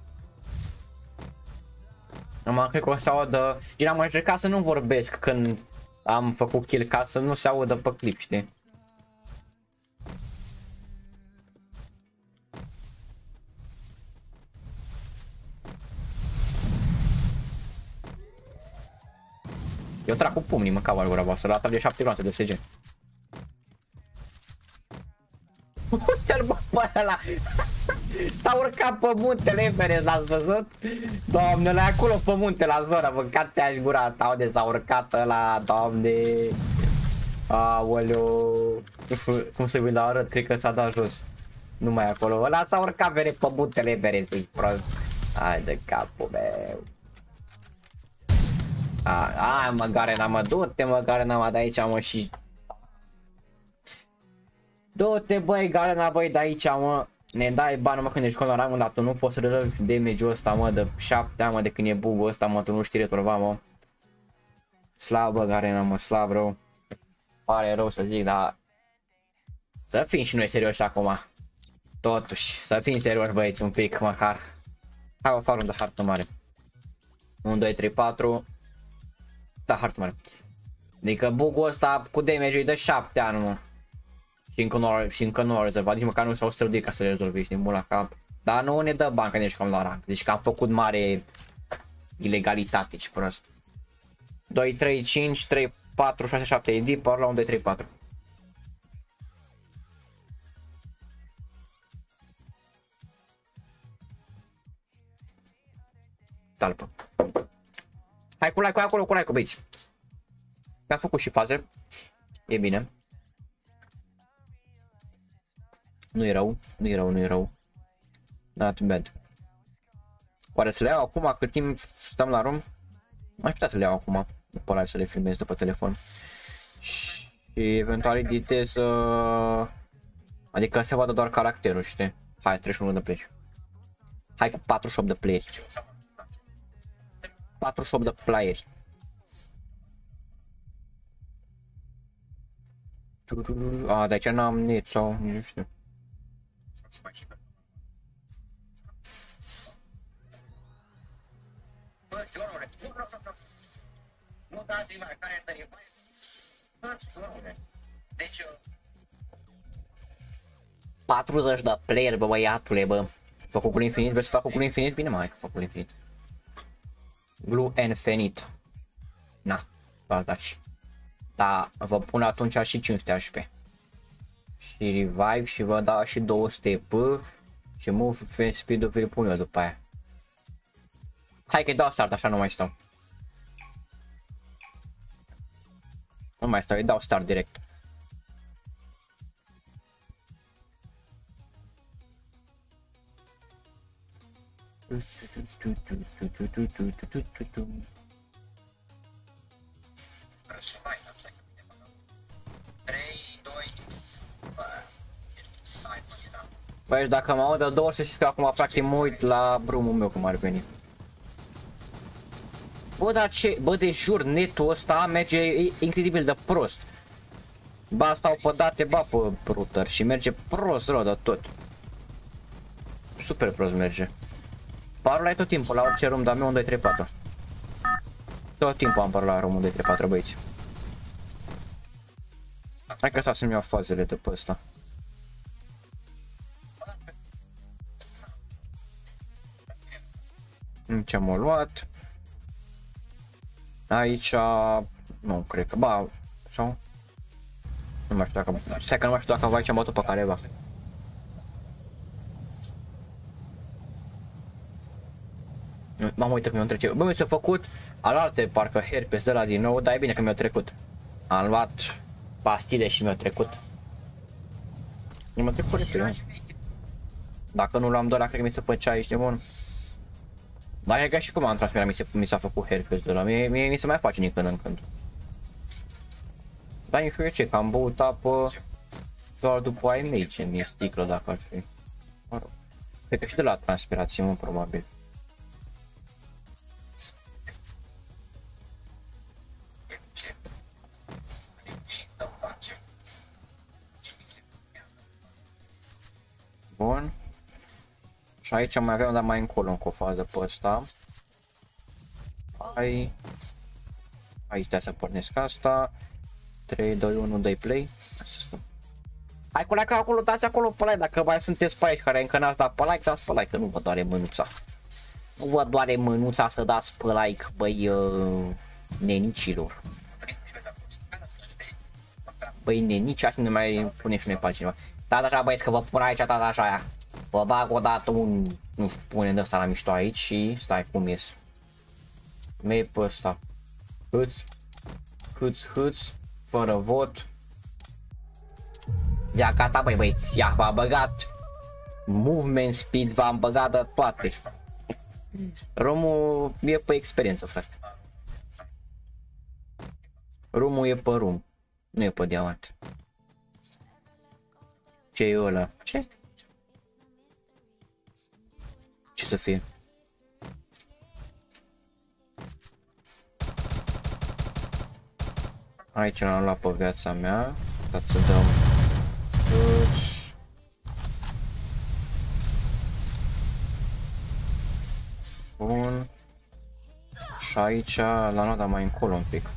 [SPEAKER 1] Am cred că o să audă... Gen, am încercat să nu vorbesc când am făcut kill ca să nu se audă pe clip, știi? Eu trag cu pumnii, mă, ca gura voastră, la de 7 groase de SG. Uite-l bă pe ăla! S-a urcat pe muntele Everest, l-ați văzut? Doamne, acolo pe munte la zona, mâncați aș gura ta unde s-a urcat ăla, doamne. Aoleu. Nu știu cum să-i la arăt, cred că s-a dat jos. Nu mai acolo, ăla s-a urcat vere pe muntele Everest, ești prost. Hai de capul meu. A, a mă, Garena, mă, du-te, mă, Garena, mă, de aici, mă, și... Du-te, băi, Garena, băi, de aici, mă. Ne dai bani, mă, când ești cu la rangul, dar tu nu poți să rezolvi damage-ul ăsta, mă, de 7 ani, mă, de când e bug-ul ăsta, mă, tu nu știi rezolva, mă. Slabă, Garena, mă, slab rău. Pare rău să zic, dar... Să fim și noi serioși acum. Totuși, să fim serioși, băieți, un pic, măcar. Hai, o fac de hartă mare. 1, 2, 3, 4. Da, hartă mare. Adică bug-ul ăsta cu damage îi dă 7 ani, mă. Și încă nu, și încă nu au rezolvat, nici măcar nu s-au străduit ca să le rezolvi, știi, mult la cap. Dar nu ne dă bani că ne jucăm la rank, deci că am făcut mare ilegalitate și prost. 2, 3, 5, 3, 4, 6, 7, e deep, la 1, 2, 3, 4. Talpă. Hai cu like-ul acolo, cu like-ul, băieți. Mi-am făcut și faze. E bine. Nu e rău, nu e rău, nu e rău. Not bad. Oare să le iau acum cât timp stăm la rom? Mai putea să le iau acum. După live să le filmez după telefon. Și eventual editez... Uh... Adică se vadă doar caracterul, știi? Hai, 31 de playeri. Hai cu 48 de playeri. 48 de playeri. A, de aici n-am net sau nu știu. Bă, Ciorule, nu dați la care tărie, bă, Ciorule. Deci, 40 de player, bă, băiatule, bă. Făcut cu infinit, vreți să fac cu infinit? Bine, mai, că fac cu infinit. Glue infinit. Na, vă dați. Da, vă pun atunci și 500 HP. Și revive și vă dau și 200 P și move speed-ul vi pun eu după aia. Hai că dau start, așa nu mai stau. Nu mai stau, îi dau start direct. Băi, dacă mă aud de două ori să știți că acum practic mă uit la brumul meu cum ar veni. Bă, dar ce, bă, de jur, netul ăsta merge incredibil de prost. Ba, stau pe date, ba pe router și merge prost rău de tot. Super prost merge. Parul ai tot timpul la orice room, dar meu 1, 2, 3, 4. Tot timpul am parul la room 1, 2, 3, 4, băieți. Hai că să-mi iau fazele de pe ăsta. Ce am luat? Aici, nu cred că, ba, sau? Nu mai știu dacă, stai că nu mai știu dacă aici am bătut pe careva. M-am uitat că mi-a trece. Bă, mi s-a făcut alte parcă herpes de la din nou, dar e bine că mi-a trecut. Am luat pastile și mi-a trecut. Nu m-a trecut repede. Dacă nu l-am doar, cred că mi se făcea aici de bun. Dar e ca și cum am transferat, mi, se, mi s-a făcut herpes de la mie, mie mi se mai face nici când în când. Dar nu știu eu ce, că am băut apă doar după ai mei, ce mi-e sticlă dacă ar fi. Mă rog. Cred că și de la transpirație, mă, probabil. Bun. Și aici mai avem, dar mai încolo încă o fază pe ăsta. Hai. Aici trebuie să pornesc asta. 3, 2, 1, dai play. Hai cu like acolo, dați acolo pe like dacă mai sunteți pe aici care încă n-ați dat pe like, dați pe like că nu vă doare mânuța. Nu vă doare mânuța să dați pe like, băi, uh, nenicilor. Băi, nenici, așa ne mai pune și noi pe altcineva. Tata așa băieți că vă pun aici tata așa aia. Vă bag o dată un, nu știu, pune de asta la mișto aici și stai cum ies. Mei pe ăsta. Hâț, hâț, hâț, fără vot. Ia gata băi băieți, ia v-am băgat. Movement speed v-am băgat de toate. Romul e pe experiență, frate. Rumul e pe rum, nu e pe diamant. Ce e ăla? Ce? Ce să fie? Aici l-am luat pe viața mea. Ca să dăm... Bun. Și aici l-am luat, dar mai încolo un pic.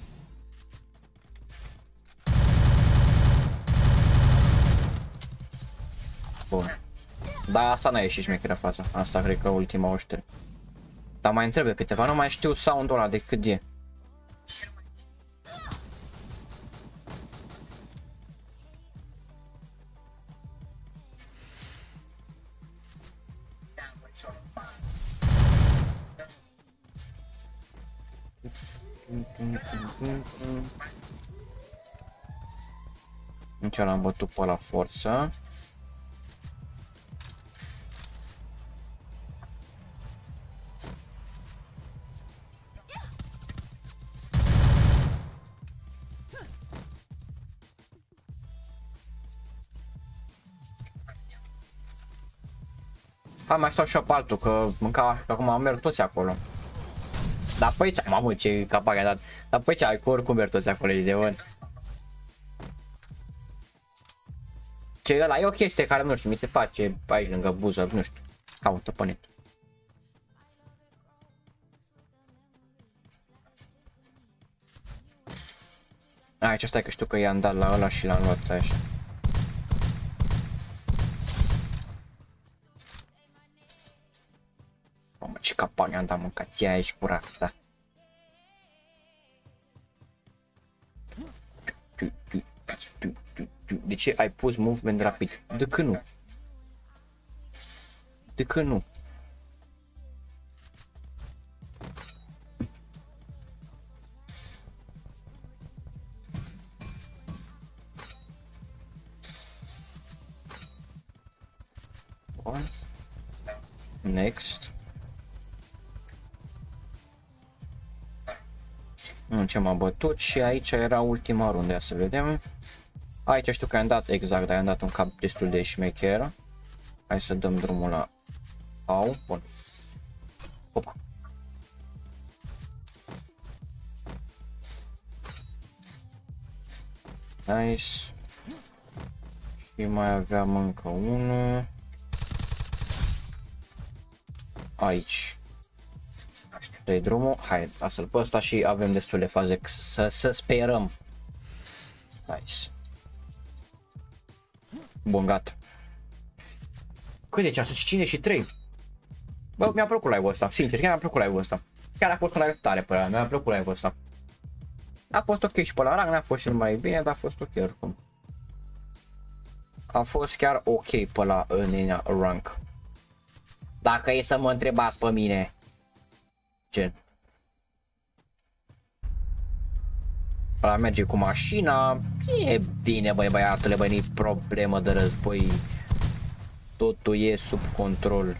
[SPEAKER 1] Bun. Da, asta n-a ieșit șmecherea fața. Asta cred că ultima o șterg. Dar mai întrebe câteva, nu mai știu sound-ul ăla de cât e. Nici l-am bătut pe la forță. Hai mai stau și eu pe altul, că mânca, că acum merg toți acolo. Dar pe aici, mamă ce capac a dat. Dar pe aici, cu oricum merg toți acolo, de bun. Ce ăla e o chestie care nu știu, mi se face aici lângă buză, nu știu, caută pe net. Aici stai că știu că i-am dat la ăla și l-am luat așa. Campania am dat mâncația aici curată. De ce ai pus movement rapid? De când nu? De când nu? Next. Ce m-a bătut și aici era ultima rundă, să vedem. Aici știu că am dat exact, dar am dat un cap destul de șmecher. Hai să dăm drumul la... Au, bun. Opa. Nice. Și mai aveam încă unul. Aici dă drumul, hai, lasă-l pe ăsta și avem destule faze să, să sperăm. Nice. Bun, gata. Cât e ceasul? 53. Bă, mi-a plăcut live-ul ăsta, sincer, chiar mi-a plăcut live-ul ăsta. Chiar a fost un live tare pe ăla, mi-a plăcut live-ul ăsta. A fost ok și pe la rang, n-a fost cel mai bine, dar a fost ok oricum. A fost chiar ok pe la în rank. Dacă e să mă întrebați pe mine. Gen. Ăla merge cu mașina. E bine, băi, băiatule, băi, nu problemă de război. Totul e sub control.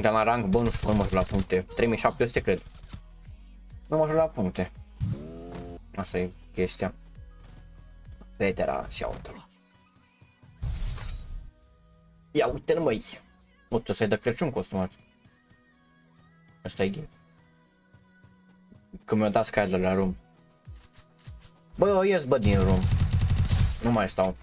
[SPEAKER 1] Puncte am la rang? Bă, nu știu, nu mă joc la puncte. 3700 cred. Nu mă joc la puncte. Asta e chestia. Vetera și auto. Ia uite-l măi. Uite, să-i dă Crăciun costumat. Asta e gay. Că mi-a dat Skyler la room. Bă, ies bă din room. Nu mai stau.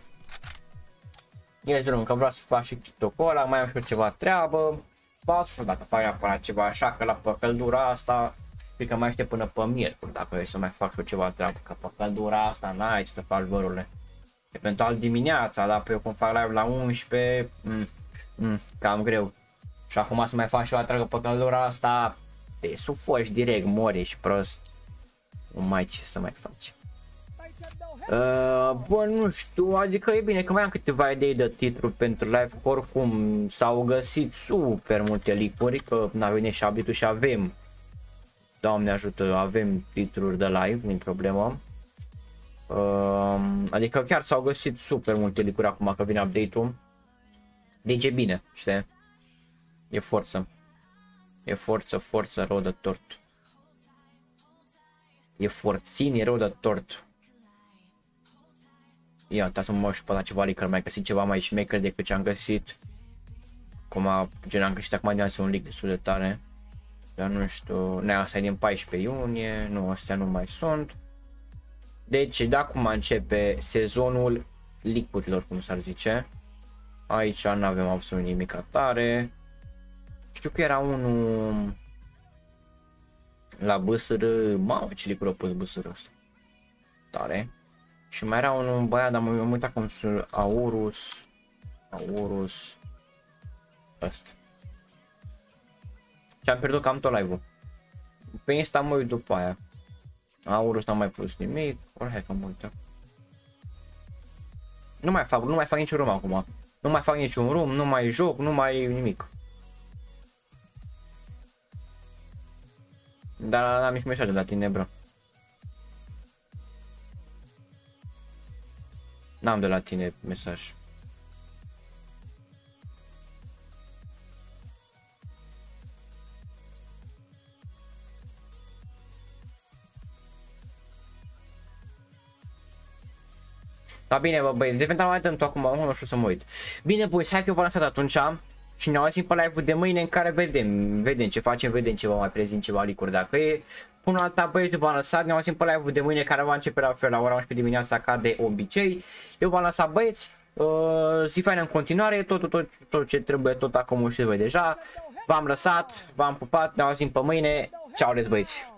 [SPEAKER 1] Ies din room, că vreau să fac și TikTok-ul ăla, mai am și eu ceva treabă. Ba, știu dacă fac neapărat ceva așa, că la pe căldura asta, cred că mai aștept până pe miercuri, dacă vrei să mai fac și eu ceva treabă, că pe căldura asta n-ai ce să faci vărurile. Eventual dimineața, dar pe eu cum fac live la 11, mm, mm, cam greu. Și acum să mai fac și o treabă pe căldura asta, te sufoci direct, mori și prost. Nu mai ce să mai faci. Uh, bă, nu știu, adică e bine că mai am câteva idei de titlu pentru live, oricum s-au găsit super multe licuri, că n-a venit și abitul și avem, doamne ajută, avem titluri de live, din problemă. Uh, adică chiar s-au găsit super multe licuri acum că vine update-ul. Deci e bine, știi? E forță. E forță, forță, rău de tort. E forțin, e rău de tort. Ia, ta să mă și pe la ceva lică, mai găsit ceva mai șmecher decât ce am găsit. Cum a, gen am găsit acum de un leak destul de tare. Dar nu știu, ne asta e din 14 iunie, nu, astea nu mai sunt. Deci, de acum începe sezonul licurilor, cum s-ar zice. Aici nu avem absolut nimic atare. Știu că era unul la BSR, mamă ce licuri a pus BSR ăsta. Tare. Și mai era un băiat, dar m-am uitat cum sunt Aurus. Aurus. Asta. Și am pierdut cam tot live-ul. Pe Insta mă uit după aia. Aurus n-am mai pus nimic. Ori hai că mă uită. Nu mai fac, nu mai fac niciun room acum. Nu mai fac niciun room, nu mai joc, nu mai nimic. Dar n-am nici mesaj de la tine, bro. N-am de la tine mesaj. Da bine, bă, băi, eventual mai dăm tu acum, nu știu să mă uit. Bine, băi, hai că eu vă lansat atunci și ne auzim pe live de mâine în care vedem, vedem ce facem, vedem ce vă mai prezint ceva licuri dacă e. Până alta băieți de v-am lăsat, ne auzim pe live de mâine care va începe la fel la ora 11 dimineața ca de obicei. Eu v-am lăsat băieți, uh, zi faină în continuare, tot, tot, tot, tot ce trebuie, tot acum știți voi deja. V-am lăsat, v-am pupat, ne auzim pe mâine, ceau băieți!